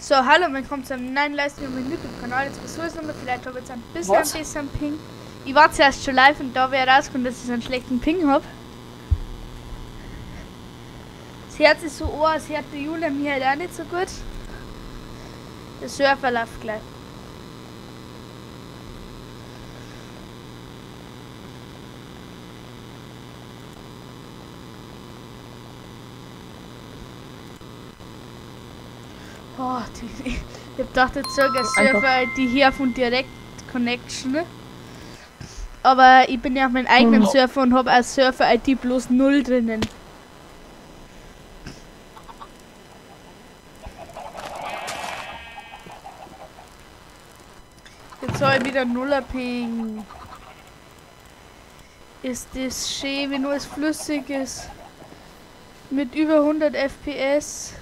So, hallo, willkommen zu einem neuen Livestream auf meinem YouTube-Kanal. Jetzt versuche ich es nochmal, vielleicht habe ich jetzt ein bisschen Was? ein bisschen Ping. Ich war zuerst schon live und da wäre rausgekommen, dass ich einen schlechten Ping habe. Das Herz ist so an, als hört der Julia mir halt auch nicht so gut. Der Surfer läuft gleich. Oh, die, ich ich Einfach- Surfer die hier von Direct Connection. ne? Aber ich bin ja auf meinem eigenen Mhm. Surfer und habe als Surfer ID bloß 0 drinnen. Jetzt habe ich wieder Nuller Ping. Ist das schön, wenn nur es flüssig ist. Mit über 100 FPS.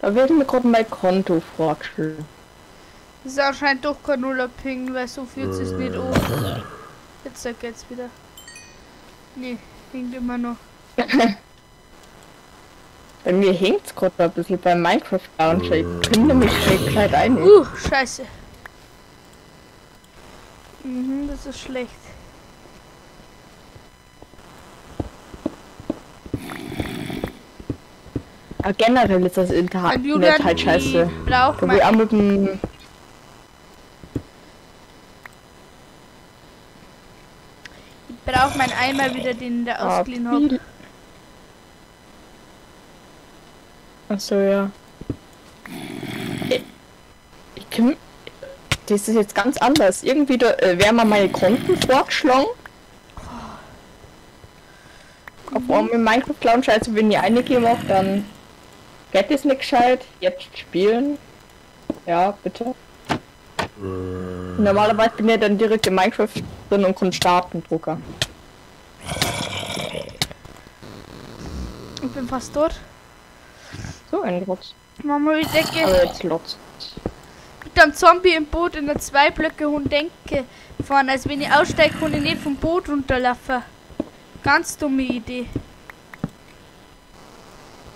Da wird mir gerade mein Konto vorgestellt. Das ist anscheinend doch kein Nuller Ping, weil so fühlt sich nicht an. Jetzt sagt geht's wieder. Nee, hinkt immer noch. Bei mir hängt's gerade ein bisschen beim Minecraft Launcher. Ich mich schlecht gleich ein. Uh, scheiße. Mhm, das ist schlecht. Aber generell ist das Internet halt scheiße. ich brauch Da will ich mein, auch mit dem. ich brauch mein Eimer wieder, den der Ah, ausgeliehen viel- Achso, ja. Ich, ich kann, das ist jetzt ganz anders. Irgendwie da, äh, werden mir meine Konten vorgeschlagen. Auf einmal im Minecraft Launcher, also wenn ich einige mache, dann geht es nicht gescheit. Jetzt spielen. Ja, bitte. Normalerweise bin ich dann direkt in Minecraft drin und kann starten, Drucker. Ich bin fast dort. So ein Rotz. Mama, ich denke, Aber jetzt Lotz. mit einem Zombie im Boot in der zwei Blöcke und denke fahren. Als wenn ich aussteige, kann ich nicht vom Boot runterlaufen. Ganz dumme Idee.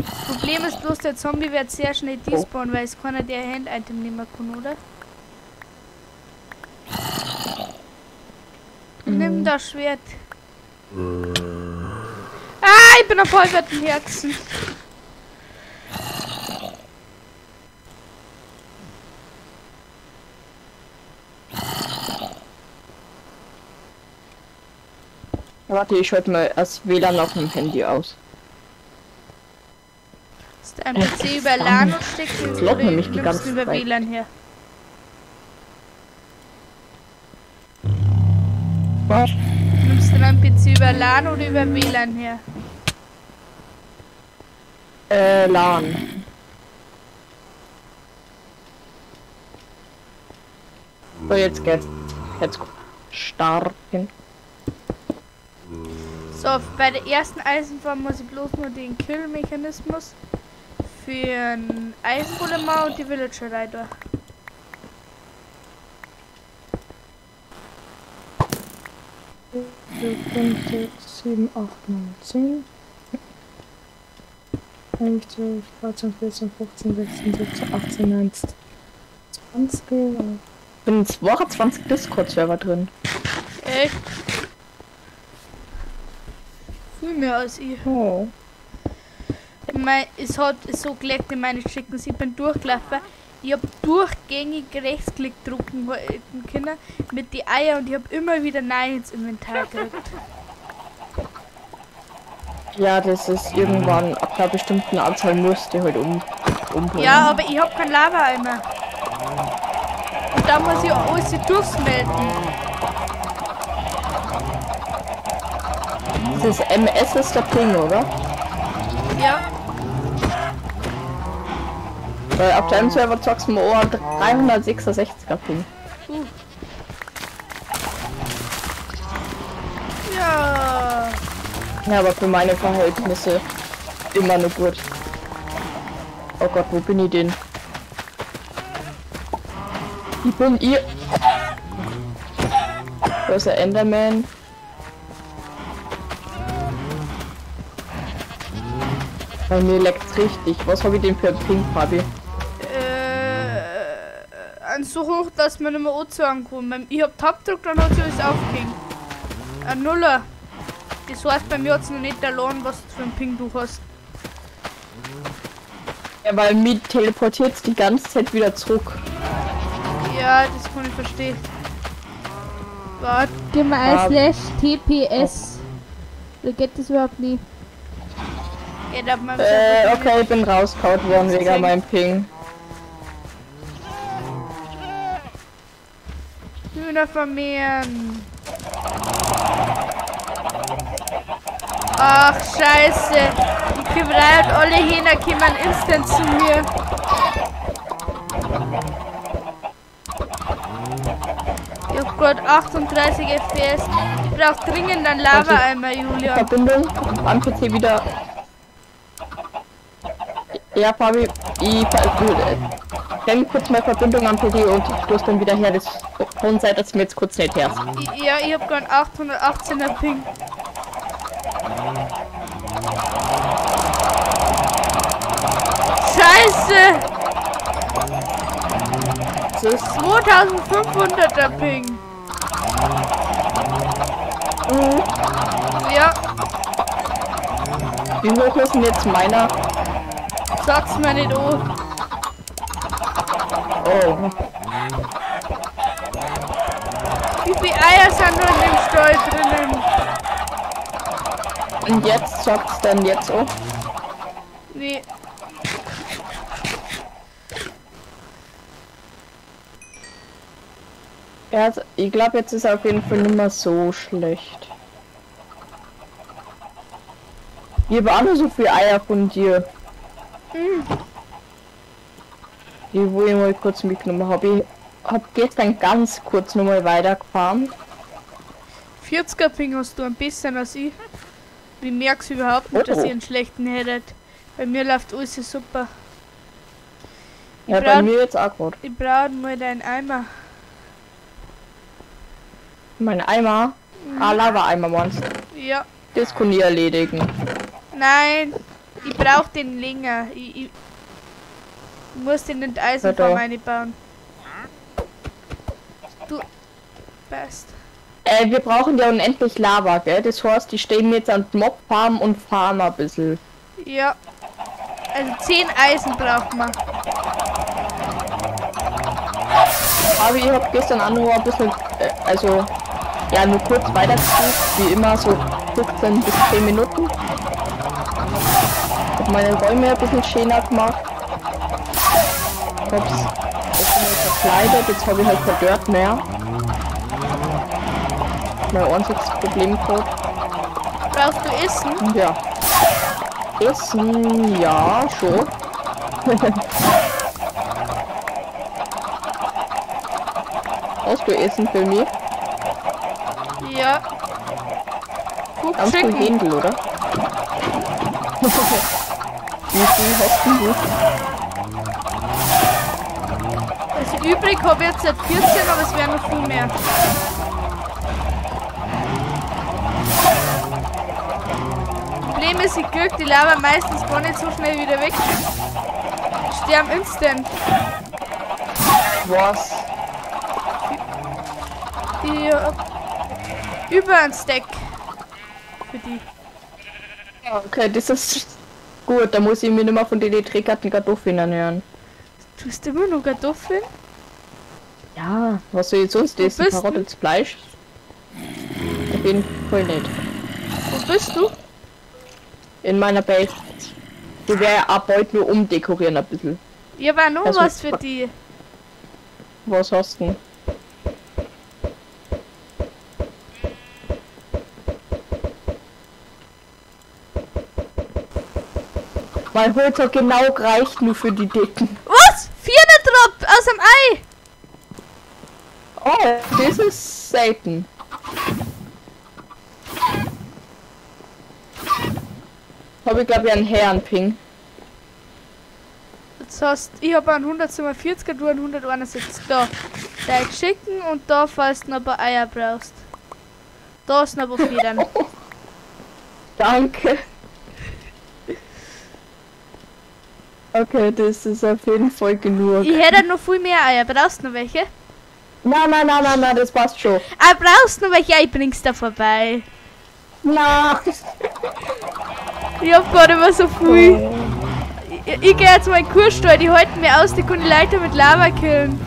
Problem ist bloß, der Zombie wird sehr schnell despawnen, weil es keiner der Hand-Item nehmen kann, oder? Nimm das Schwert. Ah, ich bin auf halberten Herzen. Warte, ich schalte mal das WLAN auf dem Handy aus. Dein PC über LAN und Flott oder nämlich die nimmst ganze du über Zeit. WLAN her? Was? Nimmst du deinen PC über LAN oder über WLAN her? Äh, LAN. So, jetzt geht's. Jetzt starten. So, bei der ersten Eisenform muss ich bloß nur den Kill-Mechanismus für einen Eisengolem und die Villager. Vier, fünf, sechs, sieben, acht, neun, zehn. 11, 12, 13, 14, 15, 16, 17, 18, 19, 20. Ich bin in 22 Discord-Server drin. Echt? Viel mehr als ich. Oh. Mein, es hat so gelegt in meine Schicken. Ich bin durchgelaufen. Ich habe durchgängig Rechtsklick drucken können mit die Eier und ich habe immer wieder Nein ins Inventar gedrückt. Ja, das ist irgendwann ab einer bestimmten Anzahl musst du halt um, umbringen. Ja, aber ich habe kein Lava-Eimer. Und da muss ich alles durchsmelten. Das ist MS ist der Ping, oder? Ja. Weil auf deinem Server zockst du mal 366er Ping. Uh. Ja. Ja, aber für meine Verhältnisse immer nur gut. Oh Gott, wo bin ich denn? Ich bin ihr. Da ist der Enderman. Bei mir leckt's richtig. Was habe ich denn für ein Ping, Fabi? Äh, ein so hoch, dass man nicht mehr anzeigen kann. Ich hab Tab gedrückt, dann hat sie alles aufgehängt. Ein Nuller. Das heißt, bei mir hat es noch nicht erladen, was für ein Ping du hast. Ja, weil mich teleportiert die ganze Zeit wieder zurück. Ja, das kann ich verstehen. Warte. Gib mal Ah. slash TPS. Da geht das überhaupt nicht. Ja, da hat man Äh, okay, ich bin rausgehaut worden wegen meinem Ping. Hühner vermehren. Ach, scheiße. Die Kübrei und alle Hähner kommen instant zu mir. Ich hab grad 38 FPS. Ich brauch dringend einen Lava-Eimer, Julian. Verbindung am PC wieder. Ja, Fabi, ich renn kurz mal Verbindung am PC und ich stoß dann wieder her. Das kann sein, dass mir jetzt kurz nicht her. Ja, ich hab grad 818er Ping. Scheiße! Das ist 2500er Ping. Mhm. Ja, Wie hoch ist denn jetzt meiner? Sag's mir nicht an. Oh, Wie viele Eier sind noch in dem Stall drinnen? und jetzt sagt's dann jetzt auch. Nee. Ja, also, ich glaube, jetzt ist er auf jeden Fall nicht mehr so schlecht. Ich habe auch noch so viele Eier von dir. Wo ich mal kurz mitgenommen habe. Ich habe gestern ganz kurz nochmal weitergefahren. 40er Ping hast du ein bisschen als ich. Ich merk's überhaupt nicht, dass Oh. ihr einen schlechten hättet. Bei mir läuft alles super. Ich Ja, bei brauch- mir jetzt auch gerade. Ich brauche mal deinen Eimer. Mein Eimer. Ah, Lava-Eimer meinst du? Ja. Das kann ich erledigen. Nein, ich brauche den länger. Ich, ich muss den in die Eisenform einbauen. Du passt. Äh, wir brauchen ja unendlich Lava, gell? Das heißt, die stehen jetzt an Mob-Farm und farmen ein bisschen. Ja. Also 10 Eisen braucht man. Aber ich habe gestern auch nur ein bisschen, äh, also, ja, nur kurz weitergespielt, wie immer, so 15 bis 10 Minuten. Meine Räume ein bisschen schöner gemacht. Hab's jetzt mal verkleidet, jetzt habe ich halt kein Dirt mehr. Mein einziges Problem gehabt. Brauchst du Essen? Ja. Essen, ja, schon. Hast du Essen für mich? Ja. Ganz viel schicken. Händel, oder? Wie viel denn du? Also übrig habe ich jetzt seit 14, aber es wären noch viel mehr. Problem ist, ich krieg die Lava meistens gar nicht so schnell wieder weg. Ich sterbe instant. Was? Die äh, über ein Stack. Für die. Okay, das ist gut. Da muss ich mir nicht mehr von den Trägerten Kartoffeln ernähren. Tust du immer noch Kartoffeln? Ja, was soll ich sonst Wo essen? du? Verrottetes Fleisch? Auf jeden Fall nicht. Wo bist du? In meiner Base. Die wäre ab heute nur umdekorieren ein bisschen. Ich habe auch noch Also- was für die. Was hast du denn? Mein Holz hat genau gereicht nur für die Dicken. Was? Vierter Drop aus dem Ei! Oh, das ist selten. Habe ich glaube ich einen Herrenping. Jetzt hast ich habe einen 147er, du einen 161 da. Da schicken und da, falls du noch ein paar Eier brauchst. Da ist noch was Federn. Danke. Okay, das ist auf jeden Fall genug. Ich hätte noch viel mehr Eier. Brauchst du noch welche? Nein, nein, nein, nein, nein, das passt schon. Ah, brauchst du noch welche? Ich bring's da vorbei. Na, Ich hab gar nicht mehr so viel. Ich, ich geh jetzt mal in den Kursstall, die halten mir aus, die können die Leute mit Lava killen.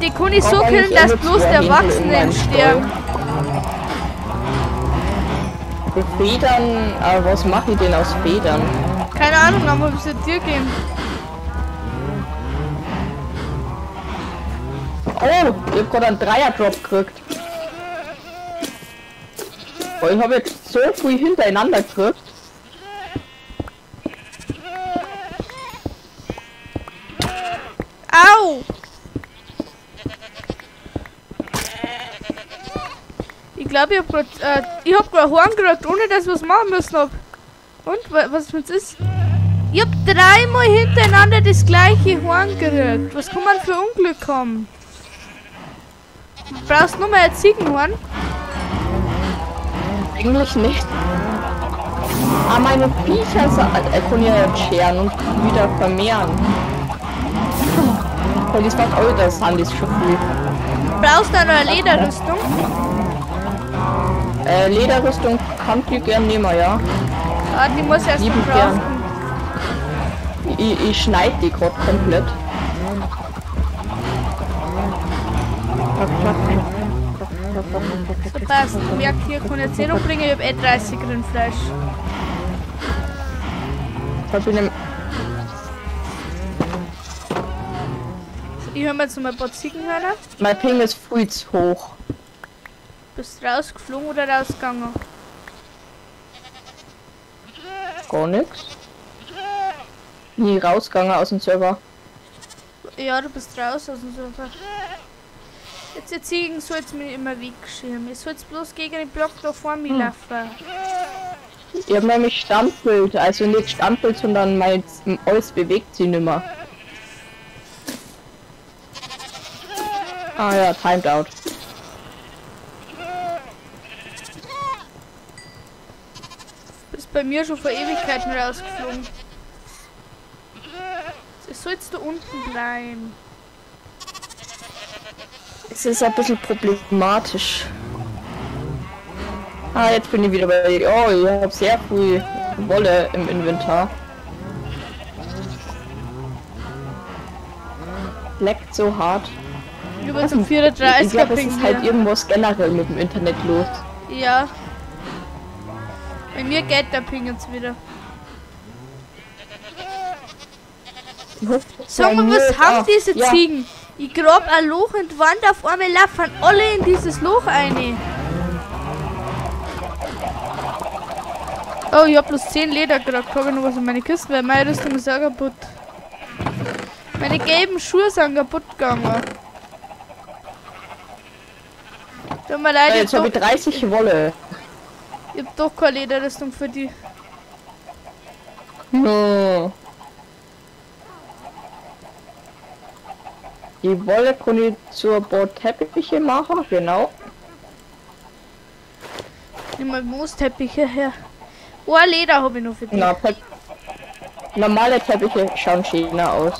Die kann ich so killen, dass bloß der Erwachsenen sterben. Federn, aber was mache ich denn aus Federn? Keine Ahnung, aber bis zur Tür gehen. Oh, ich hab gerade einen Dreier-Drop gekriegt. Oh, ich habe jetzt so viel hintereinander gekriegt. Au! Ich glaube, ich hab grad, äh, ich hab grad Horn gekriegt, ohne dass ich was machen müssen hab. Und, wa- was jetzt ist? Ich hab dreimal hintereinander das gleiche Horn gekriegt. Was kann man für Unglück haben? Brauchst du nur mal ein Ziegenhorn? Eigentlich nicht. Aber meine Viecher sa- äh, ich ja scheren und wieder vermehren. Weil das macht auch das Hand ist schon viel. Brauchst du eine Lederrüstung? Äh, Lederrüstung kann ich gern nehmen, ja. Ah, die muss erst Lieben gern. Ich, ich schneide die gerade komplett. So passt. Merk hier, kann jetzt eh noch bringen. Ich hab eh 30 Rindfleisch. Ich, Ich hol mir jetzt noch mal ein paar Ziegenhörner. mein Ping ist viel zu hoch. Bist du rausgeflogen oder rausgegangen? Gar nichts. Nie rausgegangen aus dem Server. Ja, du bist raus aus dem Sofa. Jetzt die Ziegen soll's mir immer wegschirmen. Ich soll's bloß gegen den Block da vor mir laufen. Ich habe nämlich Standbild, also nicht Standbild, sondern mein alles bewegt sie nimmer. Ah ja, timed out. Bei mir schon vor Ewigkeiten rausgeflogen. Jetzt sollst du unten bleiben. Es ist ein bisschen problematisch. Ah, jetzt bin ich wieder bei. Oh, ich habe sehr viel Wolle im Inventar. Leckt so hart. Über zum Ich 34 glaube, es ist halt irgendwas generell mit dem Internet los. Ja. Bei mir geht der Ping jetzt wieder. Sag mal, was haben auch- diese ja, Ziegen? Ich grab ein Loch die Wand, auf einmal laufen alle in dieses Loch rein. Oh, ich hab bloß 10 Leder gekriegt. Hab ich noch was in meine Kisten, weil meine Rüstung ist auch kaputt. Meine gelben Schuhe sind kaputt gegangen. Tut mir leid, äh, ich Jetzt hab, habe ich doch, 30 Wolle. Ich hab doch keine Lederrüstung für die. No. Die Wolle kann ich zur Bordteppiche machen, genau. Nimm mal Moosteppiche her. Oh, Leder habe ich noch für dich. Na, normale Teppiche schauen schöner aus.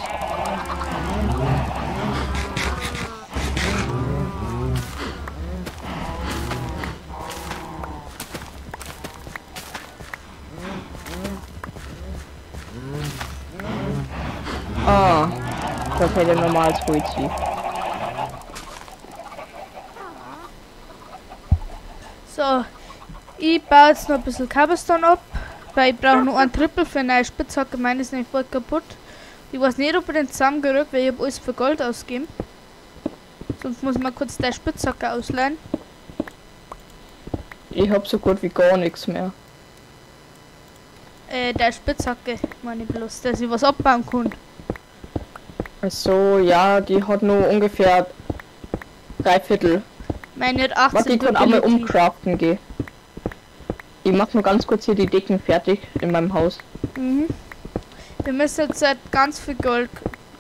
Ah, das hätte normales Poesie. So, ich baue jetzt noch ein bisschen Cobblestone ab, weil ich brauche noch einen Triple für eine Spitzhacke. Meine ist nämlich voll kaputt. Ich weiß nicht, ob ich den zusammengerückt, weil ich hab alles für Gold ausgeben. Sonst muss man kurz der Spitzhacke ausleihen. Ich hab so gut wie gar nichts mehr. Äh, der Spitzhacke, meine ich bloß, dass ich was abbauen kann. Also ja, die hat nur ungefähr drei Viertel. Meine hat 18 Warte, ich kann einmal umcraften gehen. Ich mach nur ganz kurz hier die Decken fertig in meinem Haus. Mhm. Wir müssen jetzt halt ganz viel Gold.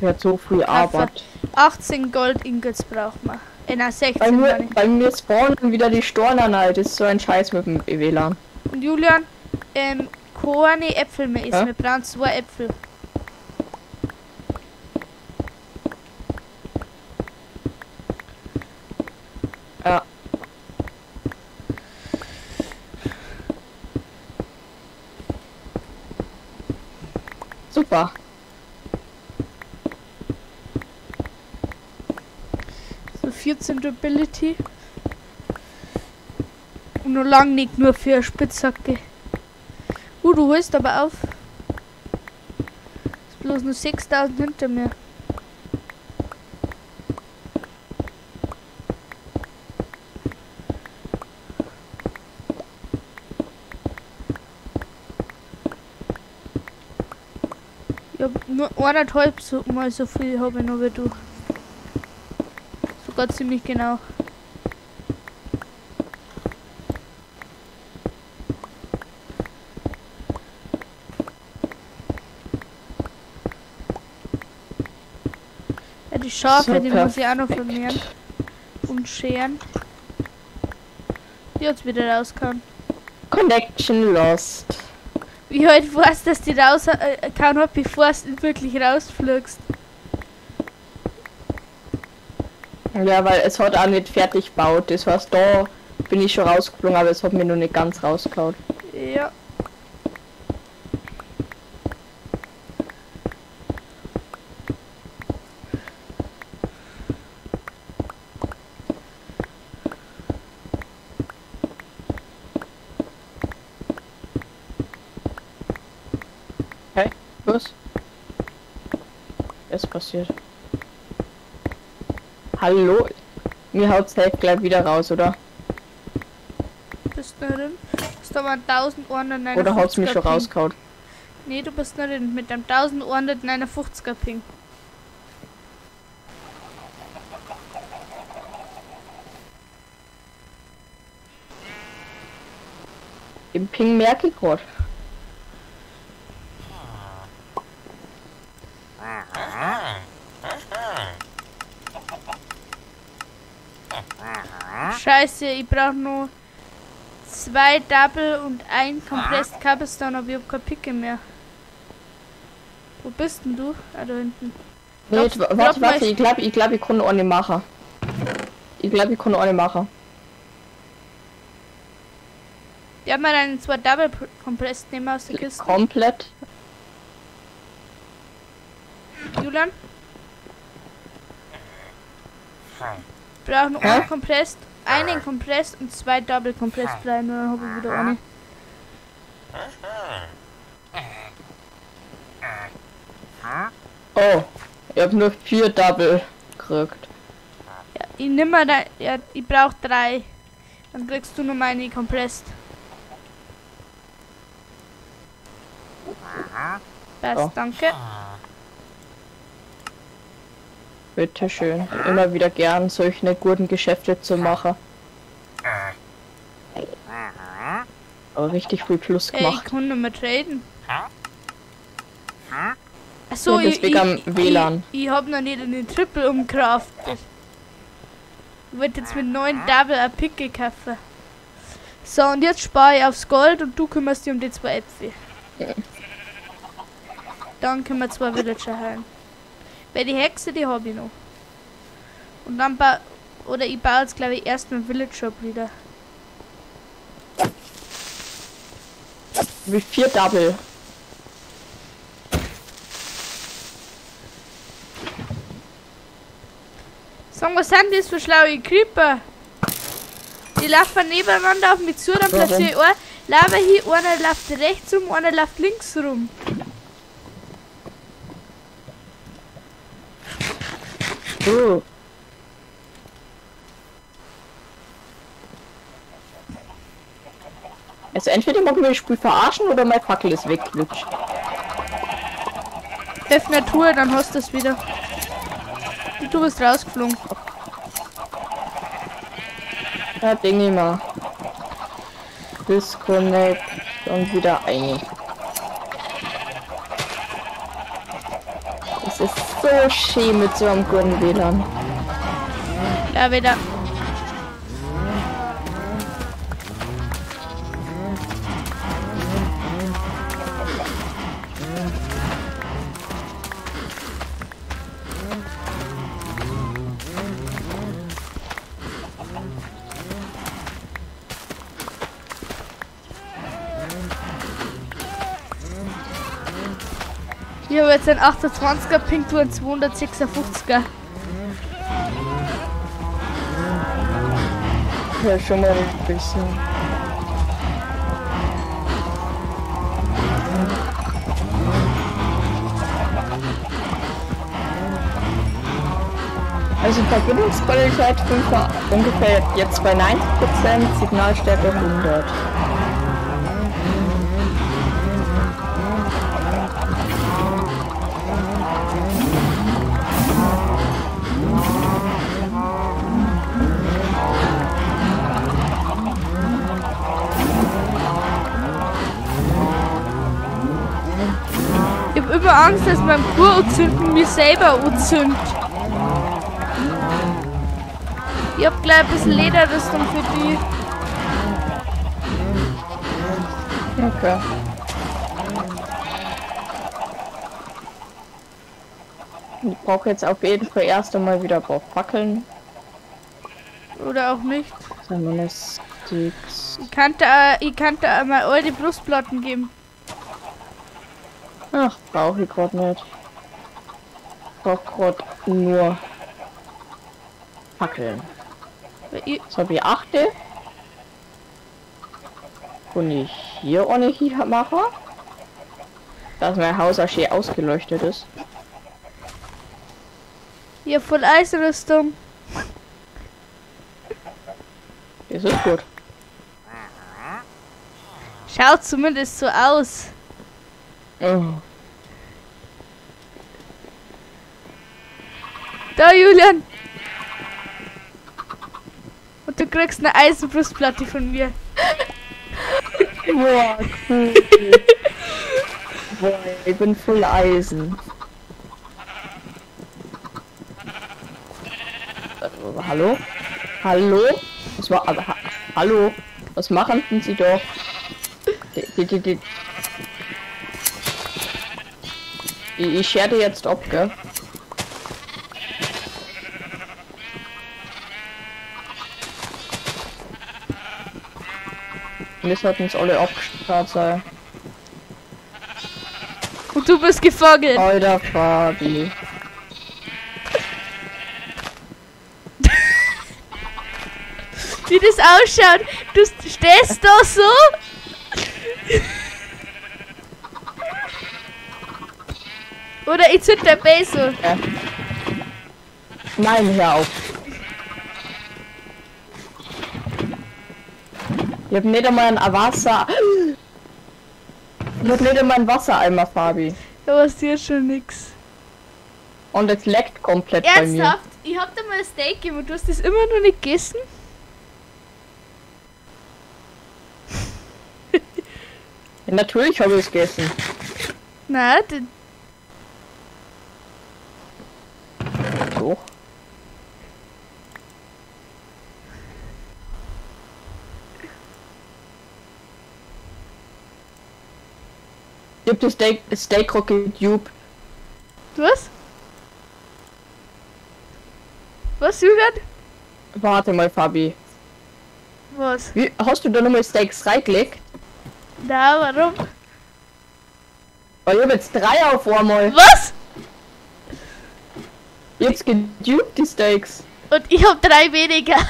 Wer hat so viel Arbeit. 18 Gold Ingots braucht man. Äh, nein, 16 Bei mir, meine bei mir spawnen wieder die Storner halt. Das ist so ein Scheiß mit dem WLAN. Und Julian, ähm, keine Äpfel mehr ist. Wir brauchen zwei Äpfel. Ja. Super. So 14 Ability. Und noch lang nicht nur für Spitzhacke. Uh, du holst aber auf. Ist bloß nur 6000 hinter mir. Ich hab nur eineinhalb so, mal so viel habe ich noch wie du. Sogar ziemlich genau. Ja, die Schafe, So, die muss ich auch noch vermehren. Und scheren. Die jetzt wieder rauskommen. Connection lost. Wie halt weißt, dass die rauskommen hat, bevor du wirklich rausfliegst. Ja, weil es hat auch nicht fertig gebaut. Das heißt, da bin ich schon rausgeflogen, aber es hat mir noch nicht ganz rausgehauen. Ja. Was? Was ist passiert? Hallo? Mir haut's safe gleich wieder raus, oder? Bist du drin? Hast du aber 1159 Oder haut's mich schon Ping. rausgehauen? Nee, du bist nicht drin. Mit deinem 1159er Ping. Den Ping merke ich grad. Scheiße, ich brauche nur zwei Double und ein Compressed Cobblestone, aber ich hab keine Picke mehr. Wo bist denn du? Ah, da hinten. Nee, warte, glaub mal, warte, ich- glaube, ich, glaub, ich kann noch eine machen. Ich glaube, ich kann noch eine machen. Ich hab mal einen zwei Double Pr- Compressed nehmen aus der Kiste. Komplett. Julian? Ich brauche nur Hä? einen Compressed, einen Compressed und zwei Double Compressed bleiben, dann habe ich wieder eine. Oh, ich habe nur vier Double gekriegt. Ja, ich nimm mal da, ja, ich brauche drei. Dann kriegst du nur meine Compressed. Passt, So. danke. Bitte schön. Immer wieder gern solche guten Geschäfte zu machen. Aber richtig viel Plus ich gemacht. kann nicht mehr traden. Achso, ich, am ich, WLAN. Ich, ich hab noch nicht einen Triple umkraftet. Ich wollte jetzt mit neun Double eine Picke kaufen. So, und jetzt spare ich aufs Gold und du kümmerst dich um die zwei Äpfel. Dann können wir zwei Villager heilen. Weil die Hexe, die habe ich noch. Und dann ba oder ich baue jetzt glaube ich erst einen Villager wieder. Wie vier Double. Sag was sind das für schlaue Creeper? Die laufen nebeneinander auf mich zu, dann platziere ich ein. Lava hier, einer läuft rechts rum, einer läuft links rum. Oh. Also entweder mag ich das Spiel verarschen oder mein Fackel ist weggelutscht. Treff Natur, dann hast du es wieder. Und du bist rausgeflogen. Ja, ich mal. Disconnect und wieder ein. Es ist so schön mit so einem guten WLAN. Ja, wieder. Jetzt ein 28er Pink und 256er. Ja, schon mal ein bisschen. Also Verbindungsqualität 5, ungefähr jetzt bei 90%, Signalstärke 100. habe Angst, dass mein Kurzünden mir selber anzündet. Ich hab gleich ein bisschen Lederrüstung für die. Okay. Ich brauche jetzt auf jeden Fall erst einmal wieder ein paar Fackeln. Oder auch nicht. Sammeln Sticks. Ich kannte, äh, ich kannte mal all die Brustplatten geben. Ach, brauche ich gerade nicht. Ich brauche gerade nur Fackeln. Ich, So, wie achte. Und ich hier ohne hier mache. Dass mein Haus auch schön ausgeleuchtet ist. ich hab voll Eisrüstung. Das ist gut. Schaut zumindest so aus. Oh. Da, Julian. Und du kriegst eine Eisenbrustplatte von mir. Boah. Boah, ich bin voll Eisen. Hallo? Hallo? Was war ha Hallo? Was machen denn Sie doch? Die, die, die. Ich, scherte jetzt ab, gell? Wir sollten uns alle abgesperrt sein. Und du bist gefangen. Alter Fabi. Wie das ausschaut. Du stehst da so. Oder ich zünd der Base. Ja. Nein, hör auf. Ich hab nicht einmal ein Wasser. Ich hab nicht einmal ein Wassereimer, Fabi. Da passiert schon nix. Und es leckt komplett bei mir. Ernsthaft? Ich hab dir mal ein Steak gegeben und du hast das immer noch nicht gegessen? Ja, natürlich habe ich es gegessen. Nein, Ich hab das Steak, Steak Rocket Tube. was? Was, Julian? Warte mal, Fabi. Was? Wie, hast du da nochmal Steaks reingelegt? Na, warum? Weil ich hab jetzt drei auf einmal. Was? Ich hab's gedupt, die Steaks. Und ich hab drei weniger.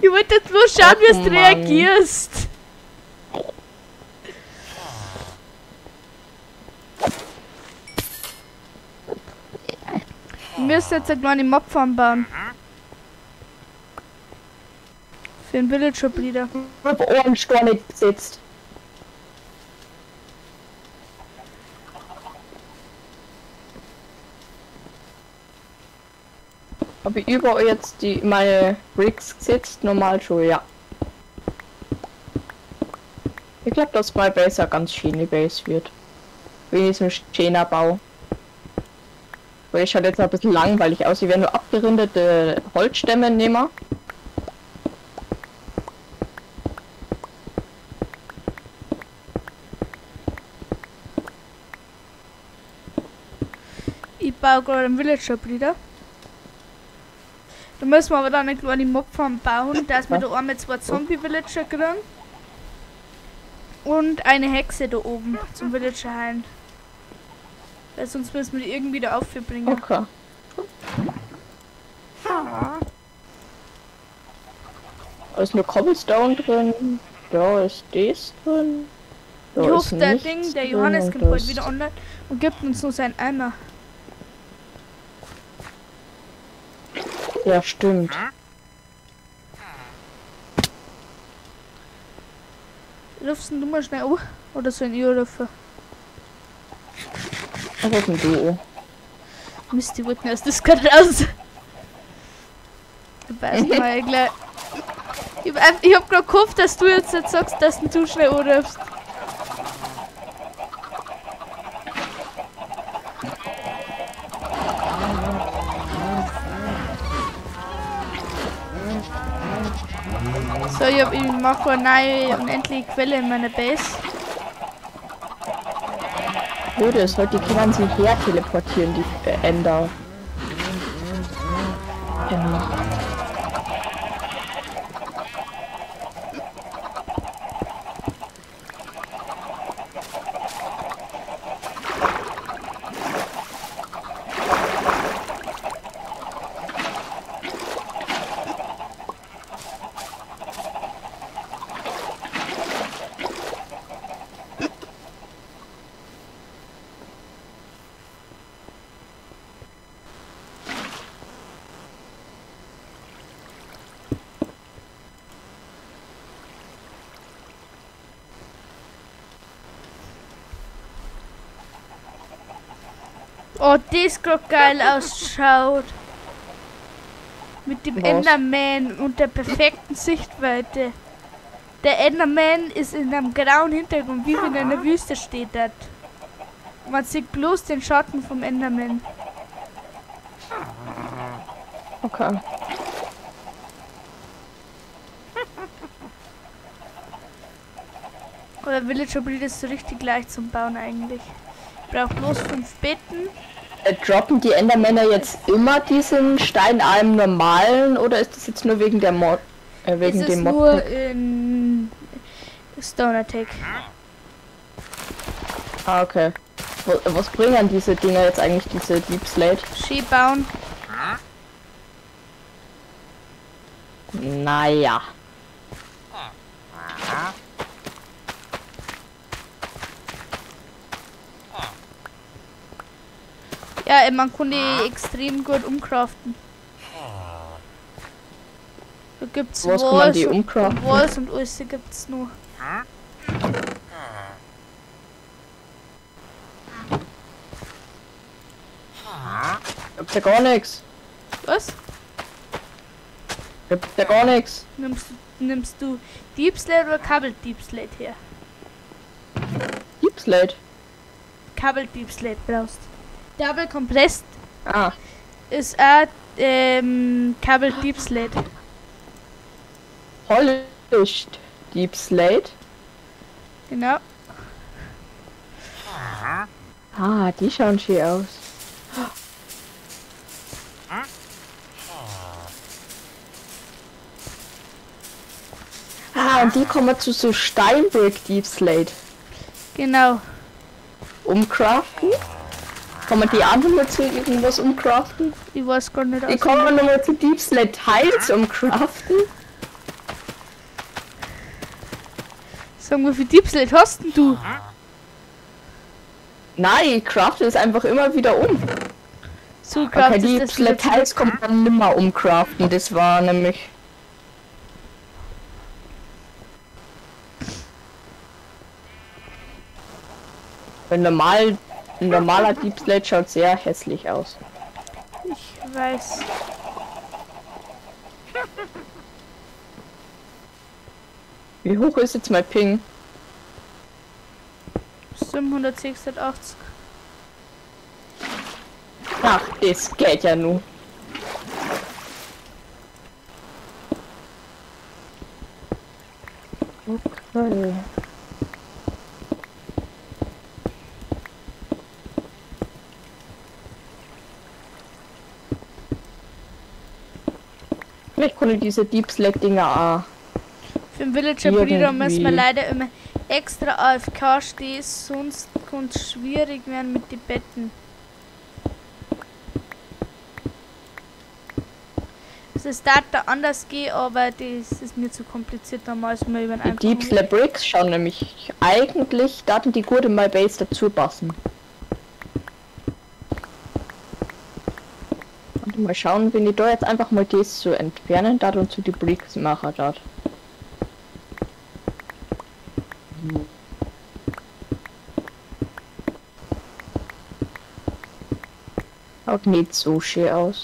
Ich wollte jetzt bloß schauen, wie du reagierst. Wir müssen jetzt eine kleine Mobfarm bauen. Für den Villager Breeder. Ich hab Orange gar nicht gesetzt. Habe ich überall jetzt die meine Bricks gesetzt? Normal schon, ja. Ich glaube, dass mein Base eine ganz schöne Base wird. Wenigstens ein schöner Bau. Weil ich halt jetzt ein bisschen langweilig aus. Ich werde nur abgerundete Holzstämme nehmen. Ich baue gerade einen Villager Breeder. Da müssen wir aber dann eine kleine Mobfarm bauen, dass wir da einmal zwei Zombie-Villager kriegen. Und eine Hexe da oben zum Villager heilen. Weil sonst müssen wir die irgendwie da aufbringen. Okay. Da ist nur Cobblestone drin. Da ist das drin. Da Ich hoffe, der Ding, der Johannes kommt bald wieder online und gibt uns nur seinen Eimer. Ja, stimmt. Rufst du mal schnell an? Oder so ein Irrrufer? Das ist ein Duo. Mist, die erst das gerade raus. Ich hab, grad gehofft, dass du jetzt nicht sagst, dass du schnell anrufst. Ich, hab, ich mache eine neue unendliche Quelle in meiner Base. Blöde ist, heute können sie her teleportieren, die äh, Ender. Genau. Oh, grad geil ausschaut. Mit dem Was? Enderman und der perfekten Sichtweite. Der Enderman ist in einem grauen Hintergrund, wie wenn er in der Wüste steht. Dort. Man sieht bloß den Schatten vom Enderman. Okay. Oder Villager Breed ist so richtig leicht zum Bauen eigentlich. Braucht bloß fünf Betten. Äh, droppen die Endermänner jetzt immer diesen Steinalm normalen oder ist das jetzt nur wegen der Mod? Äh, wegen dem nur Mod? in Stone Attack. Ah, okay. Wo- Was bringen diese Dinger jetzt eigentlich, diese Deep Slate? Ski bauen. Naja. Ja, man kann die extrem gut umkraften. Da gibt's Was kann man die und- umcraften? Walls und alles gibt's noch. Gibt's ja gar nichts. Was? Gibt's ja gar nichts. Nimmst du, nimmst du Deep Slate oder Kabel Deep Slate her? Deep Slate. Kabel Deep Slate brauchst. Double Compressed Ah, ist auch ähm, Kabel Deep Slate. polished Deep Slate. Genau. Ah, die schauen schön aus. Ah, und die kommen zu so Steinbrick Deep Slate. Genau. Umcraften? Kann man die anderen mal zu irgendwas umcraften? Ich weiß gar nicht Die aus. kommen nochmal zu Deep Slate Tiles umcraften? Sag mal, wie Deep Slate hast denn du? Nein, ich crafte es einfach immer wieder um. So Okay, die das Slate Tiles kommt man nimmer umcraften. Das war nämlich. Ein normal, ein normaler Deep Slate schaut sehr hässlich aus. Ich weiß. Wie hoch ist jetzt mein Ping? 786. Ach, das geht ja nu. Okay. Vielleicht konnte diese Deep Slack Dinger auch. Für den Villager Breeder müssen wir leider immer extra AFK stehst, sonst kann es schwierig werden mit den Betten. Es darf da anders gehen, aber das ist mir zu kompliziert, da mal mal über Die Deep Slab Bricks schauen nämlich eigentlich, da die gute My Base dazu passen. Mal schauen, wenn ich da jetzt einfach mal das zu entfernen, da und zu die Bricks machen dort. Schaut nicht so schön aus.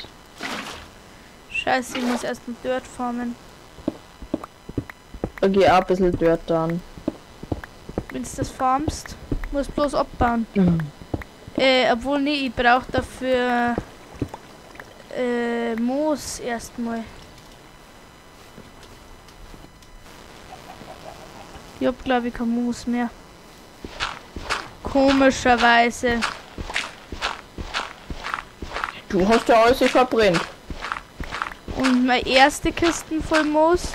Scheiße, ich muss erst ein Dirt formen. Okay, auch ein bisschen Dirt dann. Wenn du das formst, muss bloß abbauen. Mhm. Äh, obwohl nee, ich brauche dafür äh, Moos erstmal. Ich hab glaube ich kein Moos mehr. Komischerweise. Du hast ja alles verbrennt. Und meine erste Kisten voll Moos.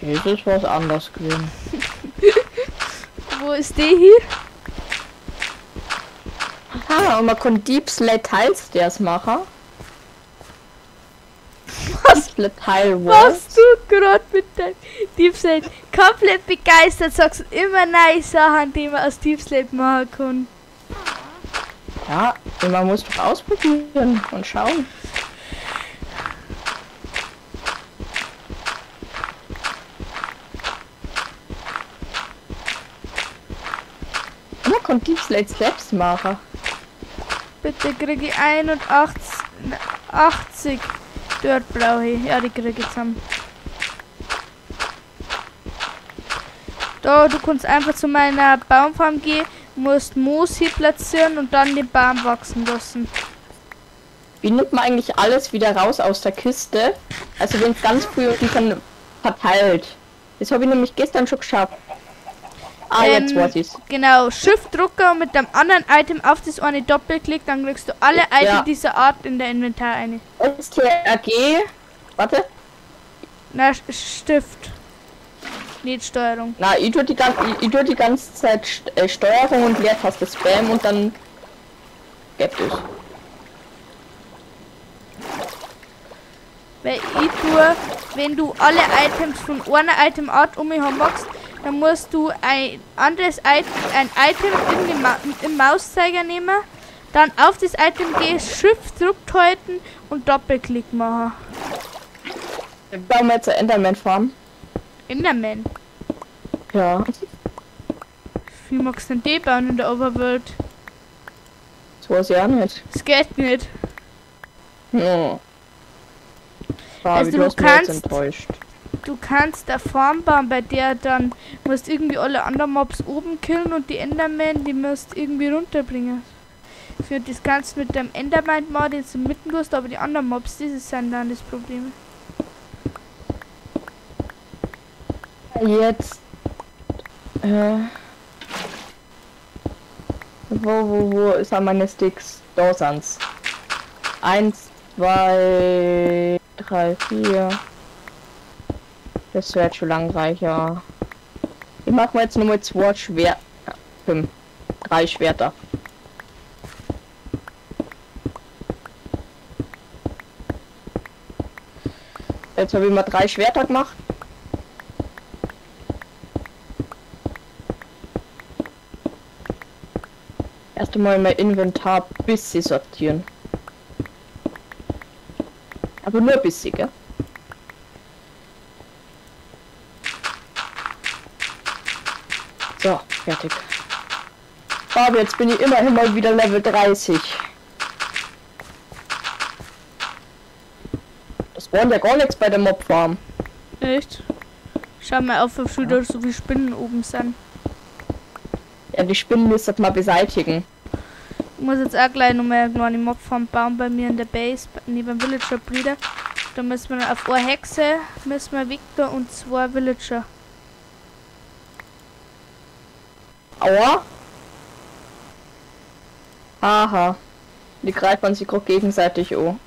Das ist was anderes gewesen. Wo ist die hier? Aha, und man kann Deep Slate Tiles Stairs machen. Was? Tile Was du gerade mit deinem Deep Slate komplett begeistert sagst du immer neue Sachen, die man aus Deep Slate machen kann. Ja, man muss doch ausprobieren und schauen. Man kann Deep Slate selbst machen. Bitte kriege ich 81 80 Dirt brauche ich. Ja, die kriege ich zusammen. Da, du kannst einfach zu meiner Baumfarm gehen, musst Moos hier platzieren und dann den Baum wachsen lassen. Wie nimmt man eigentlich alles wieder raus aus der Kiste? Also wenn es ganz früh und dann verteilt. Das habe ich nämlich gestern schon geschafft. Ah, jetzt Ähm, weiß ich's. Genau, Shift-Drucker und mit dem anderen Item auf das eine Doppelklick, dann kriegst du alle Items Ja. dieser Art in der Inventar eine. STRG. Warte. Na, Stift. Nicht Steuerung. Na, ich tue die, gan- ich, ich die ganze Zeit St äh, Steuerung und Leertaste Spam und dann gibt es. Weil ich tue, wenn du alle Items von einer Item-Art um mich haben magst, dann musst du ein anderes Item, ein Item in den Ma im Mauszeiger nehmen, dann auf das Item gehen, Shift drückt halten und Doppelklick machen. Wir bauen jetzt eine Enderman-Farm. Enderman. Ja. Wie magst du denn die bauen in der Overworld? Das weiß ich auch nicht. Das geht nicht. Ja. Fabi, Also du du kannst- enttäuscht. Du kannst eine Farm bauen, bei der dann musst irgendwie alle anderen Mobs oben killen und die Enderman, die musst irgendwie runterbringen. Für das du mit dem Enderman mal den du mitten tust, aber die anderen Mobs, das sind dann das Problem. Jetzt. Äh. Wo, wo, wo ist an meine Sticks? Da sind's. Eins, zwei, drei, vier. Das wird schon lang reicher. Ich mach mal jetzt nur zwei Schwer. Fünf. Drei Schwerter. Jetzt habe ich mal drei Schwerter gemacht. Erst einmal mein Inventar bisschen sortieren. Aber nur ein bisschen, gell? So, fertig. Aber jetzt bin ich immerhin mal wieder Level 30. Das waren ja gar nichts bei der Mobfarm. Echt? Schau mal auf, wie viele so wie Spinnen oben sind. Ja, die Spinnen müsst ihr mal beseitigen. Ich muss jetzt auch gleich nochmal irgendwann eine Mobfarm bauen bei mir in der Base, neben Villager Breeder. Da müssen wir auf eine Hexe, müssen wir Victor und zwei Villager. Aua. Aha. Die greifen sich gerade gegenseitig an.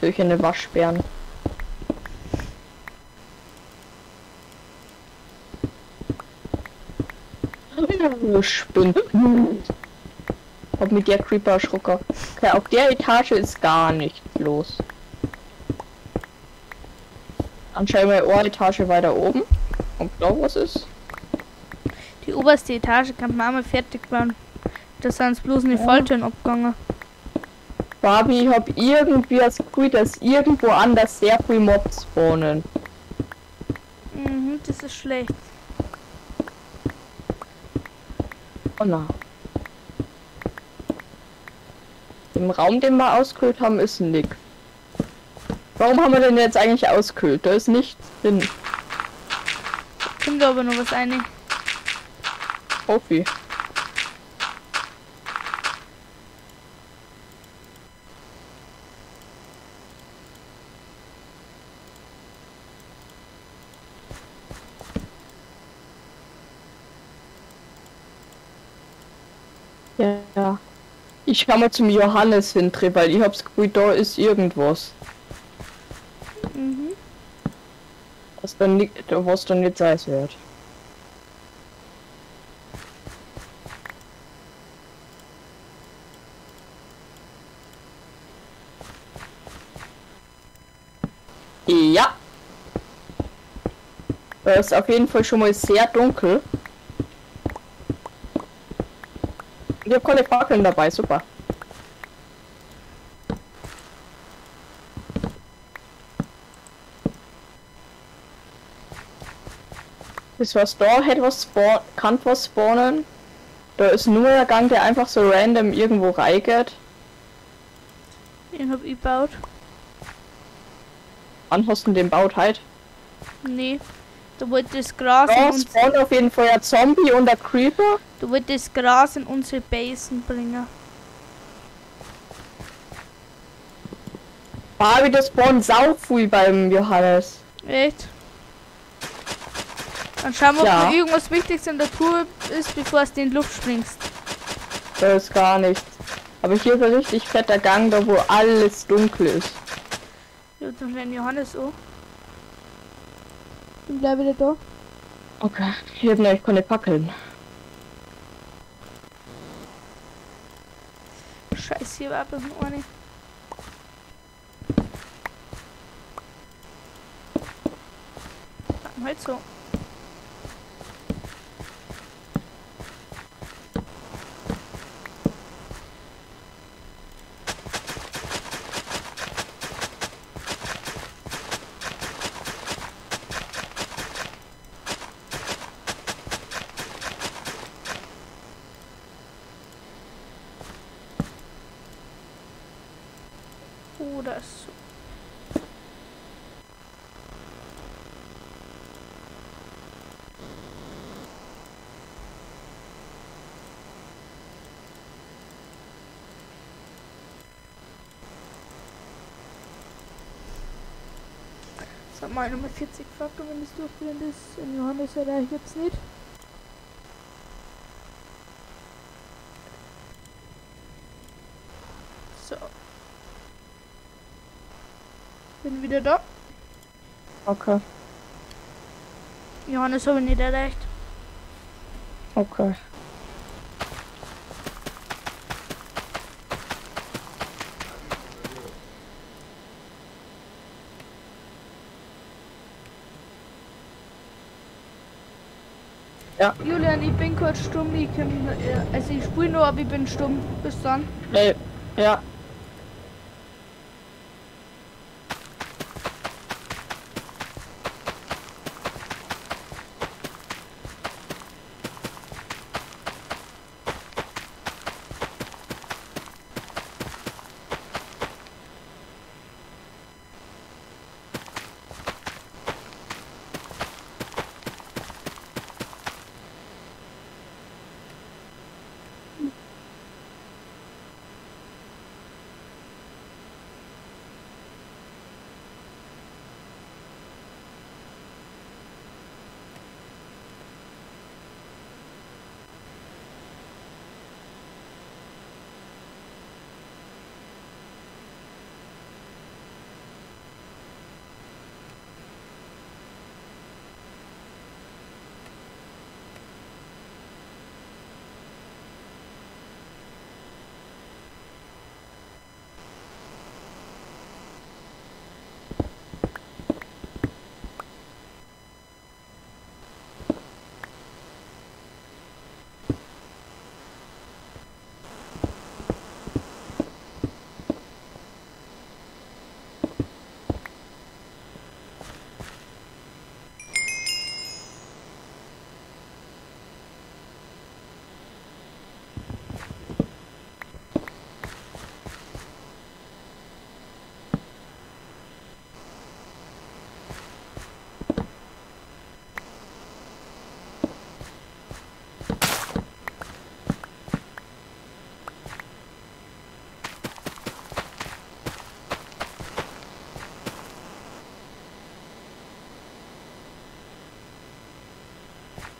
Solche eine Waschbären. du spinnst. Hab mit der Creeper erschrocken. Okay, auf der Etage ist gar nichts los. Anscheinend mal eine Etage weiter oben. Und da was ist. Die oberste Etage kann man einmal fertig bauen. Da sind bloß eine Falltüren abgegangen. Barbie, ich hab irgendwie das Gefühl, dass irgendwo anders sehr viel Mobs spawnen. Mhm, das ist schlecht. Oh na. Im Raum, den wir auskühlt haben, ist nix. Warum haben wir denn jetzt eigentlich auskühlt? Da ist nichts drin. Kommt aber noch was eine. Profi. Ja, ja. Ich kann mal zum Johannes hindrehen, weil ich hab's Gefühl, da ist irgendwas. Mhm. Was dann nicht, was dann nicht sein wird. Ja. Es ist auf jeden Fall schon mal sehr dunkel. Ich habe keine Fackeln dabei, super. Ist was da? Hätte was spawn kann was spawnen? Da ist nur ein Gang, der einfach so random irgendwo reingeht. Den hab ich gebaut. Du den baut halt? Nee. Da wollte das Gras Da in uns, auf jeden Fall ein Zombie und ein Creeper. da wollte das Gras in unsere Basen bringen. Barbie, das spawnt sau viel beim Johannes. Echt? Dann schauen wir, ob Ja. irgendwas Wichtiges in der Tour ist, bevor du in die Luft springst. Da ist gar nichts. Aber hier ist ein richtig fetter Gang, da wo alles dunkel ist. Ja, dann den Johannes auch. Ich bleib wieder da. Okay, hier habe nämlich keine Fackeln. Scheiße, hier war noch eine. Halt so. Oder so. Sag mal Nummer 40 Faktor, wenn durchführen ist. In Johannes erreicht jetzt nicht. So. Bin wieder da. Okay, Johannes habe ich nicht erreicht. okay. Julian, ich bin kurz stumm. Ich kann, äh, also ich spiele nur, aber ich bin stumm. Bis dann. Ey, ja.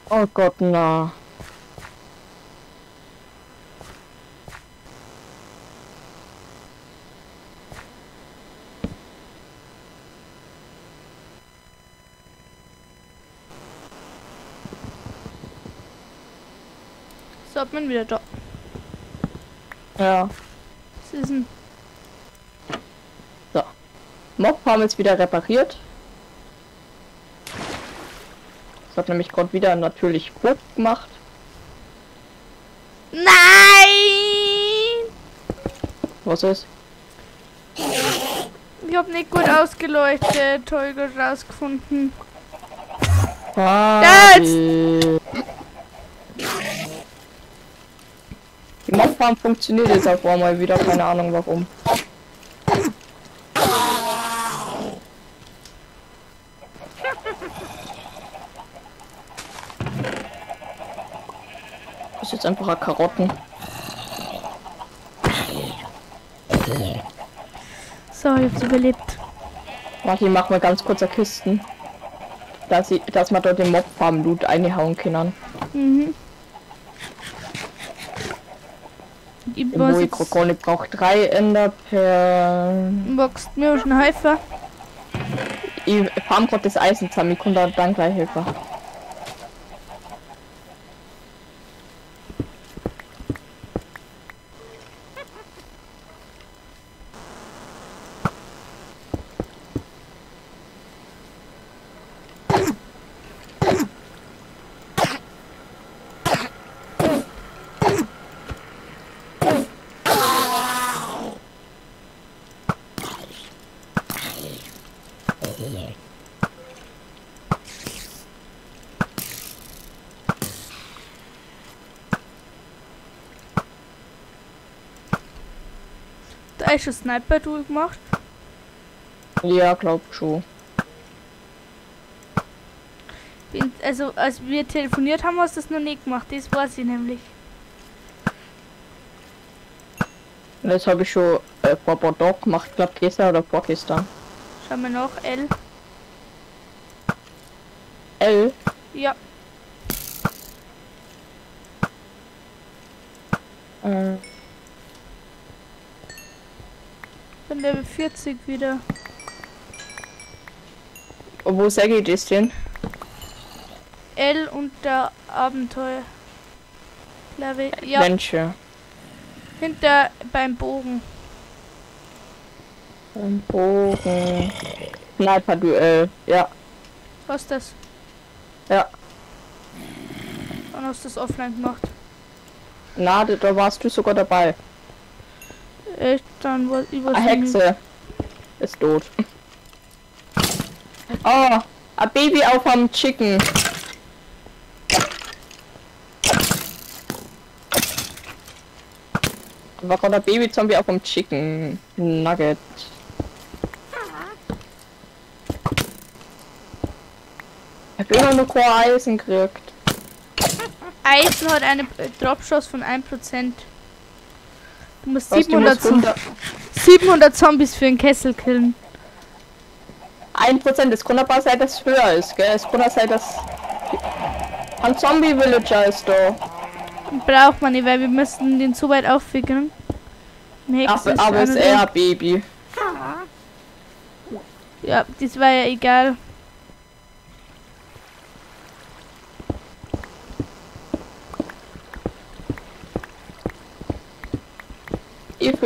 Oh Gott, na. So hat man wieder da. Ja. Was ist denn? Mob haben jetzt wieder repariert. Das hat nämlich gerade wieder natürlich Burg gemacht. Nein! Was ist? Ich hab nicht gut ausgeleuchtet. Toll rausgefunden. Party. Die Mobfarm funktioniert jetzt auf einmal wieder, keine Ahnung warum. Jetzt einfach ein Karotten. So, ich hab's überlebt. Warte, ich mach mal ganz kurz eine Kisten. Dass, ich, dass man dort den Mobfarm-Loot einhauen können. Mhm. Ich ich jetzt, brauche drei Ender per. magst mir schon helfen? Ich farm gerade das Eisen zusammen, ich komme da dann gleich helfen. Ein Sniper-Tool gemacht. Ja, glaub schon. Bin- Also, als wir telefoniert haben, hast du das noch nicht gemacht. Das weiß ich nämlich. Das habe ich schon äh, vor Bordeaux gemacht, glaub gestern oder vorgestern. Schauen wir nach. L. L. Ja. Äh, Bin Level 40 wieder. wo sag ich das denn? L und der Abenteuer. Glaube ich. Ja, hinter beim Bogen. Ein Bogen. Sniper-Duell. Ja, Was ist das? ja. Wann hast du das offline gemacht? Na, da- warst du sogar dabei. Echt? Dann war ich Eine Hexe. Ist tot. Oh, ein Baby auf am Chicken. War gerade ein Baby-Zombie auf dem Chicken Nugget. Ich hab immer nur Core Eisen gekriegt. Eisen hat eine äh, Dropschuss von 1%. Du musst Was, du musst 700, Zo- 100 700 Zombies für einen Kessel killen. 1%, es kann aber sein, dass es höher ist, gell? Kann auch sein, dass... Ein Zombie-Villager ist da. Braucht man nicht, weil wir müssen den so weit aufwickeln. Ach, aber ist ein Baby. Ja, das war ja egal.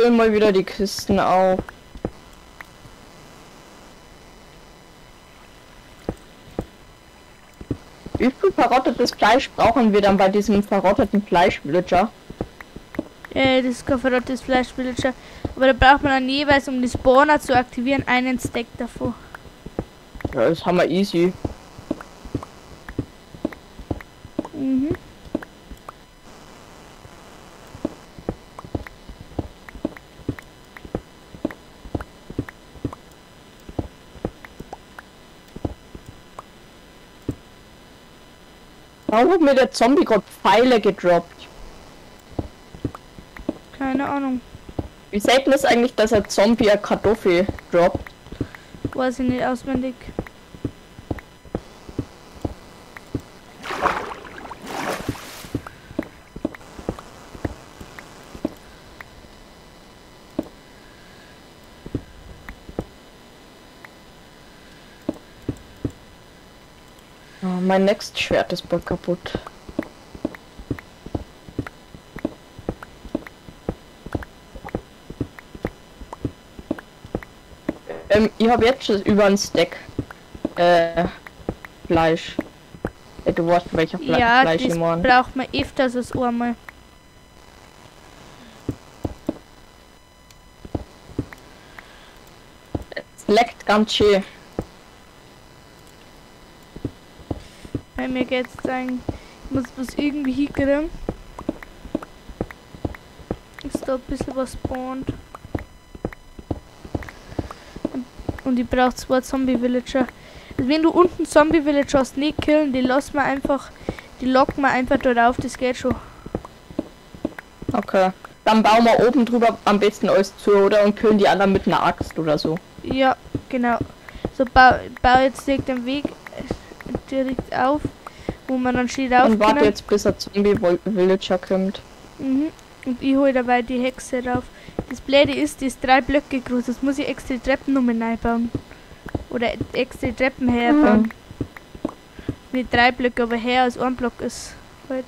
Ich fülle mal wieder die Kisten auf. Wie viel verrottetes Fleisch brauchen wir dann bei diesem verrotteten Fleischvillager? Äh, das ist kein verrottetes Fleischvillager. Aber da braucht man dann jeweils, um die Spawner zu aktivieren, einen Stack davor. Ja, das haben wir easy. Mhm. Warum hat mir der Zombie gerade Pfeile gedroppt? Keine Ahnung. Wie selten ist eigentlich, dass ein Zombie eine Kartoffel droppt? Weiß ich nicht auswendig. Mein Next Schwert ist bald kaputt. Ähm, ich habe jetzt schon über ein Stack äh, Fleisch. Äh, du weißt, welcher Fle ja, Fleisch ich meine. braucht man öfters als einmal. Es leckt ganz schön. Bei mir geht's sagen, ich muss was irgendwie hinkriegen. Ist da ein bisschen was spawnt. Und- Und ich brauche zwei Zombie-Villager. Also wenn du unten Zombie-Villager hast, nicht killen, die lassen wir einfach, die locken wir einfach dort auf, das geht schon. Okay. Dann bauen wir oben drüber am besten alles zu, oder? Und killen die anderen mit einer Axt oder so. Ja, genau. So, bau, bau jetzt direkt den Weg äh, direkt auf, wo man dann steht auf Und warte jetzt, bis der Zombie-Villager kommt. Mhm. Und ich hole dabei die Hexe rauf. Das Blöde ist, die ist drei Blöcke groß. Das muss ich extra Treppen nochmal einbauen. Oder extra Treppen herbauen. Nicht drei Blöcke, aber her als ein Block ist. Halt.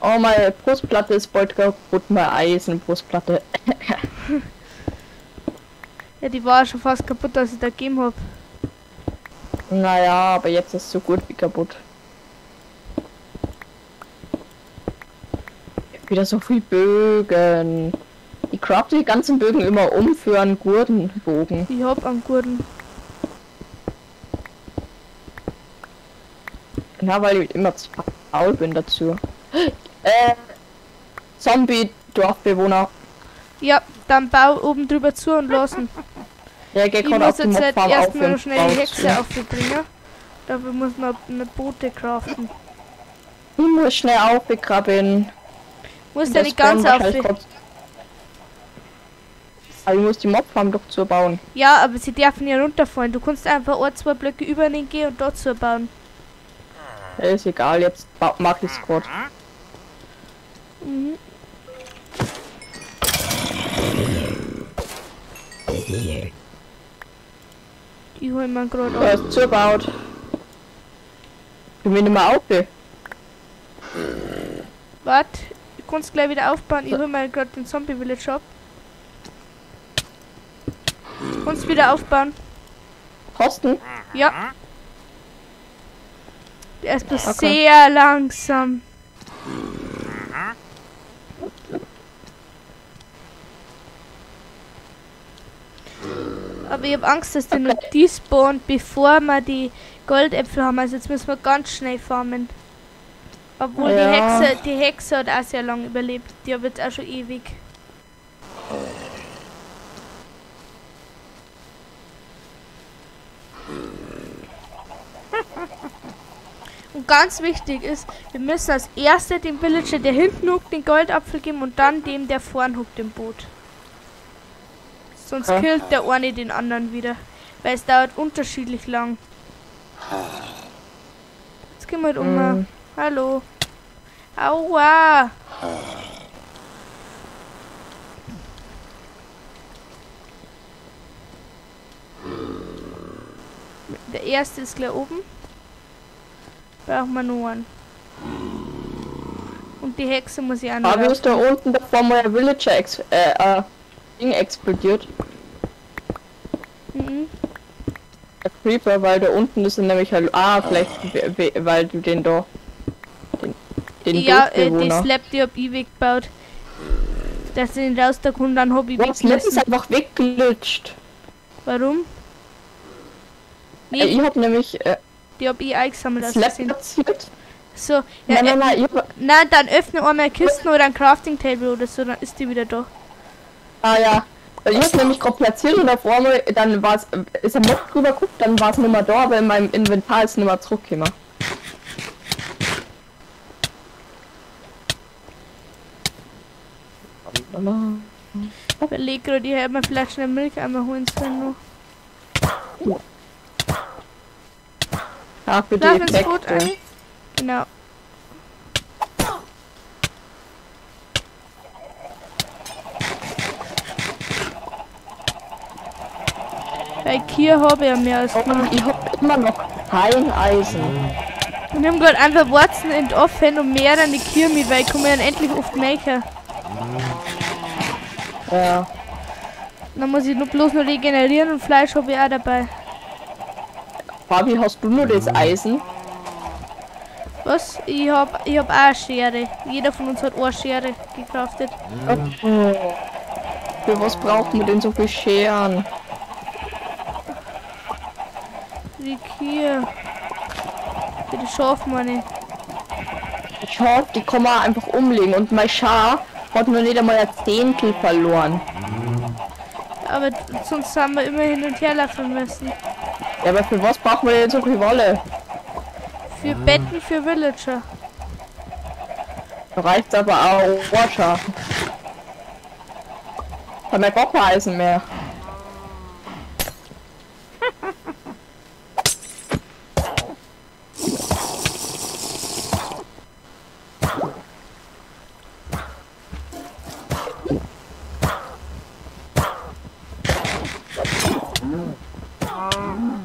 Oh, meine Brustplatte ist bald kaputt, meine Eisenbrustplatte. Ja, die war schon fast kaputt, als ich da gegeben hab. Naja, aber jetzt ist so gut wie kaputt. Wieder so viel Bögen. Ich crafte die ganzen Bögen immer um für einen Gurtenbogen. Ich hab einen guten. Ja, weil ich immer zu faul bin dazu. Äh, Zombie-Dorfbewohner. Ja, dann bau oben drüber zu und lassen. Geht Ich muss jetzt halt erstmal schnell die Hexe aufbringen. Dafür muss man eine Boote craften. Ich muss schnell aufbegraben. Muss ja nicht ganz auf. wahrscheinlich kurz- Aber ich muss die Mobfarm doch zu bauen. Ja, aber sie dürfen ja runterfallen. Du kannst einfach ein, zwei Blöcke über den gehen und dort zu bauen. Ja, ist egal, jetzt mach ich's gerade. Mhm. Ich hol mir gerade Er ab. ist zugebaut. Du mir nicht mehr auf. ey. Kannst gleich wieder aufbauen. Ich hol mir gerade den Zombie Village ab. Du kannst wieder aufbauen. Posten? Ja. Der ist Okay. sehr langsam. Aber ich habe Angst, dass der nur despawnt, bevor wir die Goldäpfel haben. Also jetzt müssen wir ganz schnell farmen. Obwohl Ja. die Hexe, die Hexe hat auch sehr lange überlebt. Die hat jetzt auch schon ewig. Und ganz wichtig ist, wir müssen als erster dem Villager, der hinten huckt, den Goldapfel geben und dann dem, der vorn huckt, im Boot. Sonst Okay. killt der eine den anderen wieder. Weil es dauert unterschiedlich lang. Jetzt gehen wir halt um. Mm. Hallo. Aua. Der erste ist gleich oben. Brauchen wir nur einen. Und die Hexe muss ich auch noch Aber ist da unten davor mal ein Villager ex äh, äh, Ding explodiert. Mhm. Der Creeper, weil da unten ist er nämlich halt. Ah, vielleicht we- we- weil du den da. Den, Ja, äh, die. Slap, hab ich weggebaut. Dass ich ihn raus und dann hab ich Was letztens weggeschmissen. einfach weggelutscht. Warum? Äh, Nee, ich hab nämlich äh, die hab ich eingesammelt Slap. So, ja, Nein, äh, nein, nein, ich hab, Nein, dann öffne einmal Kisten oder ein Crafting Table oder so, dann ist die wieder da. Ah ja. Weil ich hab nämlich gerade platziert und auf einmal, dann war's, ist er Mob drüber guckt, dann war es nicht mehr da, aber in meinem Inventar ist nicht mehr zurückgekommen. Ich überleg gerade, ich hätte mir vielleicht schnell Milch einmal holen sollen noch. Ja, für die Lauf ins Boot Effekte. ein. Genau. Bei Kier habe ich ja mehr als genug. ich hab immer noch kein Eisen. Und wir haben gerade einfach Wurzeln in offen und mehr an die Kühe mit, weil ich komme dann endlich auf die Melke. Ja. Dann muss ich nur bloß noch regenerieren und Fleisch habe ich auch dabei. Fabi, hast du nur das Eisen? Was? Ich hab, ich hab auch eine Schere. Jeder von uns hat eine Schere gecraftet. Oh. Für was braucht man denn so viel Scheren? Die Kühe. Für die Schafmanne. Ich hoffe, die kann man einfach umlegen und mein Schaf hat nur nicht einmal ein Zehntel verloren. Aber sonst haben wir immer hin und her laufen müssen. Ja, aber für was brauchen wir denn so viel Wolle? Für Betten für Villager. Da reicht's aber auch Wascher. Hat mein Bock Eisen mehr.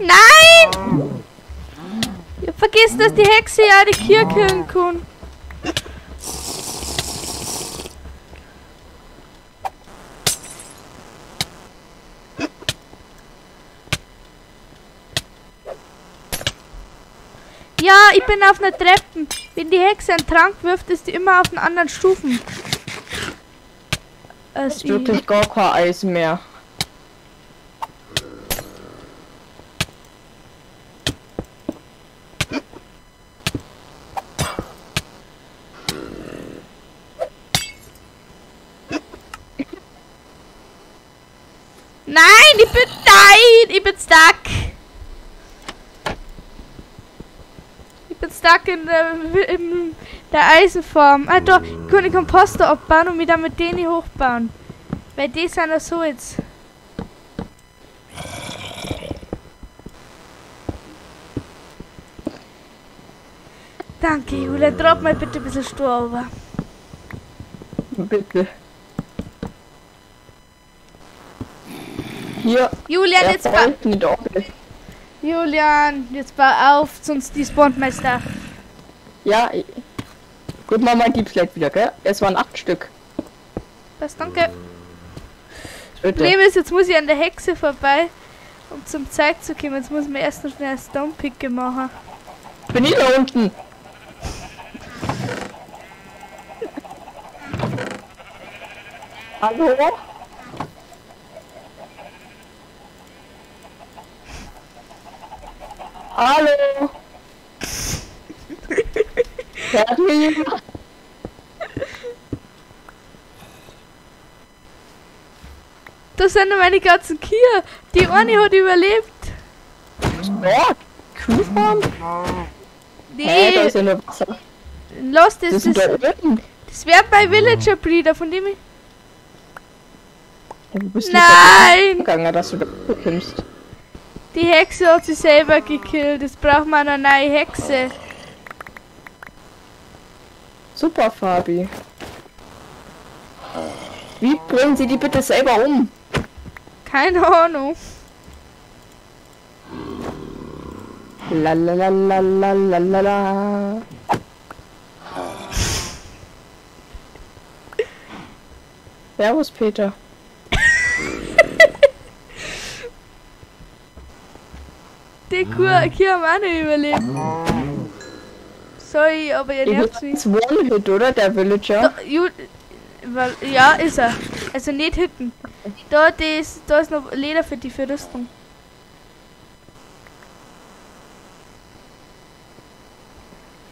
Nein! Ihr vergisst, dass die Hexe ja die killen kann. Ja, ich bin auf einer Treppe. Wenn die Hexe einen Trank wirft, ist die immer auf den anderen Stufen. Ist wirklich ich. gar kein Eisen mehr. Nein, ich bin. Nein, ich bin stuck. Ich bin stuck in der, in der Eisenform. Ah, da, ich kann den Komposter abbauen und mich dann mit denen hochbauen. Weil die sind ja so jetzt. Danke, Julia. Drop mal bitte ein bisschen Stroh. Bitte. Hier, Julian, er jetzt ba fällt nicht auf. Julian, jetzt bau auf, sonst die spawnt mein Stuff. Ja, gut, Mama gibt's gleich wieder, gell? Es waren acht Stück. Das danke. Bitte. Problem ist, jetzt muss ich an der Hexe vorbei, um zum Zeug zu kommen. Jetzt muss man erst noch schnell eine Stone Picke machen. Bin ich da unten? Hallo? Hallo? Hört mir jemand? Da sind meine ganzen Kühe. Die eine hat überlebt. Gott, Kuhfarm? Hä, da Nee, ist ja nur Wasser. los, das, Das das, da das wäre bei Villager Breeder, von dem ich... Bist Nein! gegangen, dass du da kommst. Die Hexe hat sich selber gekillt. Jetzt braucht man eine neue Hexe. Super, Fabi. Wie bringen Sie die bitte selber um? Keine Ahnung. La la la la la la la la. Servus, Peter. Die Kuh, Kühe haben auch nicht überlebt. Sorry, aber ihr nervt mich. ist One-Hit, oder? Der Villager. Da, Ju, weil, ja, ist er. Also nicht hitten. Da, ist, da ist noch Leder für die für Rüstung.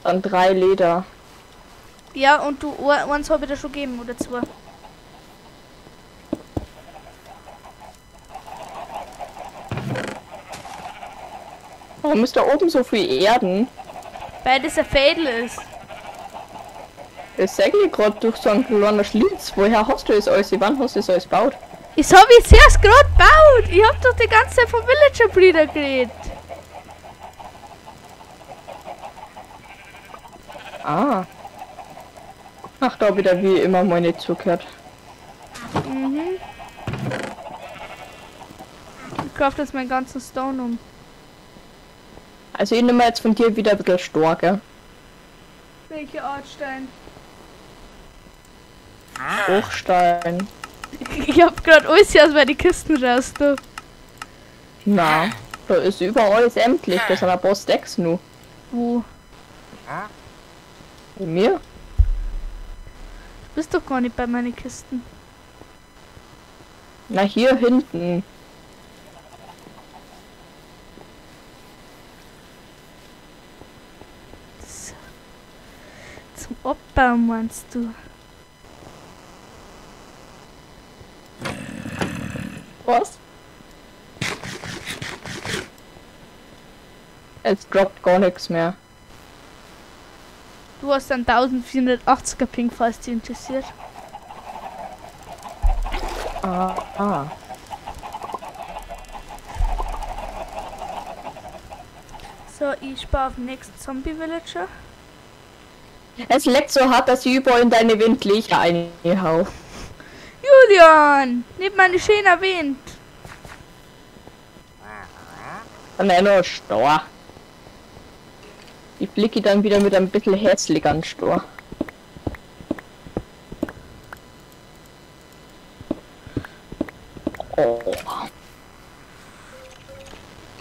Dann drei Leder. Ja, und du, ein- eins habe ich dir schon gegeben, oder zwei. Warum ist da oben so viel Erden? Weil das ein Fädel ist. Das sag ich gerade durch so einen kleinen Schlitz. Woher hast du das alles? Wann hast du das alles gebaut? Das habe ich jetzt erst gerade gebaut. Ich habe doch die ganze Zeit vom Villager Breeder geredet. Ah. Ach, da wieder wie immer mal nicht zugehört. Mhm. Ich kaufe jetzt meinen ganzen Stone um. Also ich nehme jetzt von dir wieder ein bisschen Storke. Welche Art Stein? Hochstein. Ich hab grad alles hier aus meinen Kisten raus, du. Na, da ist überall sämtlich. Das sind ein paar Stacks nur. Wo? Bei mir? Du bist doch gar nicht bei meinen Kisten. Na, hier hinten. Abbauen meinst du? Was? Es droppt gar nichts mehr. Du hast einen 1480er Ping, falls dich interessiert. Ah, ah. So, ich spare auf den nächsten Zombie-Villager. Es leckt so hart, dass ich überall in deine Windlicher einhau. Julian! Nicht meine schön erwähnt. Dann einer Stor. Ich blicke dann wieder mit ein bisschen herzlich an Stor. Oh.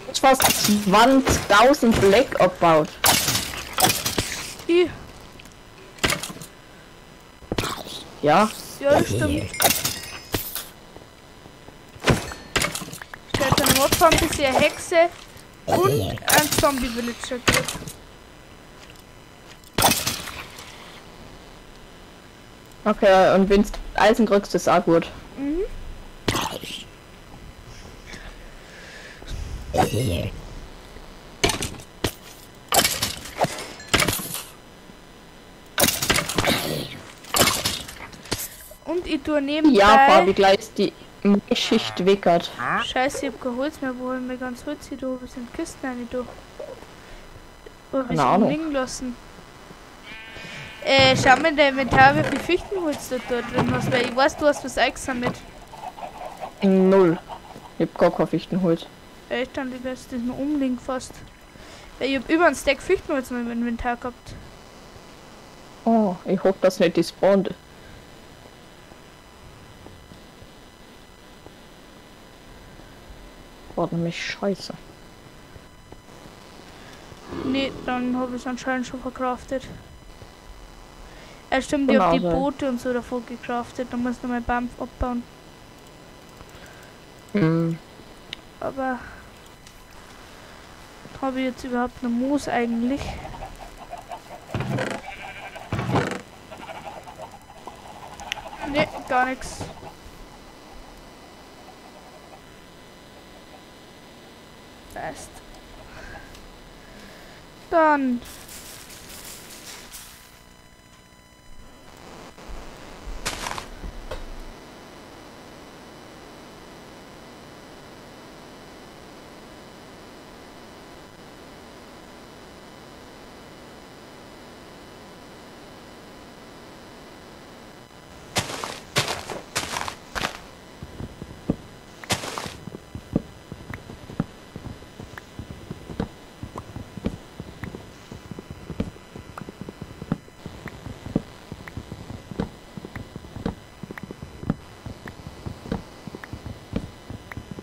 Jetzt fast 20.000 Black abbaut. Ich, Ja, ja, das stimmt. Stellt eine Notfarm bisher Hexe und ein Zombie-Villager okay, und wenn's Eisen kriegst, ist auch gut. Mhm. Und ich tue nebenbei... Ja, Fabi, gleich ist die Schicht wickert. Scheiße, ich hab kein Holz mehr, wo haben wir ganz Holz hier da? Wir sind Kisten eine da. Oh, wir Keine sind Ahnung. liegen lassen. Äh, schau mal in dein Inventar, wie viel Fichtenholz du da drin hast, weil ich weiß, du hast was eingesammelt. Null. Ich hab gar kein Fichtenholz. Echt, dann die das nur umliegen fast. Weil ich hab über einen Stack Fichtenholz in meinem Inventar gehabt. Oh, ich hoffe, dass nicht die spawnt. War nämlich scheiße. Nee, dann habe ich es anscheinend schon verkraftet. Ja, stimmt, hab die Genau so. Boote und so davor gecraftet. Dann muss ich noch mal Bam abbauen. Hm. Aber habe ich jetzt überhaupt noch Moos eigentlich? Ne, gar nichts. Fest. Dann.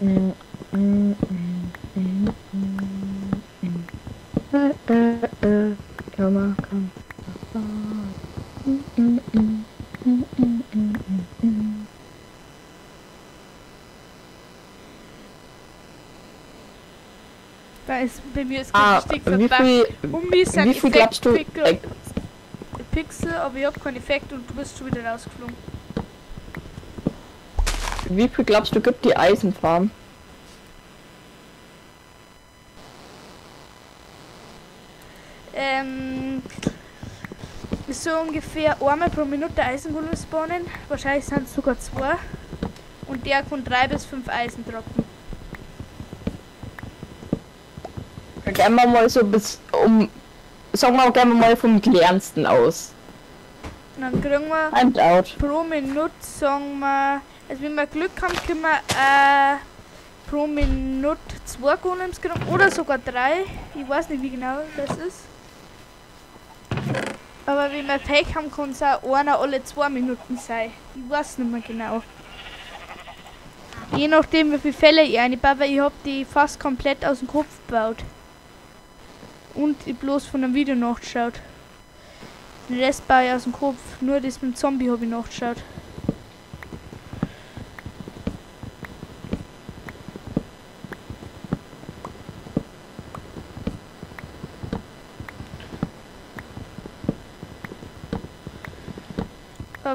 Mm, mm, mm, mm, mm, mm. Äh, äh, äh. Komm mal, komm. Mm, mm, mm. Mm, mm, mm, mm, mm. Da ist bei mir ist Ah, richtig viel, Um mich sind? Effektpickel- Äh, Pixel, aber ich hab keinen Effekt und du bist schon wieder rausgeflogen. wie viel glaubst du gibt die Eisenfarm? Ähm, so ungefähr einmal pro Minute Eisengolem spawnen. Wahrscheinlich sind es sogar zwei. Und der kann drei bis fünf Eisen droppen. Wir mal so bis um. Sagen wir wir mal vom kleinsten aus. Und dann kriegen wir Handout. pro Minute, sagen wir, also wenn wir Glück haben, können wir äh, pro Minute zwei Golems genommen oder sogar drei. Ich weiß nicht, wie genau das ist. Aber wenn wir Pech haben, kann es auch einer alle zwei Minuten sein. Ich weiß nicht mehr genau. Je nachdem, wie viele Fälle ich einbaue, weil ich habe die fast komplett aus dem Kopf gebaut. Und ich bloß von einem Video nachgeschaut. Den Rest ich aus dem Kopf. Nur das mit dem Zombie habe ich nachgeschaut.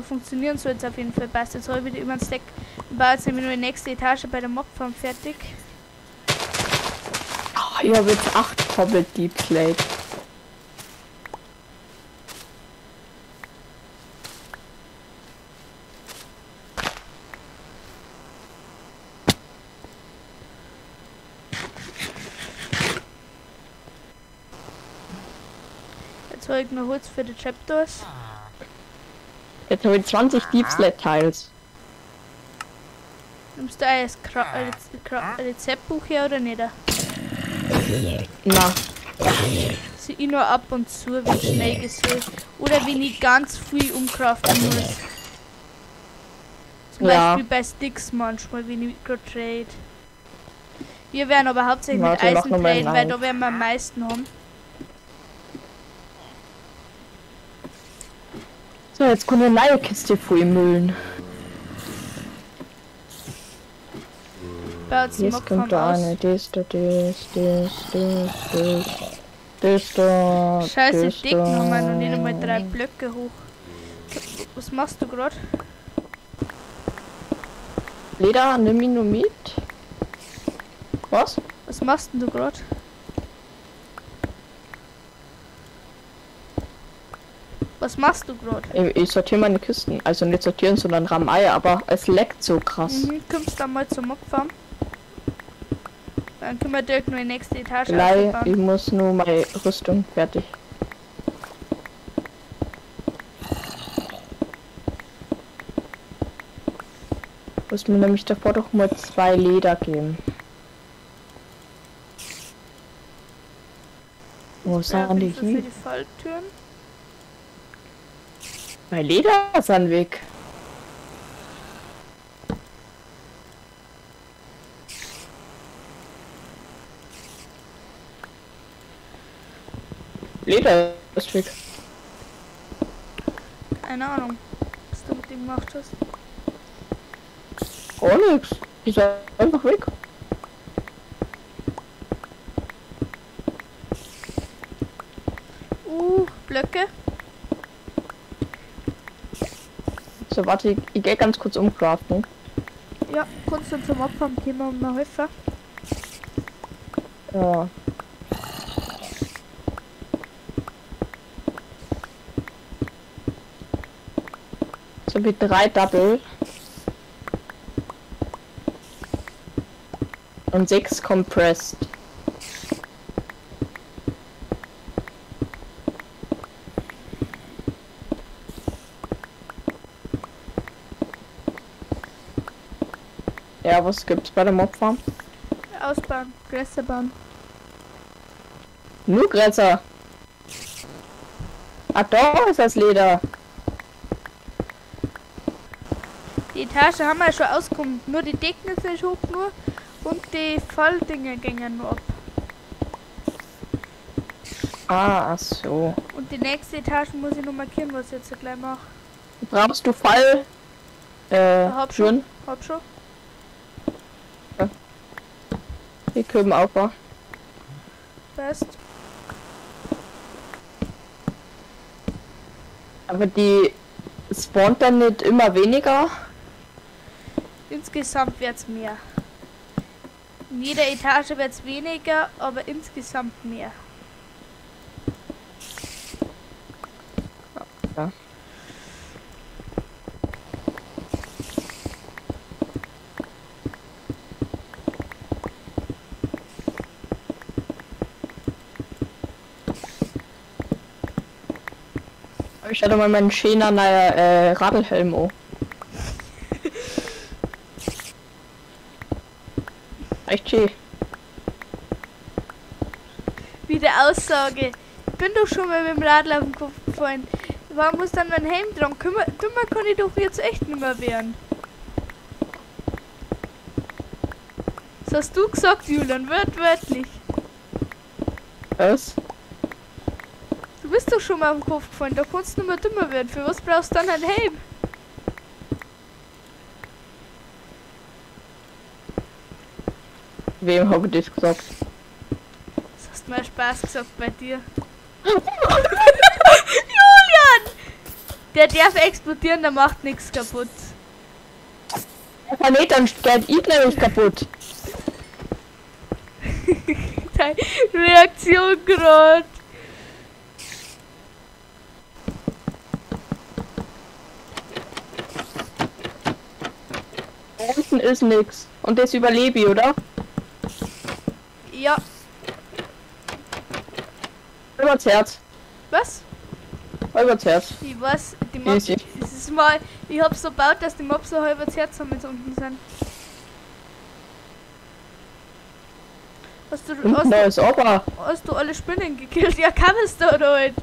Funktionieren soll jetzt auf jeden Fall passt. Jetzt habe ich wieder über den Stack. Ich baue jetzt nämlich nur die nächste Etage bei der Mobfarm fertig. Ich habe jetzt acht Cobbled Deep Slate. Jetzt habe ich noch Holz für die Trapdoors. Jetzt habe ich 20 Deep Slate Tiles. Nimmst du ein Rezeptbuch her oder nicht? Na, Sehe ich nur ab und zu, wie schnell gesehen. Oder wenn ich ganz viel umkraften muss. Zum Ja. Beispiel bei Sticks manchmal, wenn ich gerade trade. Wir werden aber hauptsächlich Warte, mit Eisen traden, weil da werden wir am meisten haben. so, jetzt kommt eine neue Kiste voll Müllen. Sie Jetzt kommt da eine, das, da, das, das, das, das, das da, Scheiße, das dick wir noch nicht einmal drei Blöcke hoch. Was machst du gerade? Leder, nimm ihn nur mit. Was? Was machst denn du gerade? Was machst du gerade? Ich, ich sortiere meine Kisten. Also nicht sortieren, sondern Ramei, aber es leckt so krass. Mhm, kommst dann mal zur Mobfarm. Dann können wir direkt nur die nächste Etage Gleich, ich muss nur meine Rüstung fertig. Muss mir nämlich davor doch mal zwei Leder geben. Wo sind die für hier? die Falltüren. Zwei Leder sind weg. Leder ist weg. Keine Ahnung, was du mit dem gemacht hast. Gar nichts. Die sind einfach weg. Uh, Blöcke. So, warte, ich, ich gehe ganz kurz umcraften. Ja, kannst du zum Mobfarm kommen und mir helfen? Ja. So wie drei Double. Und sechs Compressed. Ja, was gibt's bei der Mobfarm? Ausbauen, Gräser bauen. Nur Gräser. Ah, da ist das Leder. Die Etage haben wir ja schon ausgekommen. Nur die Decken sind hoch nur und die Falldinger gingen nur ab. Ah, ach so. Und die nächste Etage muss ich noch markieren, was ich jetzt gleich mache. Brauchst du Fall? Äh, Hab schon. Hab schon. Die können auch. wa? Passt. Aber die spawnt dann nicht immer weniger. Insgesamt wird es mehr. In jeder Etage wird es weniger, aber insgesamt mehr. Ja. Ich hatte mal meinen schöner neuer äh, Radlhelm. Oh. Echt schön. Wie die Aussage. Ich bin doch schon mal mit dem Radl auf den Kopf gefallen. Warum muss dann mein Helm dran? Kümmer, dümmer kann ich doch jetzt echt nicht mehr werden. Das hast du gesagt, Julian, wörtlich. Was? Du bist doch schon mal auf den Kopf gefallen, da kannst du nicht mehr dümmer werden. Für was brauchst du dann einen Helm? Wem habe ich das gesagt? Das hast mal Spaß gesagt bei dir. Julian! Der darf explodieren, der macht nichts kaputt. Der Planet dann geht ich nämlich kaputt. Deine Reaktion gerade. Unten ist nix. Und das überlebe ich, oder? Ja, Übers Herz. was? Übers Herz. Ich weiß, die Mobs. Easy. Es ist mal. Ich hab's so gebaut, dass die Mobs so halb ins Herz haben, wenn sie unten sind. Hast du, hast, da ist Opa. hast du alle Spinnen gekillt? Ja, kannst du oder halt.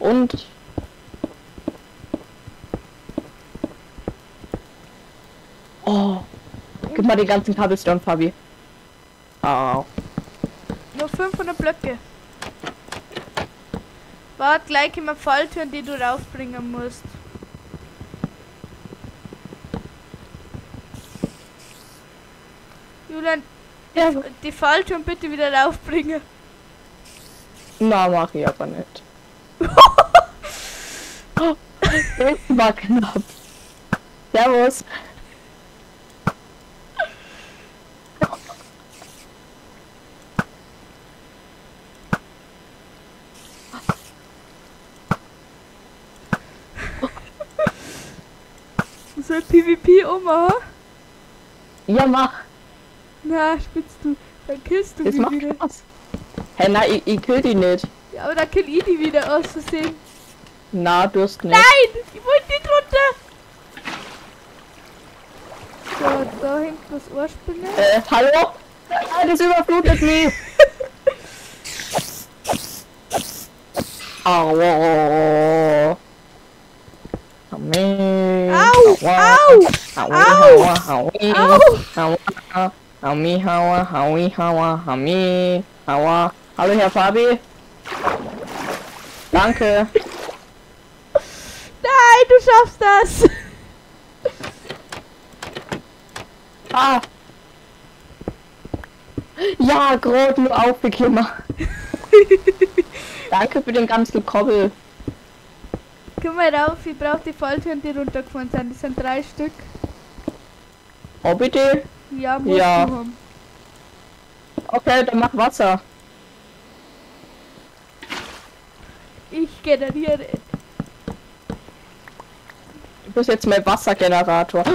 Und. Oh. Gib mal den ganzen Cobblestone, Fabi. Au. Nur 500 Blöcke. Wart gleich immer Falltüren, die du raufbringen musst. Julian, Ja. die Falltüren bitte wieder raufbringen. Na, mach ich aber nicht. Oh, das war knapp. Servus. Soll PvP ummachen? Ja, mach. Na, spitzt du. Dann killst du Das mich macht wieder. Spaß. Hä, na, ich, ich kill die nicht. Ja, aber dann kill ich die wieder aus Versehen. Na, durst nicht. Nein! Ich wollte nicht runter! So, da hängt was Ohrspinne. Äh, hallo? Ah, das überflutet mich. Au. Au. Au! Au! Au! Au! Au! Au! Haui, haua, haui, haua, hami, haua. Hallo, Herr Fabi. Danke. Nein, du schaffst das! Ah. Ja, Grot, nur aufbekommen. Danke für den ganzen Kobbel. Komm mal rauf, ich brauche die Falltüren, die runtergefahren sind. Das sind drei Stück. Oh, bitte. Ja, musst Ja. du haben. Okay, dann mach Wasser. Ich generiere. Du bist jetzt mein Wassergenerator.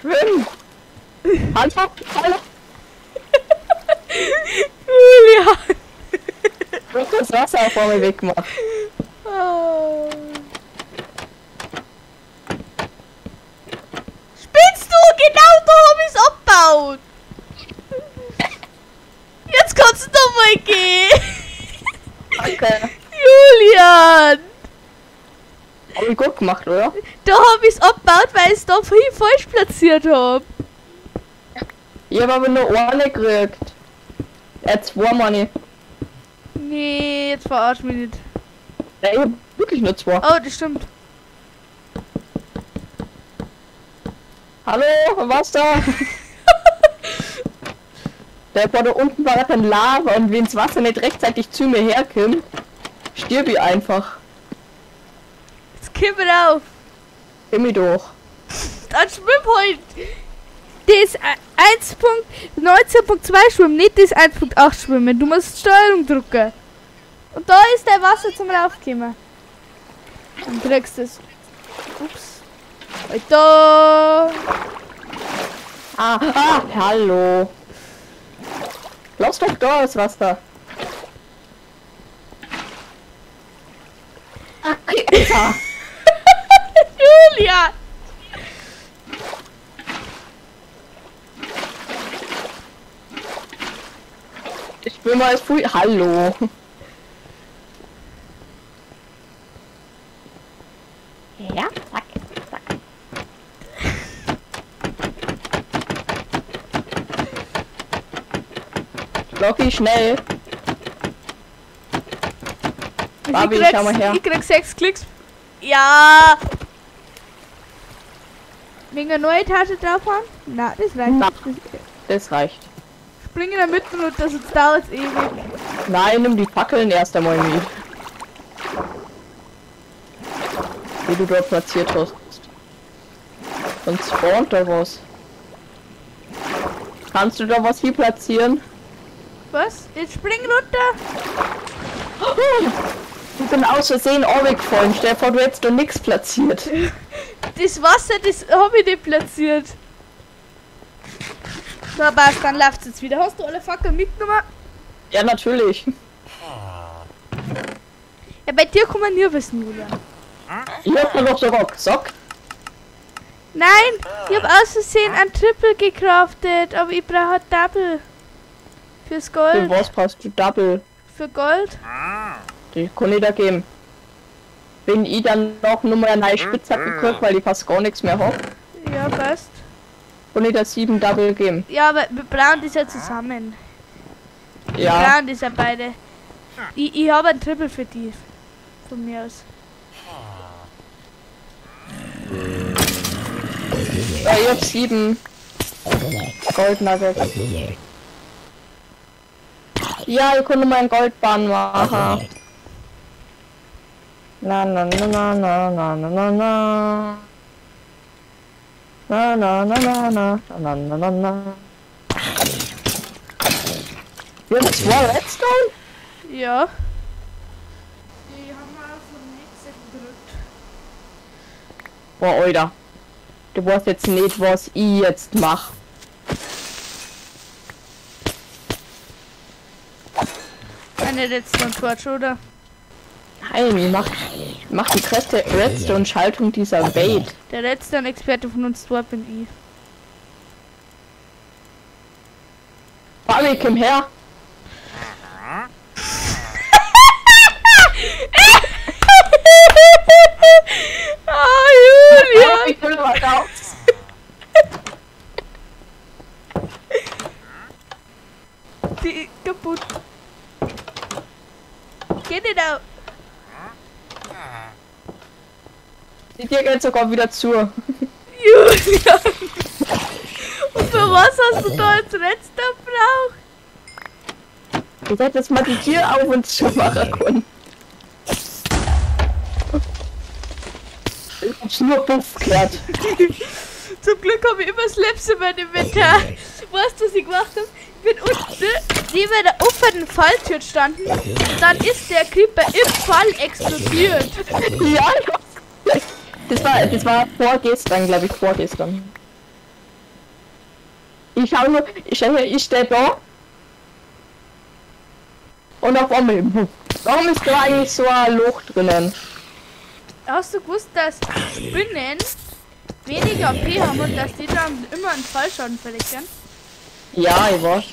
Schwimmen! Hallo, hallo! Julia! Du hast das Wasser vor mir weggemacht. Oh. Spinnst du? Genau da hab ich's abgebaut! Jetzt kannst du doch mal gehen! Danke. Julian! Hab ich gut gemacht, oder? Da hab ich's abgebaut, weil ich's da viel falsch platziert hab. Ich hab aber nur eine gekriegt. Hat zwei, Money. Nee, jetzt verarsch mich nicht. Ja, ich hab wirklich nur zwei. Oh, das stimmt. Hallo, was da? Der war da unten war ein Lava und wenn das Wasser nicht rechtzeitig zu mir herkommt, stirb ich einfach. Jetzt rauf. Komm ich durch. Dann schwimm halt. Das 1.19.2 schwimmen, nicht das 1.8 schwimmen. Du musst Steuerung drücken. Und da ist der Wasser zum Raufkommen. Dann kriegst du es. Ups. Da. Ah, ah, hallo. Lass doch da das Wasser. Ah, Alter. Julia! Schwimmer ist Fui. Hallo. Ja, zack, zack. Loki, schnell. Barbie, ich, krieg, schau mal her. ich krieg sechs Klicks. Ja! Wegen eine neue Tasche drauf haben? Na, das reicht. Na. Das reicht. Spring in der Mitte und das dauert ewig. Nein, nimm die Fackeln erst einmal mit. Die du dort platziert hast. Sonst spawnt da was. Kannst du da was hier platzieren? Was? Jetzt spring runter! Ich bin aus Versehen auch weggefallen. Vor, du hättest da nichts platziert. Das Wasser, das habe ich nicht platziert. So, passt, dann läuft's jetzt wieder. Hast du alle Fackeln mitgenommen? Ja, natürlich. Ja, bei dir kann man nie wissen, Julia. Ich hab mir doch sogar gesagt. Nein, ich habe aus Versehen ein Triple gecraftet, aber ich brauche Double. Fürs Für Gold. was brauchst du Double? Für Gold. Die kann ich da geben. Wenn ich dann noch nur mal eine neue Spitzhacke krieg, weil ich fast gar nichts mehr hab, Ja, passt. Kann ich da sieben Double geben. Ja, aber wir brauchen das ja zusammen. Wir Ja, brauchen das ja beide. Ich, ich habe ein Triple für die. Von mir aus. ja ich hab sieben Goldnuggets. Ja, ich konnte meinen Goldbahn machen. Na na na na na na na na na. Na na na na na na na na na. Wir haben zwei Redstone? Ja. Die haben wir von nichts gedrückt. Boah, Alter. Du weißt jetzt nicht, was ich jetzt mach. Eine Redstone Torch, oder? Nein, mach, mach die größte Redstone-Schaltung dieser Welt. Der Redstone-Experte von uns zwei bin ich. Fabi, komm her. Ah, Julia! Die kaputt. Geh nicht auf. Die geht sogar wieder zu. Julia! Und für was hast du da jetzt Redstone braucht? Ich hätte jetzt mal die Tür auf und zu machen können. Ich hab's nur Puff gehört. Zum Glück habe ich immer Slaps in meinem Inventar. Weißt du, was ich gemacht habe? Bin unten neben der offenen Falltür gestanden. Dann ist der Creeper im Fall explodiert. Ja. Das war, das war vorgestern, glaube ich, vorgestern. Ich schau nur, ich schau hier, ich steh da. Und auf einmal, wupp. warum ist da eigentlich so ein Loch drinnen? Hast du gewusst, dass Spinnen weniger AP haben und dass die dann immer einen Fallschaden verlieren? Ja, ich weiß.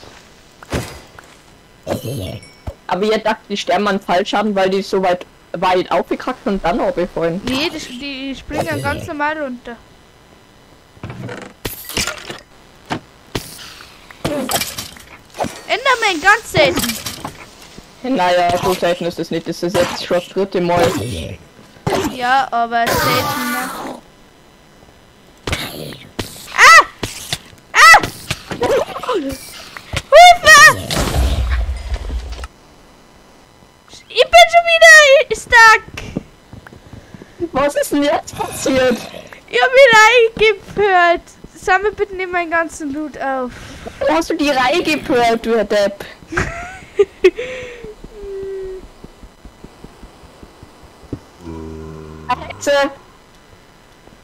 Aber ihr dachte, die sterben an Fallschaden, weil die so weit, weit aufgekackt und dann aufgefallen. Nee, die, die springen ganz normal runter. Enderman, ganz selten. Naja, so selten ist es nicht. Das ist jetzt schon das dritte Mal. Ja, aber selten, ne? Hilfe! Ich bin schon wieder stuck! Was ist denn jetzt passiert? Ich hab mich reingepört. Sammel bitte nicht meinen ganzen Loot auf. Hast du die Reihe gepört, du Depp? Alter,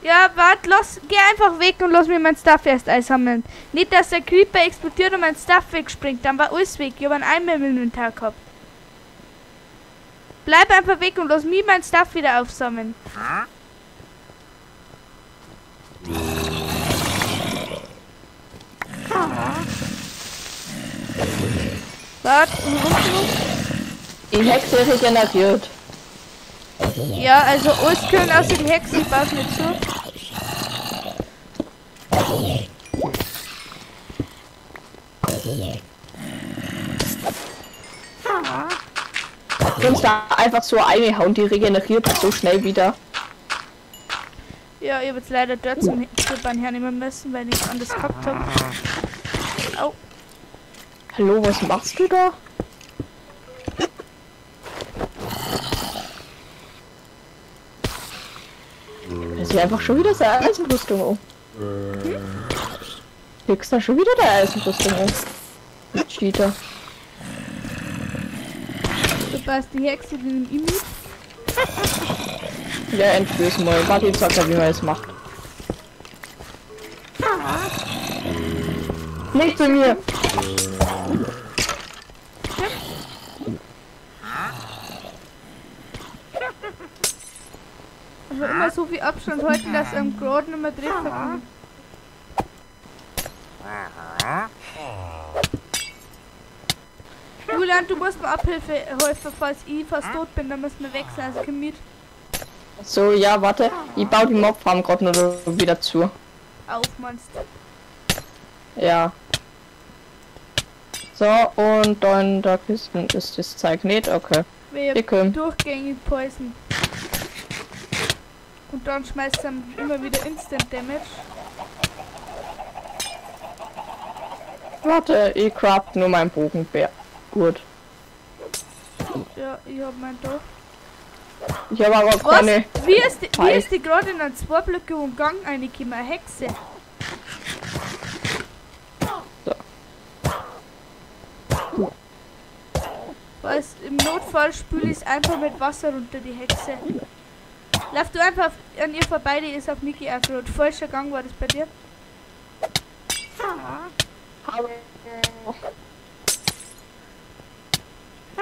Ja, warte, lass, geh einfach weg und lass mir mein Stuff erst einsammeln. Nicht, dass der Creeper explodiert und mein Stuff wegspringt, dann war alles weg. Ich habe einen Eimer im Inventar gehabt. Bleib einfach weg und lass mir mein Stuff wieder aufsammeln. Warte, und unten Die Hexe regeneriert. Ja, also alles können außer die Hexe, ich baue nicht zu. Du kannst da einfach so eine hauen, die regeneriert so schnell wieder. Ja, ich habe jetzt leider dort zum Bein hernehmen müssen, weil ich anderes gehabt habe. Au. Hallo, was machst du da? Das ist einfach schon wieder seine Eisenrüstung um. Kriegst da schon wieder der Eisenrüstung um. Cheater. Du passt die Hexe, ihm mit. Ja, entführ's mal. Warte, ich sag ja, wie man es macht. Nicht zu mir! Aber immer so viel Abstand halten, dass am gerade nicht mehr treffen kann. Julian, du musst mir Abhilfe helfen, falls ich fast tot bin, dann müssen wir wechseln, also komm mit. So, ja, warte. Ich baue die Mobfarm gerade nur wieder zu. Auf, meinst Ja. So, und dann da Kisten ist das Zeug nicht. Okay. Wir Wir können. durchgängig Poison. Und dann schmeißt er immer wieder Instant Damage. Warte, ich craft nur meinen Bogenbär. Gut. Ja, ich hab meinen da. Ich habe aber Was? keine. Wie ist die, wie ist die gerade in einen zwei Blöcke umgang reingekommen? Eine Hexe. Was im Notfall spüle ich einfach mit Wasser runter die Hexe. Lauf du einfach an ihr vorbei, die ist auf Niki aufgerollt. Falscher Gang war das bei dir.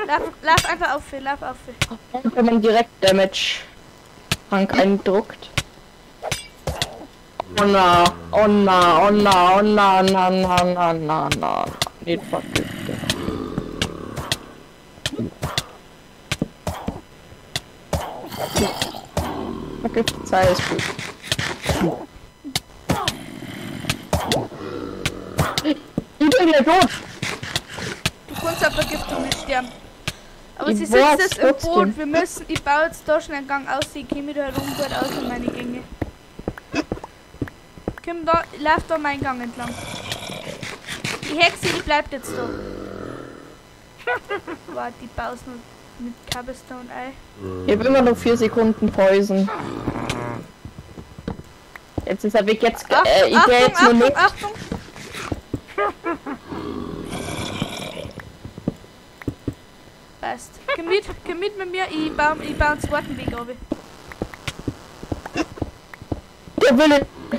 Lauf, lauf einfach auf, lauf auf. Wenn man direkt Damage Rank eindruckt. Oh na, oh na, oh na, oh na, na, na, na, na, na. Nicht vergiftet. Vergiftet sei es gut. Ich bin wieder tot! Du kannst auf Vergiftung nicht sterben. Aber Ich sie sitzt jetzt im. Boot. Wir müssen. Ich baue jetzt da schon einen Gang aus. Ich komme wieder herum gut aus in meine Gänge. Komm da, lauf da meinen Gang entlang. Die Hexe, die bleibt jetzt da. Warte, die baust noch mit Cobblestone ein. Ich habe immer noch 4 Sekunden Poison. Jetzt ist er weg, jetzt. Ach, Äh, ich geh jetzt nur Achtung, nicht. Achtung! Passt. Komm mit, komm mit mit mir. Ich baue, ich baue einen zweiten Weg runter.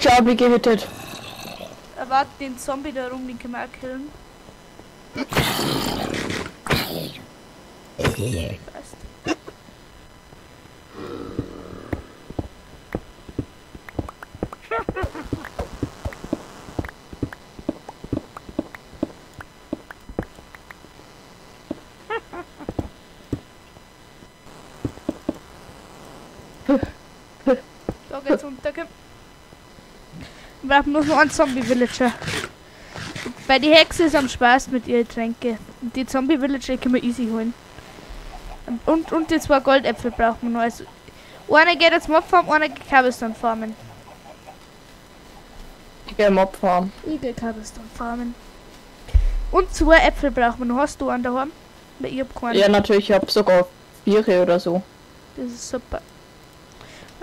Der habe ich gehittet. Erwarte den Zombie da rum, den können wir auch killen. Passt. Da geht's runter. Wir brauchen nur noch einen Zombie-Villager. Bei die Hexe ist am Spaß mit ihren Tränke. Und die Zombie-Villager können wir easy holen. Und, und die zwei Goldäpfel brauchen wir noch. Also, einer geht jetzt Mobfarm, einer geht Cobblestone farmen. Ich gehe Mobfarm. Ich gehe Cobblestone farmen. Und zwei Äpfel brauchen wir noch. Hast du einen daheim? Ich hab keinen. Ja, natürlich, ich habe sogar vier oder so. Das ist super.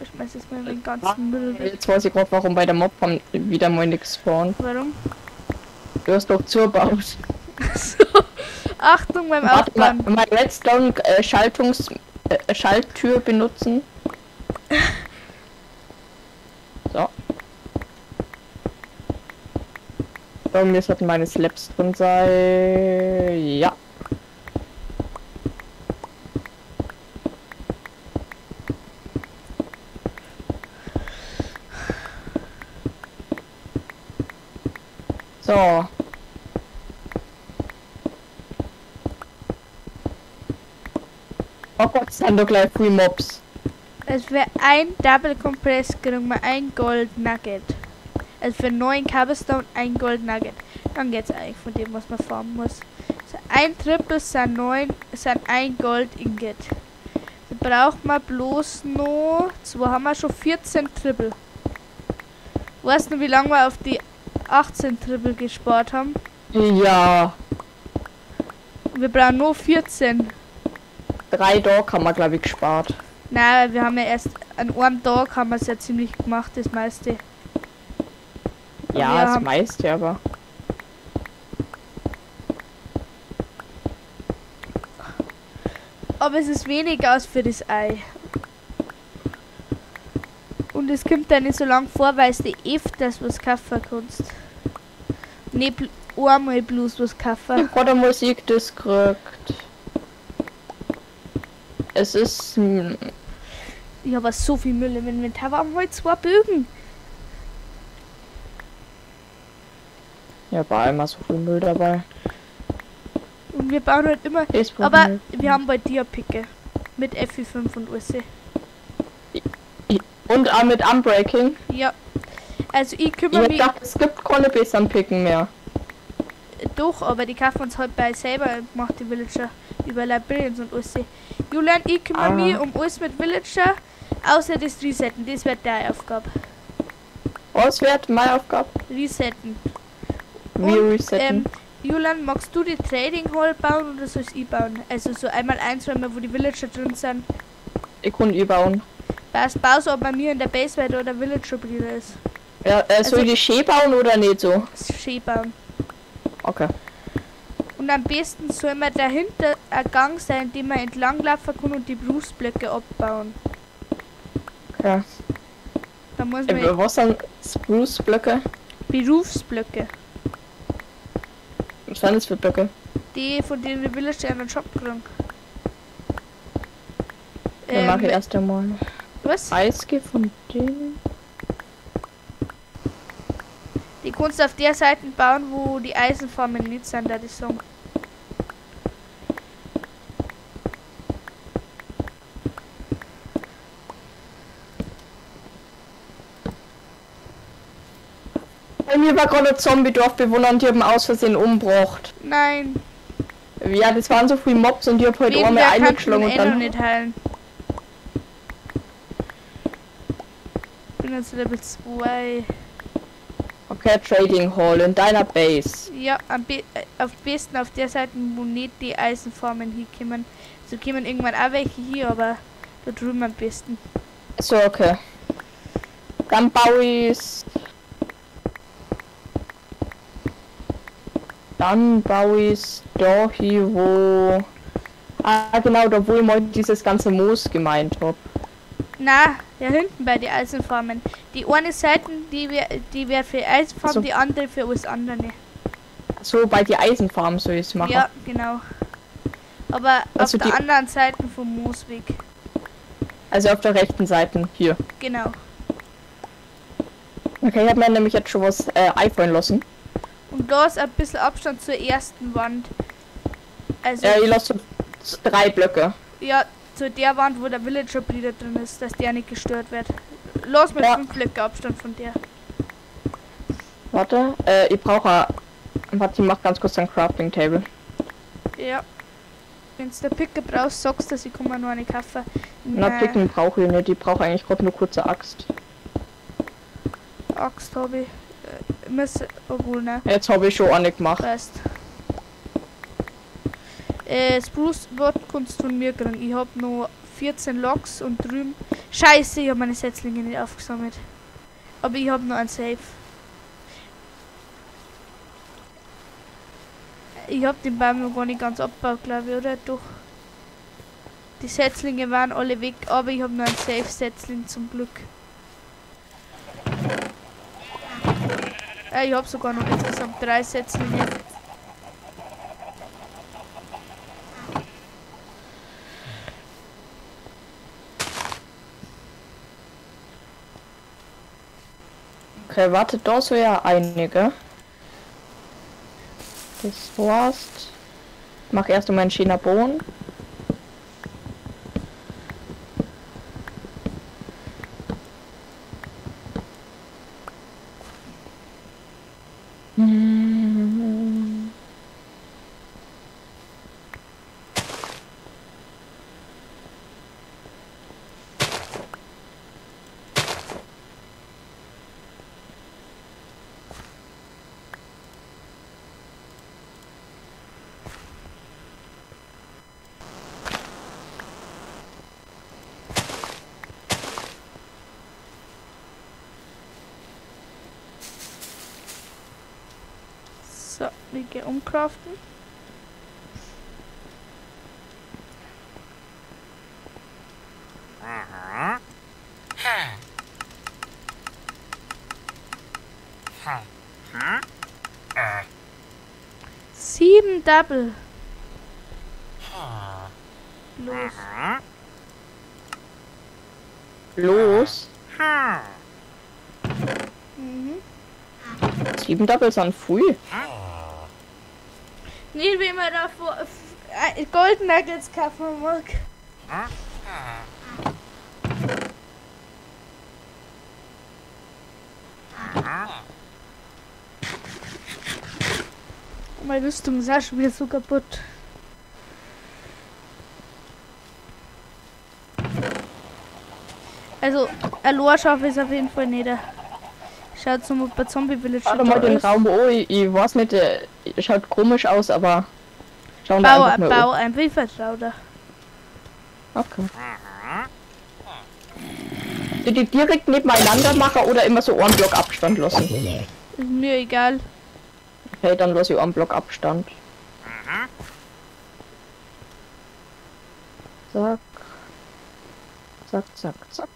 Ich schmeiß jetzt mal den ganzen Müll weg. Jetzt weiß ich gerade, warum bei der Mobfarm wieder mal nichts spawnt. Warum? Du hast doch zugebaut. Achtung beim Warte mal, Aufbauen. mein Redstone äh, Schaltungs äh, Schalttür benutzen. So. So, mir sollten meine Slaps drin sein. Ja. So. Gott, sind doch gleich Free Mobs. Also für ein Double Compress kriegen wir ein Gold Nugget. Also für neun Cobblestone ein Gold Nugget. Dann geht's eigentlich von dem, was man farmen muss. So ein Triple sind neun, sind ein Gold Ingot. Da braucht man bloß noch, zwei haben wir schon 14 Triple. Weißt du, wie lange wir auf die 18 Triple gespart haben? Ja, Wir brauchen nur 14. drei Dog haben wir, glaube ich, gespart. Nein, wir haben ja erst an einem Tag haben wir es ja ziemlich gemacht, das meiste. wir Ja, das meiste, aber. Aber es ist weniger als für das Ei. Und es kommt dann nicht so lang vor, weil du öfters was kaufen kannst. Nicht einmal bloß was Ich kaufen. hab gerade Musik das gekriegt. Es ist. Ich habe so viel Müll im Inventar. Wir haben heute zwei Bögen. Ja, war immer so viel Müll dabei. Und wir bauen halt immer. Aber wir. wir haben bei dir Picke. Mit FI5 und alles. Und auch mit Unbreaking. Ja. Also ich Ich kümmere hab mich gedacht, es gibt keine besseren Picken mehr. doch, aber die kaufen uns halt bei selber gemacht, die Villager. Über Librarians und alles. Julian, ich kümmere Ah. mich um alles mit Villager. Außer das Resetten. Das wird deine Aufgabe. Was wird meine Aufgabe? Resetten. Wie Und, resetten? Ähm, Julian, magst du die Trading Hall bauen oder soll ich bauen? Also so einmal einräumen, wo die Villager drin sind. ich kann überbauen. Passt, baust du bei mir in der Base, weil da der Villager Breeder ist. Ja, äh, soll Also- ich die Schee bauen oder nicht so? Schön bauen. Okay. Und am besten soll man dahinter ein Gang sein, den man entlanglaufen kann und die Berufsblöcke abbauen. okay. Da muss man Äh, was sind Spruce-Blöcke? Berufsblöcke. Was sind das für Blöcke? Die, von denen die Villager einen Shop kriegen. Ich Ähm, erst einmal was? Eisge von denen. Die kannst du auf der Seite bauen, wo die Eisenformen nicht sind, da die sagen. Bei mir war gerade ein Zombie-Dorfbewohner und die haben aus Versehen umgebracht. Nein, Ja, das waren so viele Mobs und die hab heute du eingeschlagen und dann. nicht heilen. Ich bin jetzt Level 2. Okay, Trading Hall in deiner Base. Ja, am be äh, auf besten auf der Seite, wo nicht die Eisenformen hinkommen. So kommen irgendwann auch welche hier, aber da drüben am besten. So, okay. Dann baue ich's. Dann baue ich's da hier, wo. Ah, genau, da wo ich mal dieses ganze Moos gemeint hab. Na, da hinten bei den Eisenformen. Die eine Seite, die wär, die wär für Eisenformen, So. die andere für alles andere. So, bei die Eisenfarm soll ich's machen. Ja, genau. Aber Also auf der anderen Seite vom Moosweg. Also auf der rechten Seite, hier. Genau. Okay, ich habe mir nämlich jetzt schon was äh, einfallen lassen. Und da ist ein bisschen Abstand zur ersten Wand. Also, Äh, ich lasse so drei Blöcke. ja, zu der Wand, wo der Villager Breeder drin ist, dass der nicht gestört wird. Los mit Ja. 5 Blöcke Abstand von der. Warte, äh, ich brauche. Warte, ich mach ganz kurz ein Crafting Table. Ja. Wenn du der Picker brauchst, sagst du, dass ich komme noch eine kaufen. Na, Nein, Picken brauche ich nicht. Ich brauche eigentlich gerade nur kurze Axt. Axt habe ich. Ne? Jetzt habe ich schon eine gemacht. Passt. Äh, Spruce Wort kannst du von mir kriegen. Ich hab noch 14 Loks und drüben. Scheiße, ich habe meine Setzlinge nicht aufgesammelt. Aber ich habe noch ein Safe. Ich habe den Baum noch gar nicht ganz abgebaut, glaube ich, oder? Doch. Die Setzlinge waren alle weg, aber ich habe noch ein Safe-Setzling zum Glück. Äh, ich habe sogar noch insgesamt drei Setzlinge. Okay, warte, da so ja einige. Das war's. Mach erst einmal einen schöner Bohnen. Mm-hmm. Umkraften. Sieben Double. Los. Los. Mhm. Sieben Doubles an früh. Vor äh, Golden Nuggets kaufen mag. Meine Rüstung ist auch schon wieder so kaputt. Also, Aloha schaffe ich es auf jeden Fall nicht. Schaut zum bei Zombie Village Schau mal den. Raum an. Ich, ich weiß nicht, der schaut komisch aus, aber schauen Bau, einfach mal bau ein wie vertraut er. an. Okay. Du die direkt nebeneinander machen oder immer so einen Block Abstand lassen? Ist mir egal. Okay, dann lasse ich einen Block Abstand. Zack. Zack, zack, zack.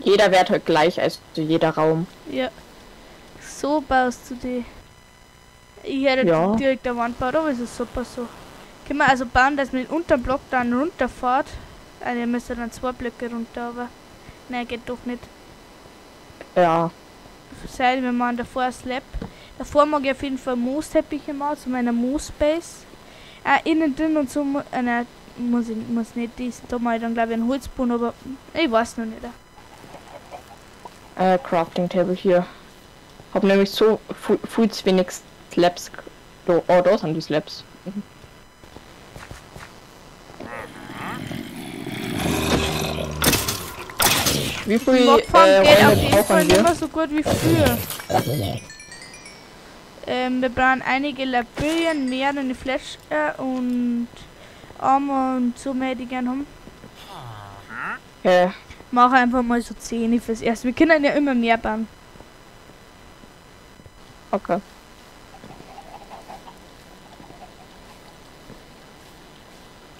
Jeder Wert halt gleich, also jeder Raum. Ja. So baust du die. Ich hätte Ja. direkt der Wand baut, aber es ist super so. Können wir also bauen, dass man den unteren Block dann runterfährt. Also ihr müsst dann zwei Blöcke runter, aber. Nein, geht doch nicht. Ja. Sei, wir machen davor ein Slab. Davor mag ich auf jeden Fall Moosteppiche machen, zu meiner Moosbase. Äh, innen drin und so. Äh, nein, muss ich muss nicht dies. Da ich dann glaube ich einen Holzboden, aber ich weiß noch nicht. Äh, Crafting Table hier. Hab nämlich so viel zu wenig Slabs. Da, oh, da sind die Slabs. Mhm. Wie viel Mobfarm äh, geht auf jeden Fall nicht mehr so gut wie früher. Ähm, wir brauchen einige Labyrinth, mehrere Flash äh, und Armor und so mehr, die gern haben. Äh, Mach einfach mal so 10 fürs erste. Wir können ja immer mehr bauen. Okay.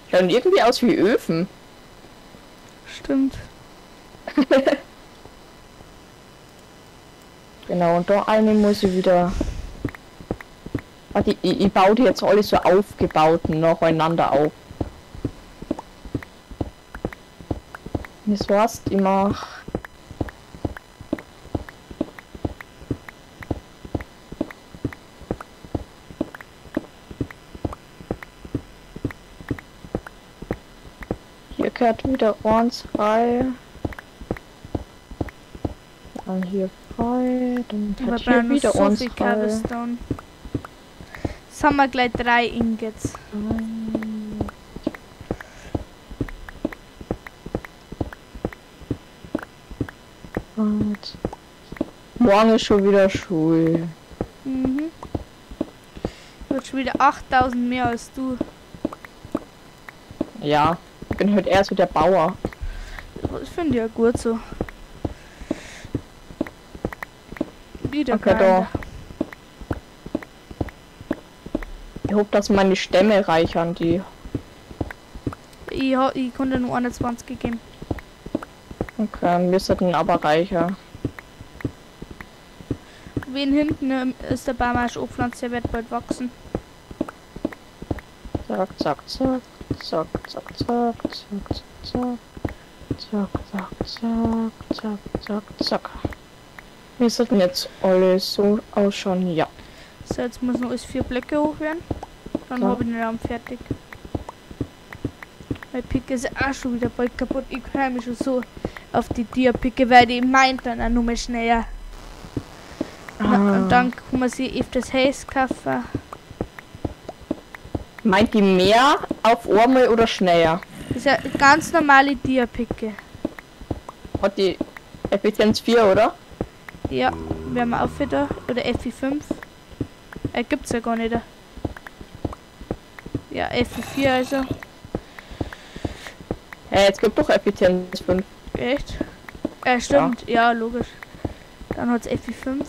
Schauen irgendwie aus wie Öfen. Stimmt. Genau, und da eine muss ich wieder. Warte, ich, ich baue die jetzt alle so aufgebaut nacheinander auf. Das war's, ich mach. Hier gehört wieder eins rein. Dann hier frei, dann hat hier brauchen noch wieder so viel frei. Cobblestone. Jetzt haben wir gleich drei Ingots. Und morgen ist schon wieder Schule. Mhm. Wird schon wieder 8000 mehr als du. Ja, bin heute eher so der Bauer. Das finde ich ja gut so. Wieder Okay, da. Ich hoffe, dass meine Stämme reichern, die. Ich, ich konnte nur 21 gegeben. Okay, wir sollten aber reicher. Wen hinten ähm, ist der angepflanzt, der wird bald wachsen. Zack, zack, zack, zack, zack, zack, zack, zack, zack, zack, zack, zack, zack, zack. Wir sollten jetzt alle so ausschauen, ja. So, jetzt muss noch alles vier Blöcke hoch werden. Dann habe ich den Raum fertig. Mein Picke ist auch schon wieder bald kaputt. Ich freue mich schon so auf die Tierpicke, weil die meint dann auch nur mehr schneller. Na, Ah. und dann kann man sie öfters Haze kaufen. Meint die mehr auf einmal oder schneller? Das ist eine ganz normale Tierpicke. Hat die Effizienz 4, oder? Ja, wir haben auch wieder. Oder FI5. Äh, gibt's ja gar nicht. Ja, FI4 also. Ja, jetzt gibt doch Effizienz 5. Echt? Äh, stimmt. Ja, logisch. Dann hat es FI5.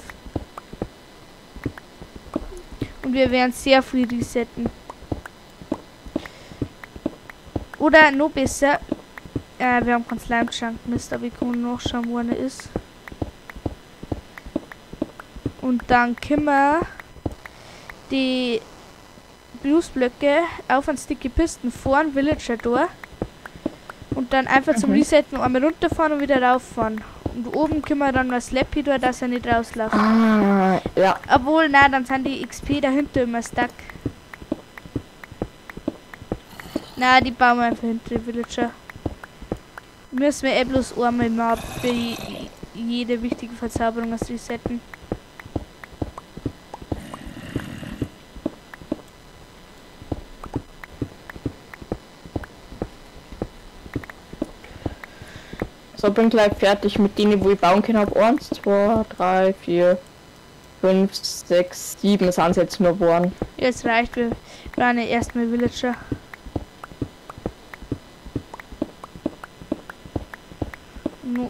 Und wir werden sehr viel resetten. Oder noch besser, äh, wir haben keinen Slime geschenkt, Mist, aber ich kann noch schauen, wo er ist. Und dann können wir die Bluesblöcke auf einen Sticky Pisten vor den Villager durch. Und dann einfach zum Mhm. Resetten einmal runterfahren und wieder rauffahren. Und oben können wir dann was Slappy durch, dass er nicht rausläuft. Ah, ja. Obwohl, nein, dann sind die XP dahinter immer stuck. Na, die bauen wir einfach hinter die Villager. Müssen wir eh bloß einmal mal für je- jede wichtige Verzauberung was resetten. So, bin gleich fertig mit denen, wo ich bauen kann. Hab 1, 2, 3, 4, 5, 6, 7 sind jetzt nur geworden. Es reicht, wir brauchen ja erstmal Villager.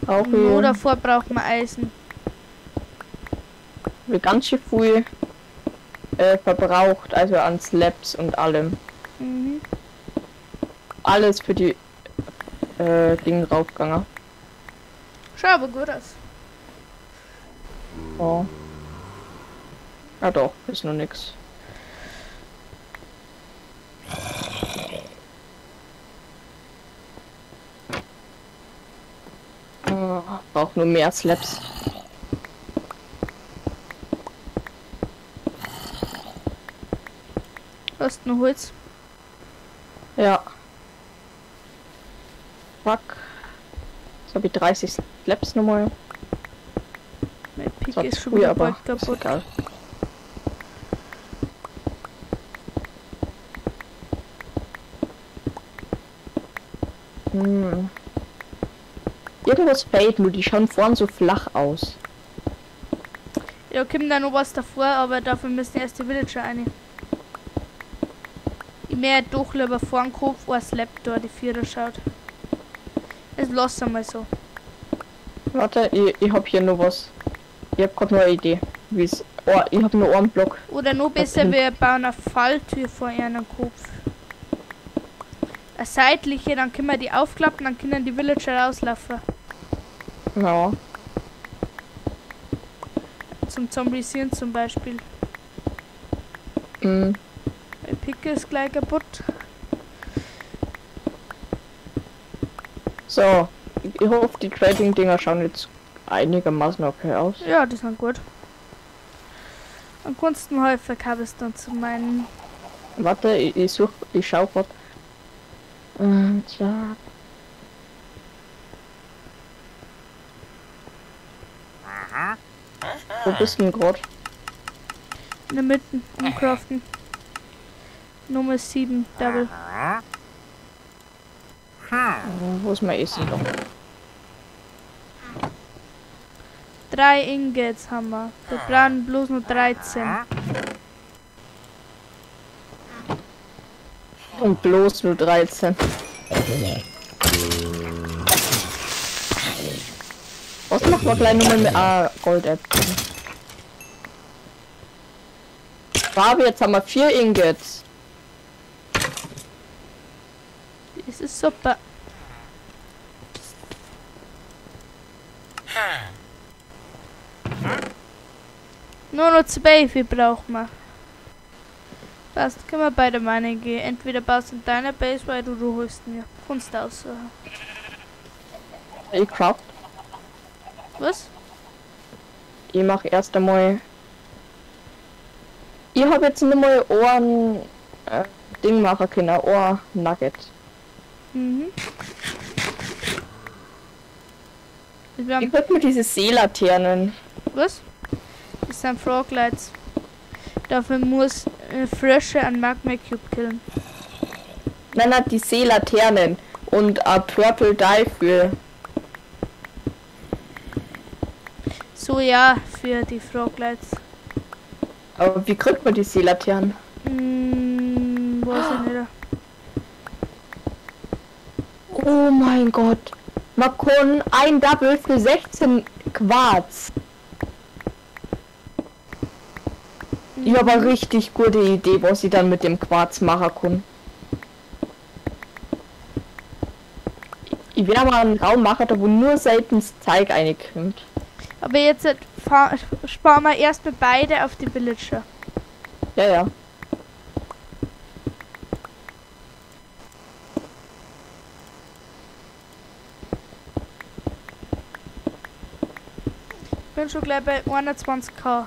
Auch nur hier. davor braucht man Eisen. Wie ganz schön viel äh, verbraucht, also an Slabs und allem. Mhm. Alles für die äh, Dinge raufgegangen. Schau aber gut aus. Oh. Ja doch, ist nur nix. Oh, braucht nur mehr Slaps. Hast du Holz? Ja. Fuck. Jetzt habe ich 30 Slaps nochmal. Mein Pick Das ist ist schon wieder aber ist kaputt. egal. Hm. Irgendwas fällt nur, die schauen vorn so flach aus. Ja, kommt da noch was davor, aber dafür müssen erst die Villager rein. Ich mehr doch lieber vor den Kopf ein Slap da, die Vierer schaut. Es lass einmal so. Warte, ich, ich hab hier noch was. Ich hab grad noch eine Idee. Wie's. Oh, ich hab nur einen Block. Oder noch besser, wir bauen eine Falltür vor ihren Kopf. Eine seitliche, dann können wir die aufklappen, dann können die Villager rauslaufen. Ja. Zum Zombisieren zum Beispiel. Hm. Mein Pick ist gleich kaputt. So. Ich, hoffe, die Trading-Dinger schauen jetzt einigermaßen okay aus. Ja, die sind gut. Am Kunsten häufig habe ich dann zu meinen. Warte, ich, ich such, ich schau grad. Und ja. Wo bist du denn grad? In der Mitte umkraften. Nummer 7, Double. Oh, Wo ist mein Essen doch? Drei Ingots haben wir. Wir brauchen bloß nur 13. Und bloß nur 13. Was machen wir gleich nochmal mit ah, Goldäpfel? Fabi, jetzt haben wir vier Ingots. Das ist super. Nur noch zwei viel brauchen wir. Passt, können wir beide meine gehen. Entweder baust du in deiner Base weiter oder du holst mir. Kunst aussuchen. Ich craft. Was? Ich mach erst einmal. Ich habe jetzt nur mal Ohren äh, Ding machen können, Ohr Nugget. Mhm. Ich würde mir diese Seelaternen. was? Das sind Froglights. Dafür muss äh, Frösche ein Magma Cube killen. Nein, nein, die Seelaternen und a Purple Dye für. So ja, für die Froglights. Aber wie kriegt man die Seelaternen? Hm, weiß ich nicht. Oh mein Gott. Man kann ein Double für 16 Quarz. Ich habe eine richtig gute Idee, was ich dann mit dem Quarz machen kann. Ich werde mal einen Raum machen, da wo nur selten Zeug reinkommt. Aber jetzt äh, sparen wir erstmal beide auf die Villager. Ja, ja. Ich bin schon gleich bei 21k.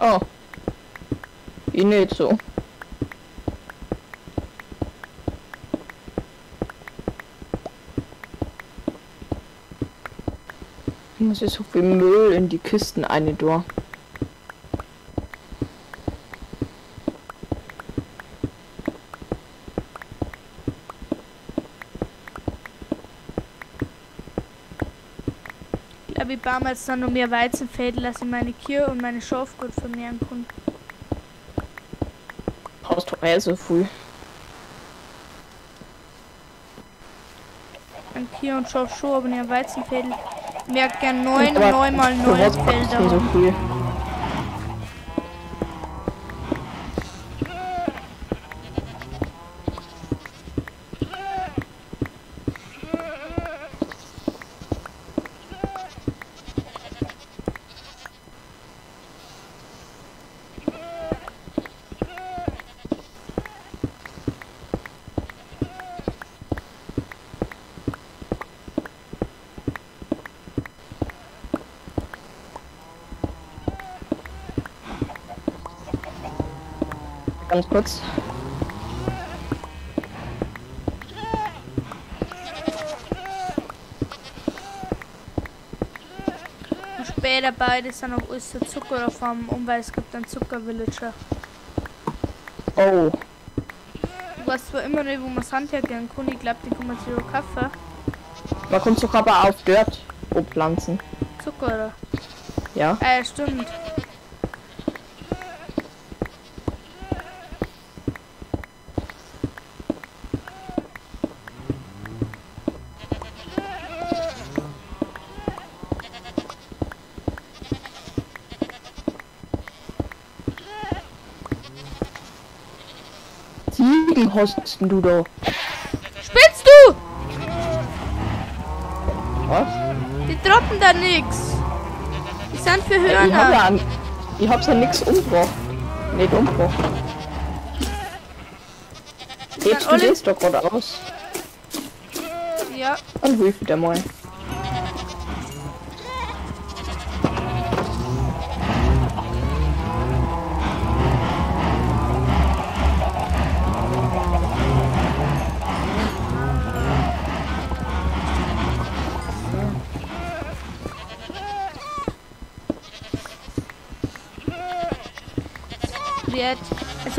Oh. Ich nicht so. Ich muss jetzt so viel Müll in die Kisten eine durch. Ich glaube, ich mir jetzt dann noch mehr Weizenfelder, dass ich meine Kühe und meine Schafe gut vermehren kann. Brauchst du eh so viel. Ein Kühe und Schaf schon, aber nicht Weizenfeld. Ich merke gern 9, Aber 9 mal Für 9 was brauchst du so Felder. Ganz kurz. Und später beide sind auch alles so Zucker auf einem um, weil es gibt einen Zuckervillager. Oh. Du weißt zwar immer nicht, wo man Sand hergehen kann. Ich glaube, die sich auch kaufen. Man kann doch aber auf Dirt pflanzen. Zucker, oder? Ja. Ja, stimmt. Hast du da. Spinnst du? Was? Die droppen da nix. Die sind für Ich hab Hörner. ja, an- ich hab's ja nix umgebracht. Nicht umgebracht. Hebst du das doch gerade aus? Ja, Dann hilf wieder mal.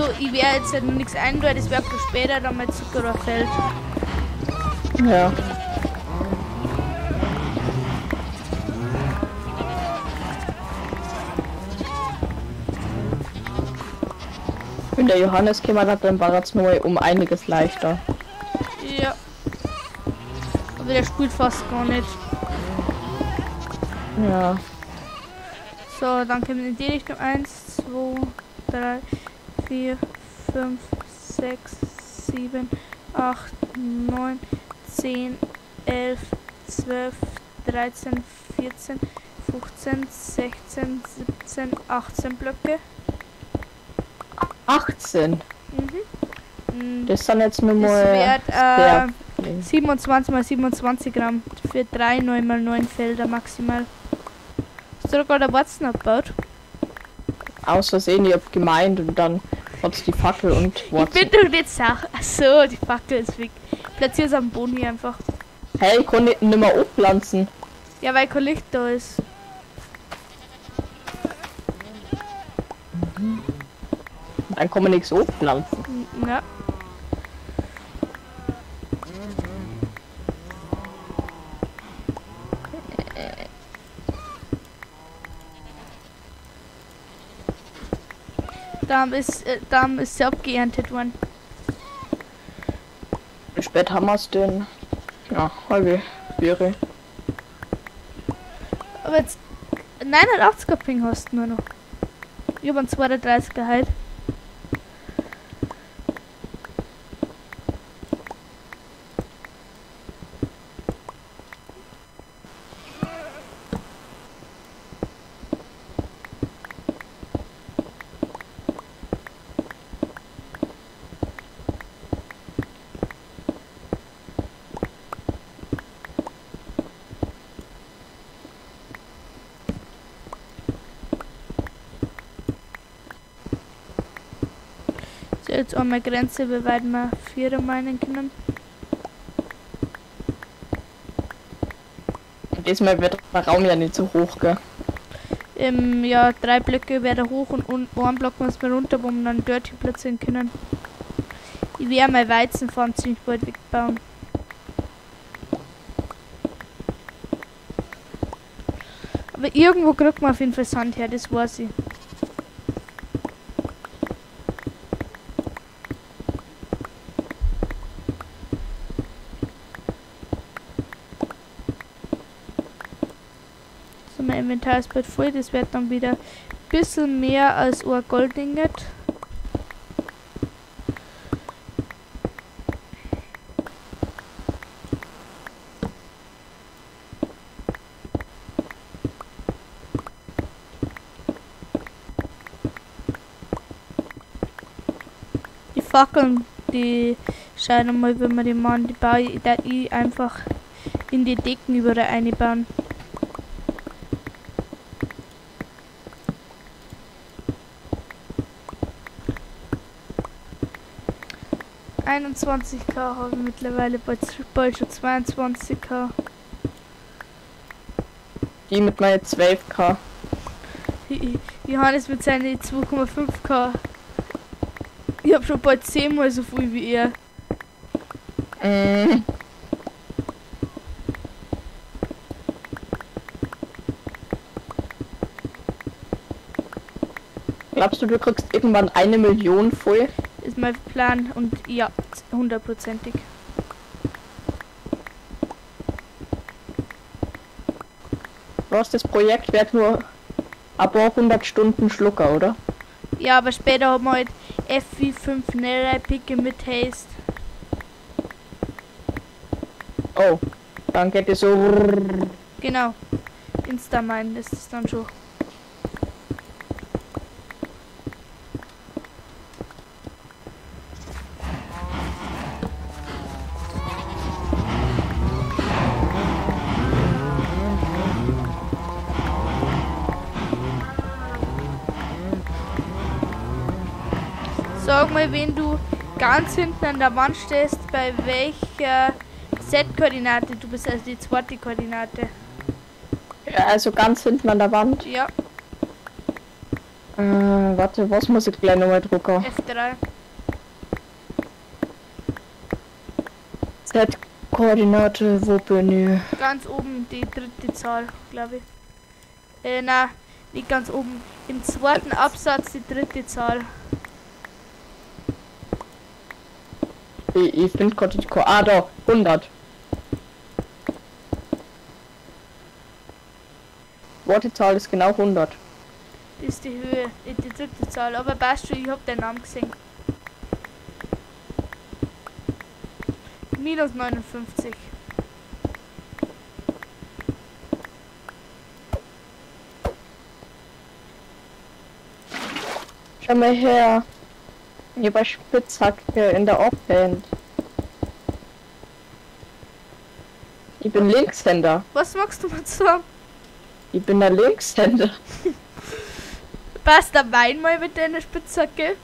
Also, ich werde jetzt halt nichts eindeutig, das für später dann mal Zucker Feld. Ja. Wenn der Johannes hat, dann war es nur um einiges leichter. Ja. Aber der spielt fast gar nicht. Ja. So, dann kommen wir in die Richtung. 1, 2, 3, 4, 5, 6, 7, 8, 9, 10, 11, 12, 13, 14, 15, 16, 17, 18 Blöcke. 18. Mhm. Das sind jetzt nur Das mal. wird sehr äh, viel. 27 mal 27 Gramm für 3 9 mal 9 Felder maximal. Hast du da gerade Watson abgebaut? Aus Versehen, ich hab gemeint und dann hat's die Fackel und Ich Wurzel. bin doch nicht Sach. Achso, die Fackel ist weg. Platzier es am Boden hier einfach. Hey, ich kann nicht mehr aufpflanzen. Ja, weil kein Licht da ist. Dann kann man nichts aufpflanzen. Mm, Ja. Da ist, äh, da ist sie abgeerntet worden. Wie spät haben wir's denn? Ja, halbe Viere. Aber jetzt, 89er Ping hast du nur noch. Ich hab einen 32er halt. Jetzt an meine Grenze, wie weit wir Vierer meinen können. Diesmal wird der Raum ja nicht so hoch, gell? Ähm, ja, drei Blöcke wäre hoch und, und einen Block muss man runter, wo wir dann Dirty platzieren können. Ich werde mein Weizenfarm ziemlich bald wegbauen. Aber irgendwo kriegt man auf jeden Fall Sand her, das weiß ich. So, mein Inventar ist bald voll, das wird dann wieder ein bisschen mehr als ein Goldinget. Die Fackeln, die schauen mal, wenn wir die machen, die baue ich, einfach in die Decken überall einbauen. K habe ich mittlerweile, bald, bald schon 22k. Die mit meinen 12k. I- Johannes mit seinen 2,5k. Ich habe schon bald 10 mal so viel wie er. Mm. Glaubst du, du kriegst irgendwann eine Million voll? Ist mein Plan und ja, hundertprozentig. Was das Projekt wird nur paar hundert Stunden Schlucker, oder? Ja, aber später haben wir halt FV5 Nerei Picke mit Haste. Oh, dann geht es so. Genau. Instamine ist es dann schon. Mal, wenn du ganz hinten an der Wand stehst, bei welcher Z-Koordinate du bist, also die zweite Koordinate. Ja, also ganz hinten an der Wand. Ja, Äh, warte, was muss ich gleich nochmal drucken? F3. Z-Koordinate, wo bin ich? Ganz oben die dritte Zahl, glaube ich. Äh, na, nicht ganz oben. Im zweiten Absatz die dritte Zahl. Ich, finde gerade die Ko Ah, da, 100. Wortezahl ist genau 100. Das ist die Höhe, die dritte Zahl. Aber passt schon, ich hab den Namen gesehen. Minus 59. Schau mal her. Hier bei Spitzhacke in der Offhand. Ich bin Linkshänder. Was magst du mal sagen? Ich bin der Linkshänder. Passt der Wein mal mit deiner Spitzhacke?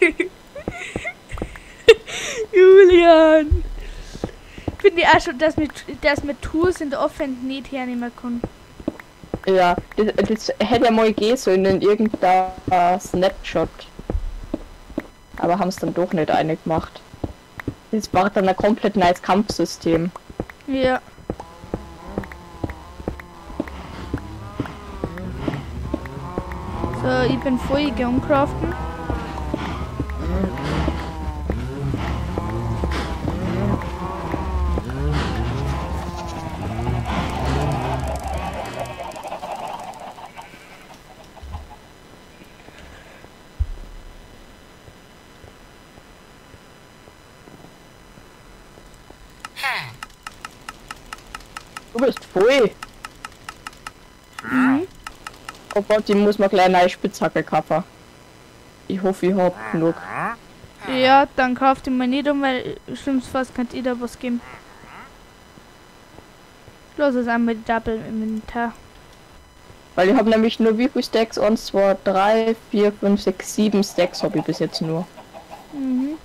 Julian! Finde ich auch schon, dass mit, dass mit Tools in der Offhand nicht hernehmen kann. Ja, das, das hätte ja mal gehen sollen in irgendein äh, Snapshot. Aber haben es dann doch nicht eine gemacht. Das braucht dann ein komplett neues Kampfsystem. Ja. So, ich bin voll gegangen craften. Voll. Mhm. Oh Gott, ich muss mal gleich eine Spitzhacke kaufen. Ich hoffe, ich hab genug. Ja, dann kauft ihr mal nicht um, weil schlimmstenfalls ihr da was geben. Los ist einmal die Double im Inventar. Weil ich habe nämlich nur wie viele Stacks? 1, 2, 3, 4, 5, 6, 7 Stacks habe ich bis jetzt nur. Mhm.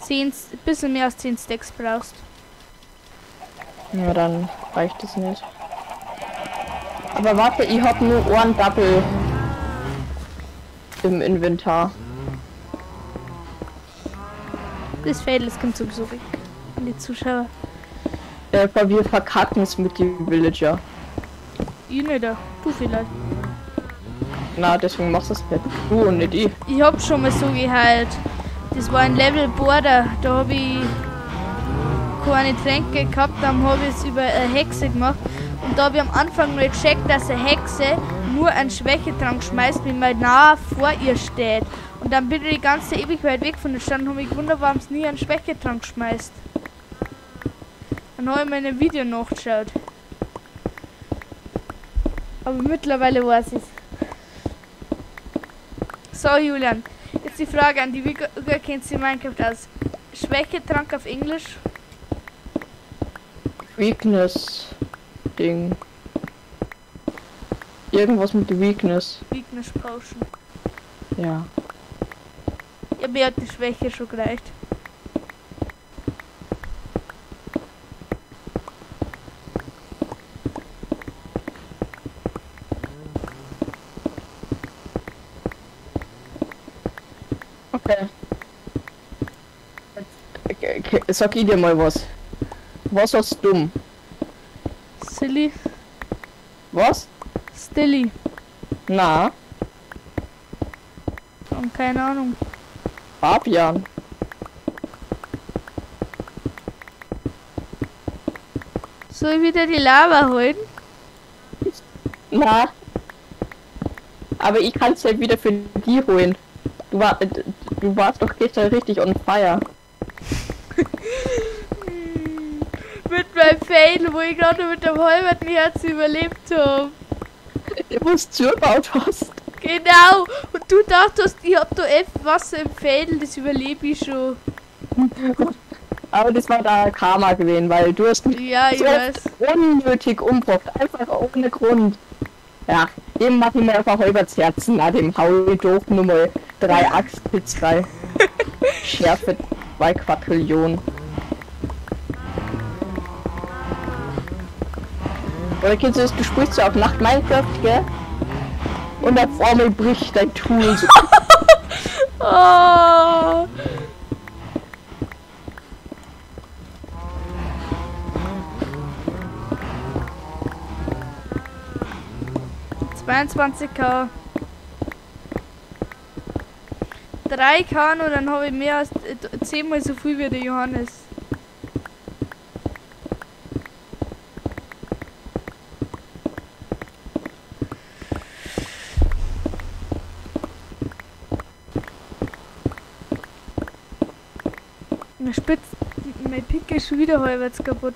Zehn, bisschen mehr als 10 Stacks brauchst. Ja, dann reicht es nicht. Aber warte, ich habe nur ein Double im Inventar. Das Fadel, das kommt sowieso weg. An die Zuschauer. Äh, weil wir verkacken es mit den Villager. Ich nicht, da. du vielleicht. Na, deswegen machst du es nicht. Du und nicht ich. Ich hab schon mal so geheilt. Das war ein Level Border. Da habe ich keine Tränke gehabt, dann habe ich es über eine Hexe gemacht. Und da habe ich am Anfang nur gecheckt, dass eine Hexe nur einen Schwächetrank schmeißt, wenn man nah vor ihr steht. Und dann bin ich die ganze Ewigkeit weg von der Stand und habe mich gewundert, warum es nie einen Schwächetrank schmeißt. Dann habe ich einem Video nachgeschaut. Aber mittlerweile weiß ich So, Julian. Jetzt die Frage an die, wie kennt ihr Minecraft aus? Schwächetrank auf Englisch? Weakness Ding. Irgendwas mit Weakness. Weakness Potion. Ja. Ja, mir hat die Schwäche schon gereicht. Okay. Sag ich dir mal was. Was hast dumm? Silly. Was? Stilly. Na, Und keine Ahnung. Fabian. Soll ich wieder die Lava holen? Na. Aber ich kann es halt wieder für die holen. Du, war, äh, du warst doch gestern richtig on fire. Meinem Fail, wo ich gerade mit dem halben Herz überlebt habe. Du musst zugebaut hast. Genau. Und du dachtest, ich hab da F Wasser im Fädel, das überlebe ich schon. Aber das war da Karma gewesen, weil du hast mich Ja, ich weiß. unnötig umgebracht. Einfach ohne Grund. Ja, dem mach ich mir einfach übers Herzen. Na, dem hau ich doch nur mal drei Axtpits rein. Schärfe zwei Quadrillionen. Oder kennst du das, du spielst so auf Nacht Minecraft, gell? Und auf einmal bricht dein Tool so. Oh. k 3k und dann habe ich mehr als äh, zehnmal so viel wie der Johannes. Mein Spitz, mein Pick ist schon wieder halbwegs kaputt.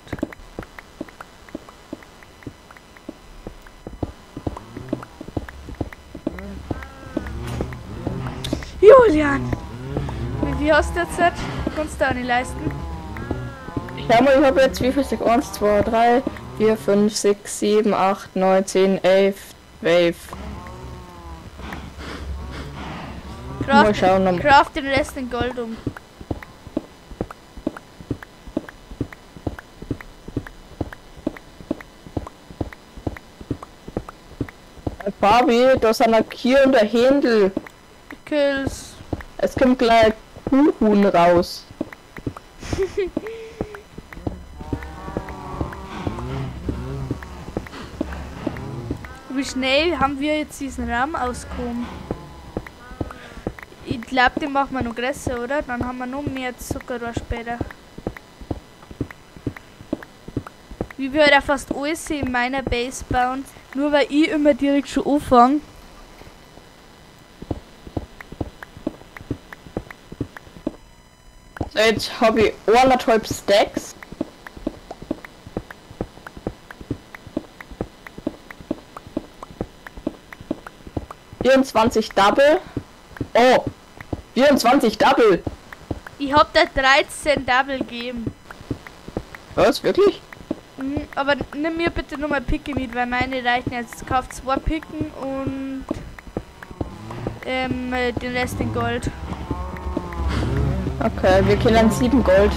Julian! Wie viel hast du jetzt? Kannst du auch nicht leisten? Schau mal, ich habe jetzt wie viel Stück? 1, 2, 3, 4, 5, 6, 7, 8, 9, 10, 11, 12. Mal Craft, schauen. Craft den Rest in Gold um. Barbie, da sind ein Kier und ein Händel. Kills. Es kommt gleich Kuchen raus. Wie schnell haben wir jetzt diesen Raum ausgehoben? Ich glaube, den machen wir noch größer, oder? Dann haben wir noch mehr Zuckerrohr später. Wie wir halt auch fast alles in meiner Base bauen. Nur weil ich immer direkt schon anfange. So, jetzt habe ich anderthalb Stacks. Vierundzwanzig Double. Oh, 24 Double. Ich hab da 13 Double gegeben. Was, wirklich? Mhm, aber nimm mir bitte nochmal Picke mit, weil meine reichen jetzt. Kauf zwei Picken und ähm, äh, den Rest in Gold. Okay, wir kennen 7 Gold.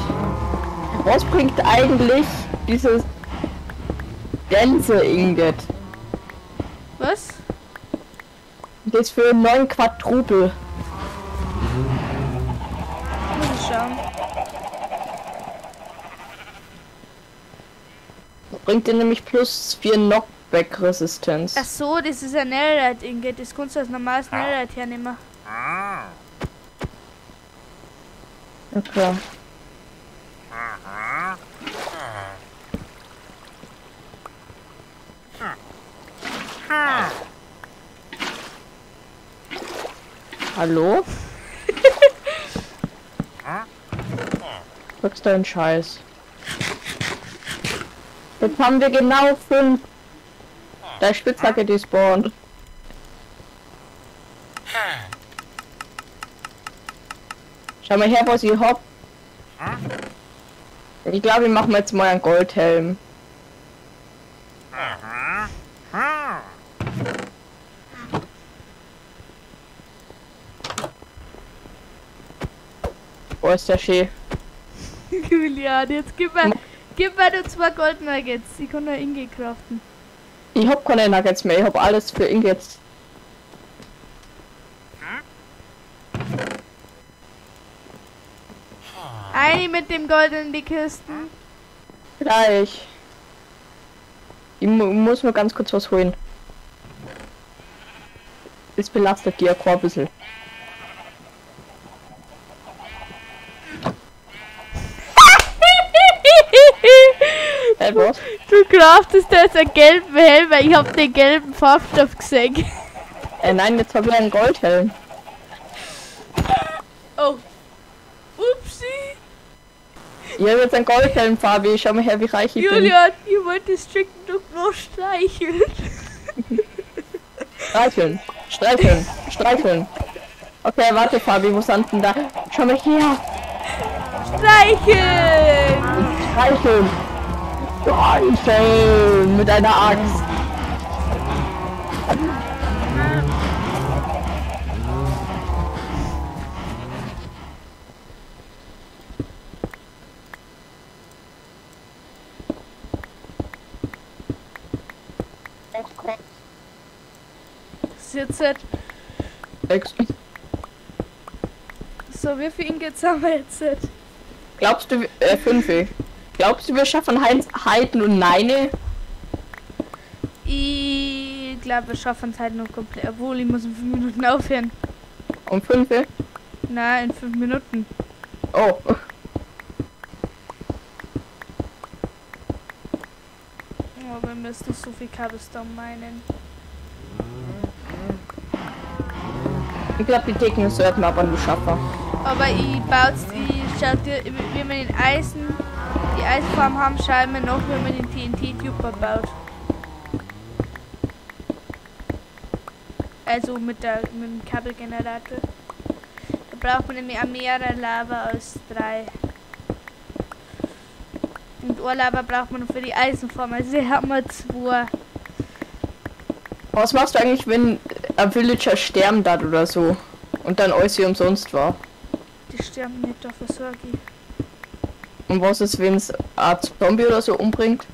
Was bringt eigentlich dieses Gänse-Ingot? Was? Das für 9 Quadrupel. Muss ich schauen. Bringt dir nämlich plus 4 Knockback-Resistenz. Ach so, das ist ein Netherite Ingot. Das kannst du als normales Netherite hernehmen. Okay. Hallo? Drückst deinen Scheiß. Jetzt haben wir genau fünf. Da ist Spitzhacke despawned. Schau mal her, was ich hab. Ich glaube, wir machen jetzt mal einen Goldhelm. Wo ist der Schee? Julian, jetzt gib mir, gib mir nur zwei Gold Nuggets. Ich kann nur Inge craften. Ich hab keine Nuggets mehr, ich hab alles für Ingots. Eine mit dem Gold in die Kisten. Gleich. Ich mu muss nur ganz kurz was holen. Es belastet die Aqua ein bisschen. Hey, was? Du craftest da jetzt einen gelben Helm, weil ich hab den gelben Farbstoff gesehen. Äh, nein, jetzt hab ich einen Goldhelm. Oh. Upsi. Ich hab jetzt einen Goldhelm, Fabi. Schau mal her, wie reich ich bin. Julian, ich wollte das Chicken doch bloß streicheln. Streicheln, streicheln, streicheln. Okay, warte, Fabi, wo sind denn da? Schau mal her. Streicheln. Streicheln. Streicheln mit einer Axt. Jetzt halt Ex- so, wie viel Ingots haben wir jetzt? Glaubst du, äh, fünf. Glaubst du, wir schaffen Heinz, Heiden und Neine? Ich glaube, wir schaffen es halt noch komplett. Obwohl, ich muss in 5 Minuten aufhören. Um fünf? Nein, in 5 Minuten. Oh. Oh, wir müssen so viel Cobblestone meinen. Ich glaube, die Decken sollten wir aber nur schaffen. Aber ich baut's, ich schau dir, wie wir den Eisen, die Eisenfarm haben, schauen wir noch, wie man den TNT-Tube baut. Also mit, der, mit dem Kabelgenerator. Da braucht man nämlich mehrere Lava als drei. Und Lava braucht man für die Eisenfarm, also haben wir zwei. Was machst du eigentlich, wenn ein Villager sterben hat oder so? Und dann alles wie umsonst war? Die sterben nicht, da versorge ich. Und was ist, wenn es ein Zombie oder so umbringt?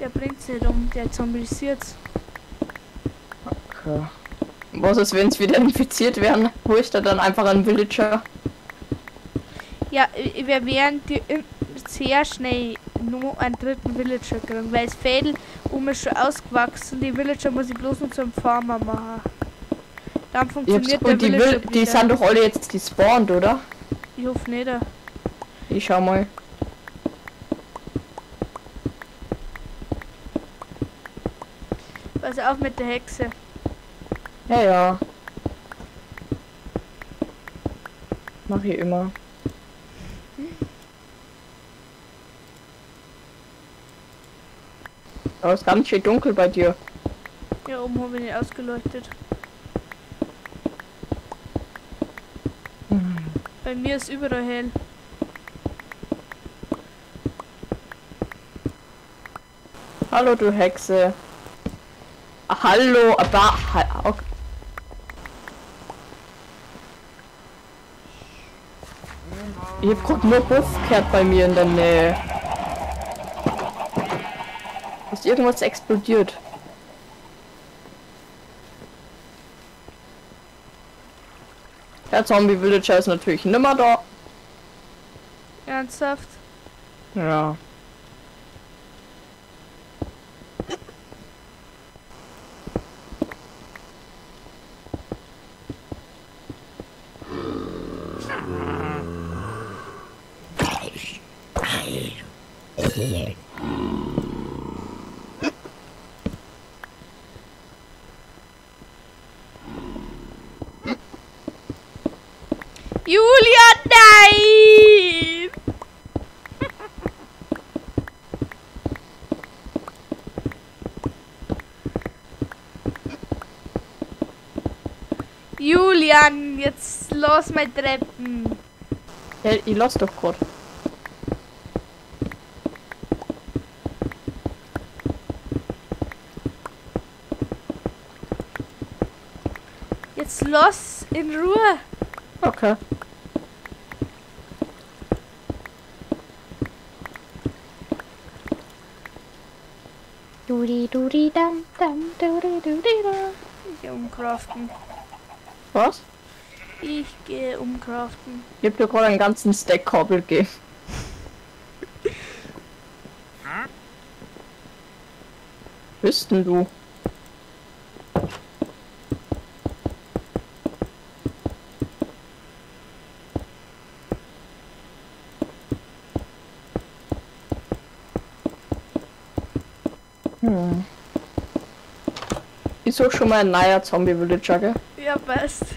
Der bringt's nicht um, der zombisiert's. Okay. Was ist, wenn es wieder infiziert werden? Holst du dann einfach einen Villager? Ja, wir werden die im- sehr schnell nur einen dritten Villager kriegen, weil das Fädel um ist schon ausgewachsen. Die Villager muss ich bloß noch zum Farmer machen. Dann funktioniert der gut, die, Villager will, die wieder. sind doch alle jetzt despawned, oder? Ich hoffe nicht. Ich schau mal. Was auch mit der Hexe. Ja, ja. Mach ich immer. Aber es ist ganz schön dunkel bei dir. Ja, oben habe ich nicht ausgeleuchtet. Hm. Bei mir ist überall hell. Hallo, du Hexe. Hallo, aber. Okay. Ich hab grad nur Buff gehört bei mir in der Nähe. Ist irgendwas explodiert? Der Zombie Villager ist natürlich nimmer da. Ernsthaft? Ja. Julia, nein! Julian, jetzt los mal Treppen. ja ich lass doch grad. Jetzt los in Ruhe. Okay. Dudi dudi dam dam dudi dudi dam. Ich gehe umcraften. Was? Ich gehe umcraften. Ich hab dir gerade einen ganzen Stack Koppel gegeben. Bist denn du? Hm. Ist auch schon mal ein neuer Zombie-Villager, gell? Ja, passt.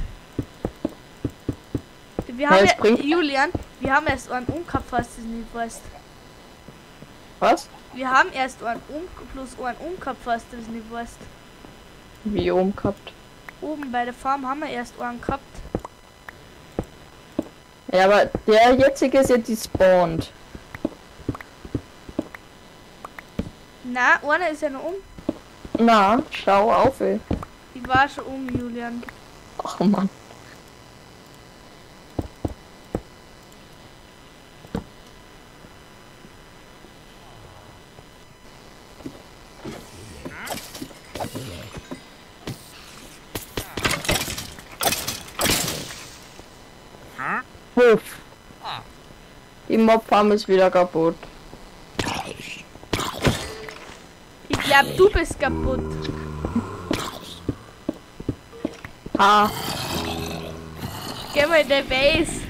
Wir haben ja, bringt- Julian, wir haben erst einen umgehabt, falls du nicht weißt. Was? Wir haben erst einen um plus einen umgehabt, falls du es nicht weißt. Wie gehabt. Oben bei der Farm haben wir erst einen gehabt. Ja, aber der jetzige ist ja despawned. Na, einer ist ja noch um. Na, schau auf, ey. Ich war schon um, Julian. Ach Mann. Puff. Die Mobfarm ist wieder kaputt. Ich glaub, du bist kaputt. Ha, Geh mal in der Base.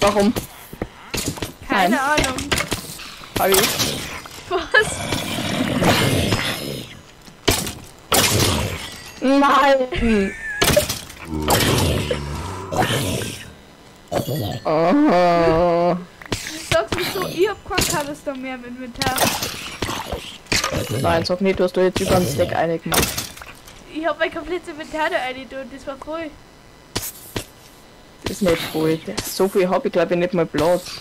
warum? Keine Nein. Ahnung. Hallo? Was? Nein! Oh. Du so, ich Canister mehr im Inventar. Nein, sag nicht, du hast du jetzt über den Stack einig gemacht. Ich hab mein komplettes Inventar da rein und das war voll. Das ist nicht voll. So viel habe ich glaube ich nicht mal Platz.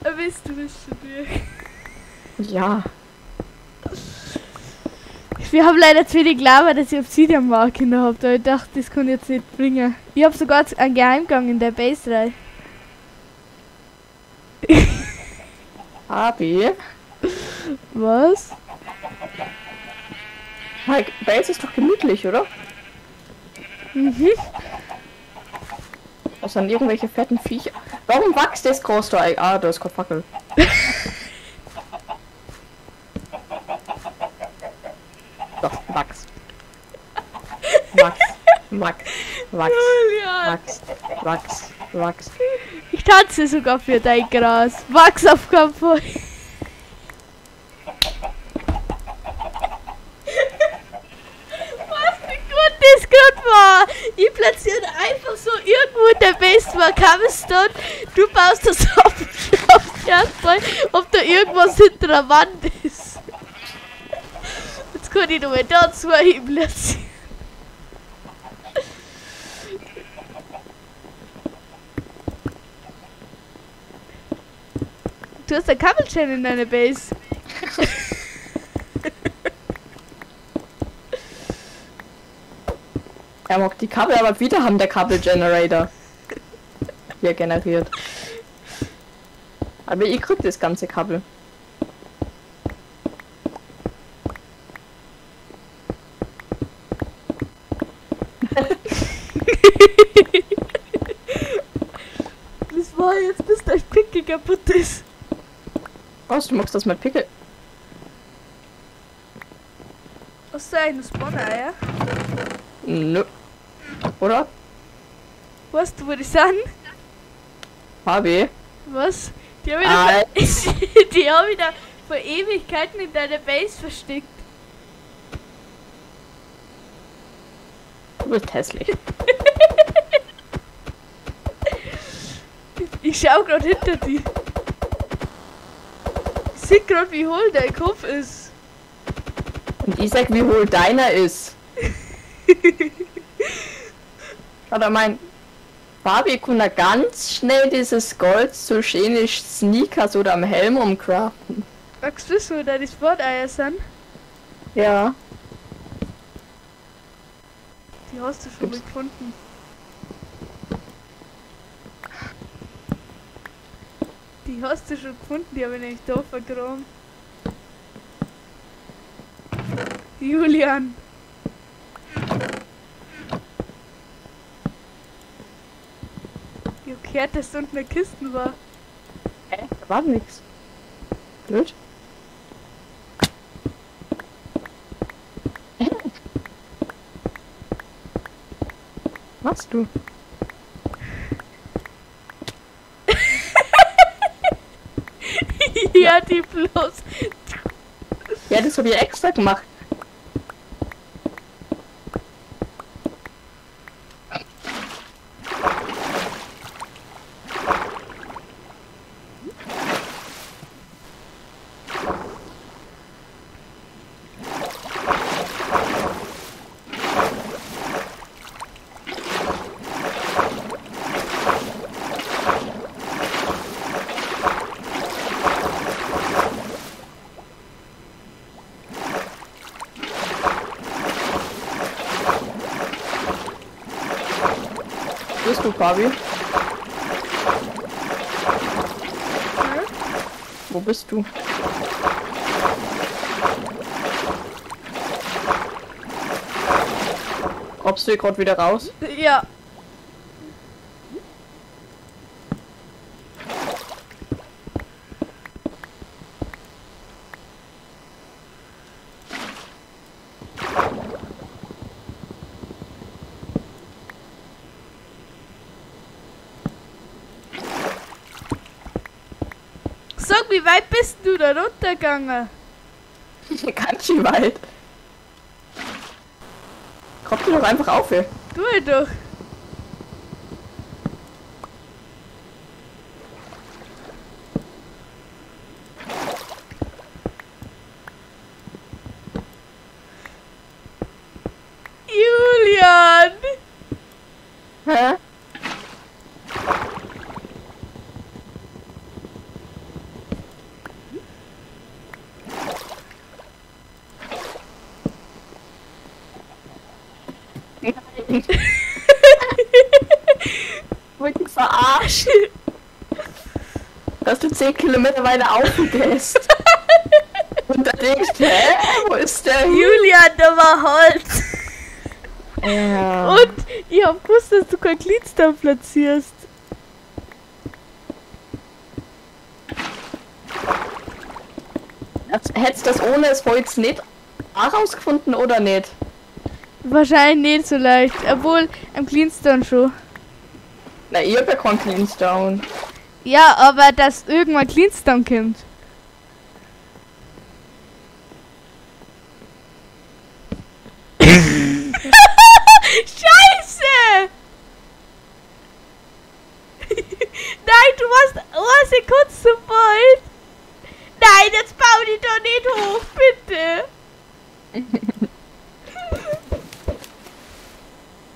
Aber Willst du es schon durch? Ja. Wir haben leider zu wenig Lava, dass ich Obsidian-Marken habe. Da ich dachte, das kann ich jetzt nicht bringen. Ich habe sogar einen Geheimgang in der Base rein. Abi. Was? Mike, Base ist doch gemütlich, oder? Mhm. Das sind irgendwelche fetten Viecher. Warum wächst das groß da? Ah, da ist keine Fackel. Doch, wachs. Wachs. Wachs. Wachs. Wachs. Wachs. Ich tanze sogar für dein Gras. Wachs auf Kampf. Was wie gut das gerade war. Ich platziere einfach so irgendwo in der Base war Cobblestone. Du baust das auf, auf erstmal, ob da irgendwas hinter der Wand ist. Jetzt kann ich nochmal dazu hin platzieren. Hast ein Kabelchain in deiner Base. Er mag die Kabel, aber wieder haben der Kabelgenerator. Hier generiert. Aber ich krieg das ganze Kabel. Das war jetzt, bis dein Pickel kaputt ist. Was, du magst das mit Pickel? Hast du eine Spawner-Eier? Nö. Oder? Weißt du, die sind? Fabi? Was? Die haben wieder, die haben wieder vor Ewigkeiten in deiner Base versteckt. Du bist hässlich. Ich schau grad hinter dir. Ich seh grad, wie hohl dein Kopf ist. Und ich sag, wie hohl deiner ist. Oder mein Fabi kann ganz schnell dieses Gold zu schönen Sneakers oder am Helm umcraften. Magst du wissen, wo deine Spawner-Eier sind? Ja. Die hast du schon Gibt's- gefunden. Die hast du schon gefunden, die habe ich nämlich da vergraben. Julian. Ich hab gehört, dass da unten eine Kiste war. Hä? Da war nix. Blöd. Machst du? Ja, die bloß. Ja, das habe ich extra gemacht. Bist du, Fabi? Hm? Wo bist du? Kommst du hier gerade wieder raus? Ja. Sag, wie weit bist du da runtergegangen? Weit. Kommt doch einfach auf hier. Du doch. Julian! Hä? Nein. Wollte ich verarschen. Dass du 10 Kilometer weiter aufgehst. Und da denkst du, hä, wo ist der? Julian, da war Holz. Ja. Und ich hab gewusst, dass du kein Gliedstern platzierst. Das- Hättest du das ohne das Holz nicht auch rausgefunden oder nicht? Wahrscheinlich nicht so leicht. Obwohl, am Cleanstone schon. Na, ihr keinen Cleanstone. Ja, aber dass irgendwann Cleanstone kommt. Scheiße! Nein, du warst eine Sekunde zu weit. Nein, jetzt bau die doch nicht hoch, bitte.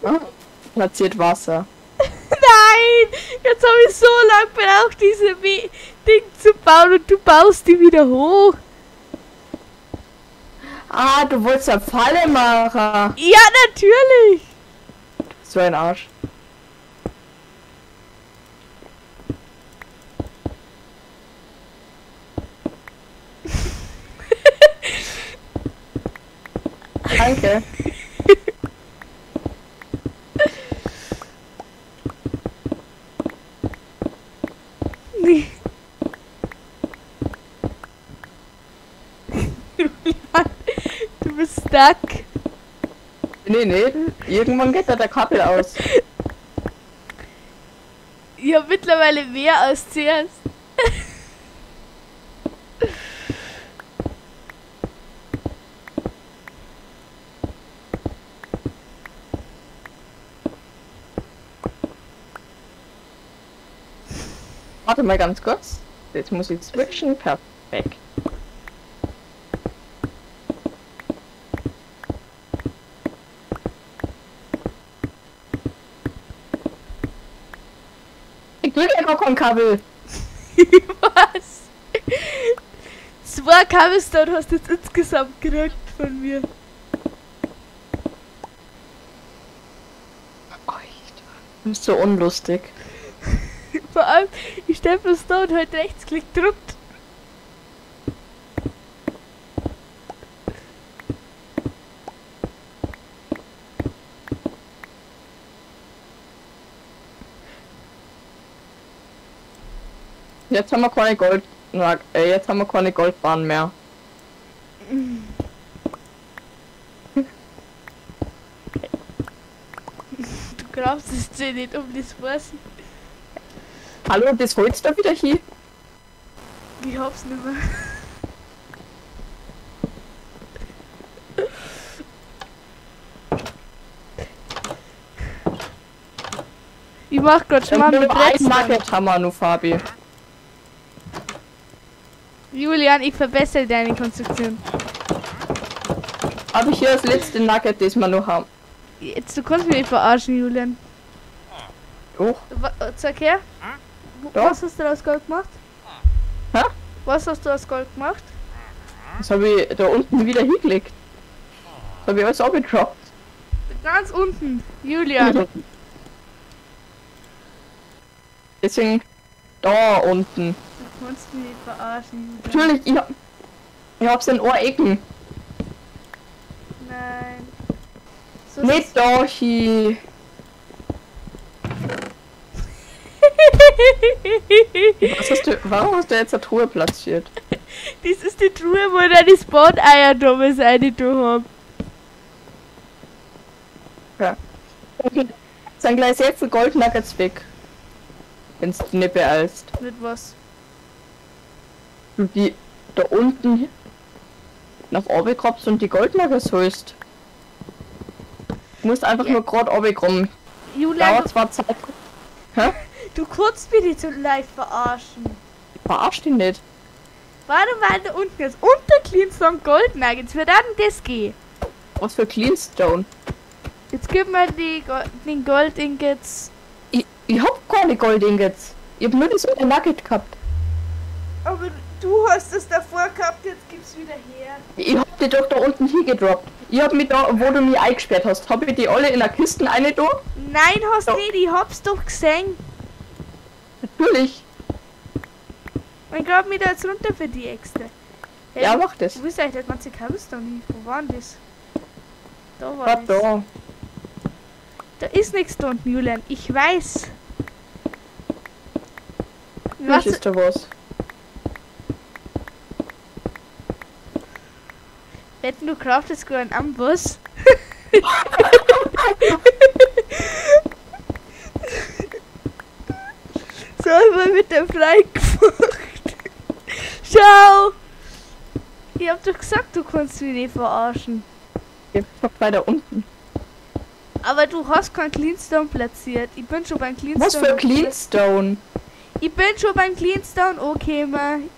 Ah, Platziert Wasser. Nein, jetzt habe ich so lange braucht, diese We Ding zu runterbauen und du baust die wieder hoch. Ah, du wolltest ja Falle machen. Ja, natürlich. So ein Arsch. Danke. Nee. Du bist stuck. Nee, nee. Irgendwann geht da der Kabel aus. Ich hab mittlerweile mehr als zuerst. Warte mal ganz kurz. Jetzt muss ich switchen. Perfekt. Ich will einfach kein Kabel. Was? Zwei Cobblestone hast du jetzt insgesamt gekriegt von mir. Du bist so unlustig. Vor allem, ich stell bloß da und halt Rechtsklick drückt. Jetzt haben wir keine Gold. na, Äh, jetzt haben wir keine Goldbahn mehr. Du glaubst es dir nicht um das weiß Hallo, das Holz da wieder hier? ich. Hab's nicht mehr. Ich mach grad schon mal Dann mit. Nugget haben wir nur, Fabi. Julian, ich verbessere deine Konstruktion. Aber hier das letzte Nugget, das wir noch haben. Jetzt, du kannst mich nicht verarschen, Julian. Doch. Zeig her. Doch. Was hast du aus Gold gemacht? Hä? Was hast du aus Gold gemacht? Das habe ich da unten wieder hingelegt. Das habe ich alles abgedroppt. Ganz unten. Julian. Deswegen da unten. Du kannst mich nicht verarschen. Natürlich, ich, hab, ich hab's in Ohrecken. Nein. So Nicht hier. Was hast du, warum hast du jetzt eine Truhe platziert? das ist die Truhe, wo deine Spawn-Eier damals eine da haben. Sind gleich sehr viel Goldnuggets weg. Wenn's du nicht beeilst. Mit was? Du die da unten nach oben kommst und die Goldnuggets holst. Du musst einfach Ja. nur gerade oben kommen. Julian, Dauert zwar Zeit. Hä? du, kannst mich nicht so live verarschen. Verarsch dich nicht. Warum war da unten jetzt unter Cleanstone Gold Nuggets? Wie dann das gehen? Was für Cleanstone? Jetzt gib mir die Go den Gold Ingots. Ich, ich hab keine Goldingots. Ich hab nur das eine Nugget gehabt. Aber du hast es davor gehabt, jetzt gib's wieder her. Ich hab die doch da unten hingedroppt. Ich hab mich da, wo du mich eingesperrt hast, hab ich die alle in der Kiste eine da? Nein, hast Ja. nicht, ich hab's doch gesehen. Natürlich. Ich glaub mir da jetzt runter für die extra. Hey, Ja, mach das. Wo ist eigentlich der ganze Cobblestone hin? Wo war denn das? Da war Warte das. da. Da ist nichts da unten, Julian. Ich weiß. Was? ist da was? Wetten, du craftest gerade einen Amboss? so, mal mit der Freigefurcht. Schau! Ich hab doch gesagt, du kannst mich nicht verarschen. Ich hab weiter unten. Aber du hast keinen Cleanstone platziert. Ich bin schon beim Cleanstone. Was für Cleanstone? Ich bin schon beim Cleanstone, okay, man.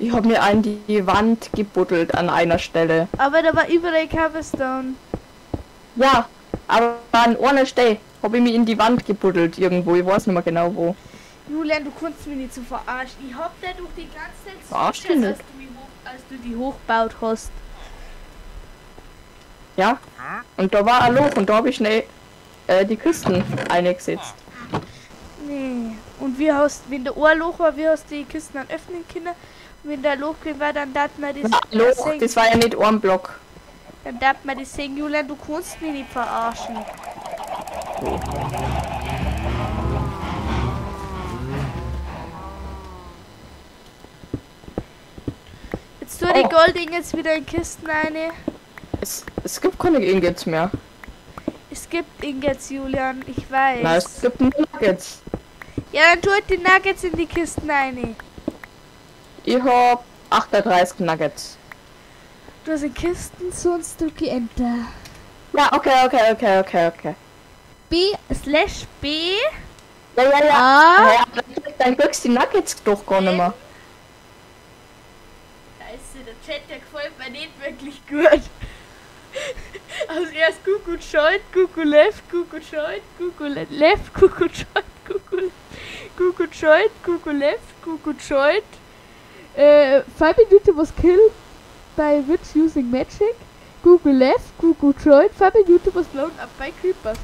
Ich hab mir an die Wand gebuddelt an einer Stelle. Aber da war überall Cobblestone. Ja, aber an einer Stelle hab ich mich in die Wand gebuddelt irgendwo. Ich weiß nicht mehr genau wo. Julian, du kannst mich nicht so verarschen. Ich hab dir doch die ganze Zeit Verarsch dich zugeschaut, nicht. als du, mich als du die hochgebaut hast. Ja. Und da war ein Loch und da habe ich schnell äh, die Kisten eingesetzt. Nee. Und wie hast, wenn der Ohrloch war, wie hast du die Kisten dann öffnen können? Wenn der Loch war, dann darf man das, Loch, das war ja nicht ein Block. Dann darf man das sehen, Julian, du kannst mich nicht verarschen. Jetzt tu die Oh. Golding jetzt wieder in Kisten eine. Es, es gibt keine Ingots mehr. Es gibt Ingots, Julian, ich weiß. Na, es gibt Nuggets. Ja, dann tut die Nuggets in die Kisten eine. Ich hab 38 Nuggets. Du hast in Kisten, sonst drücke ich Enter. Ja, okay, okay, okay, okay, okay. B slash B Ja, ja, ja. A. Ja, dann kriegst du die Nuggets doch gar nicht mehr. Scheiße, der Chat, der gefällt mir nicht wirklich gut. Also erst Kuckuck Schalt, Kuckuck Left, Kuckuck Schalt, Kuckuck Le- Left, Kuckuck Schalt, Kuckuck Kuckuck Schalt, Kuckuck Left, Kuckuck Schalt. Äh, 5 Minuten was kill by Witch using magic. Google Left, Schalt, 5 Minuten was blown up by Creepers.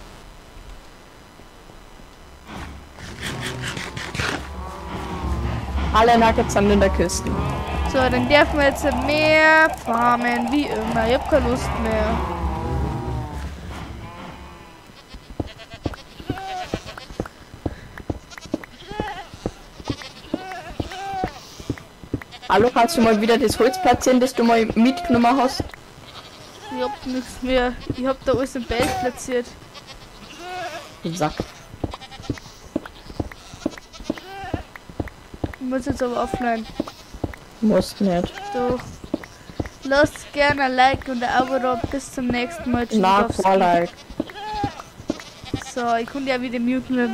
Alle Nuggets sind in der Kiste. So, dann dürfen wir jetzt mehr farmen, wie immer. Ich hab keine Lust mehr. Hallo, kannst du mal wieder das Holz platzieren, das du mal mitgenommen hast? Ich hab nichts mehr. Ich hab da alles im Bett platziert. Du Sack. Ich muss jetzt aber offline. Musst nicht. Doch. Lasst gerne ein Like und ein Abo da. Bis zum nächsten Mal. Tschüss like. So, ich konnte ja wieder muten,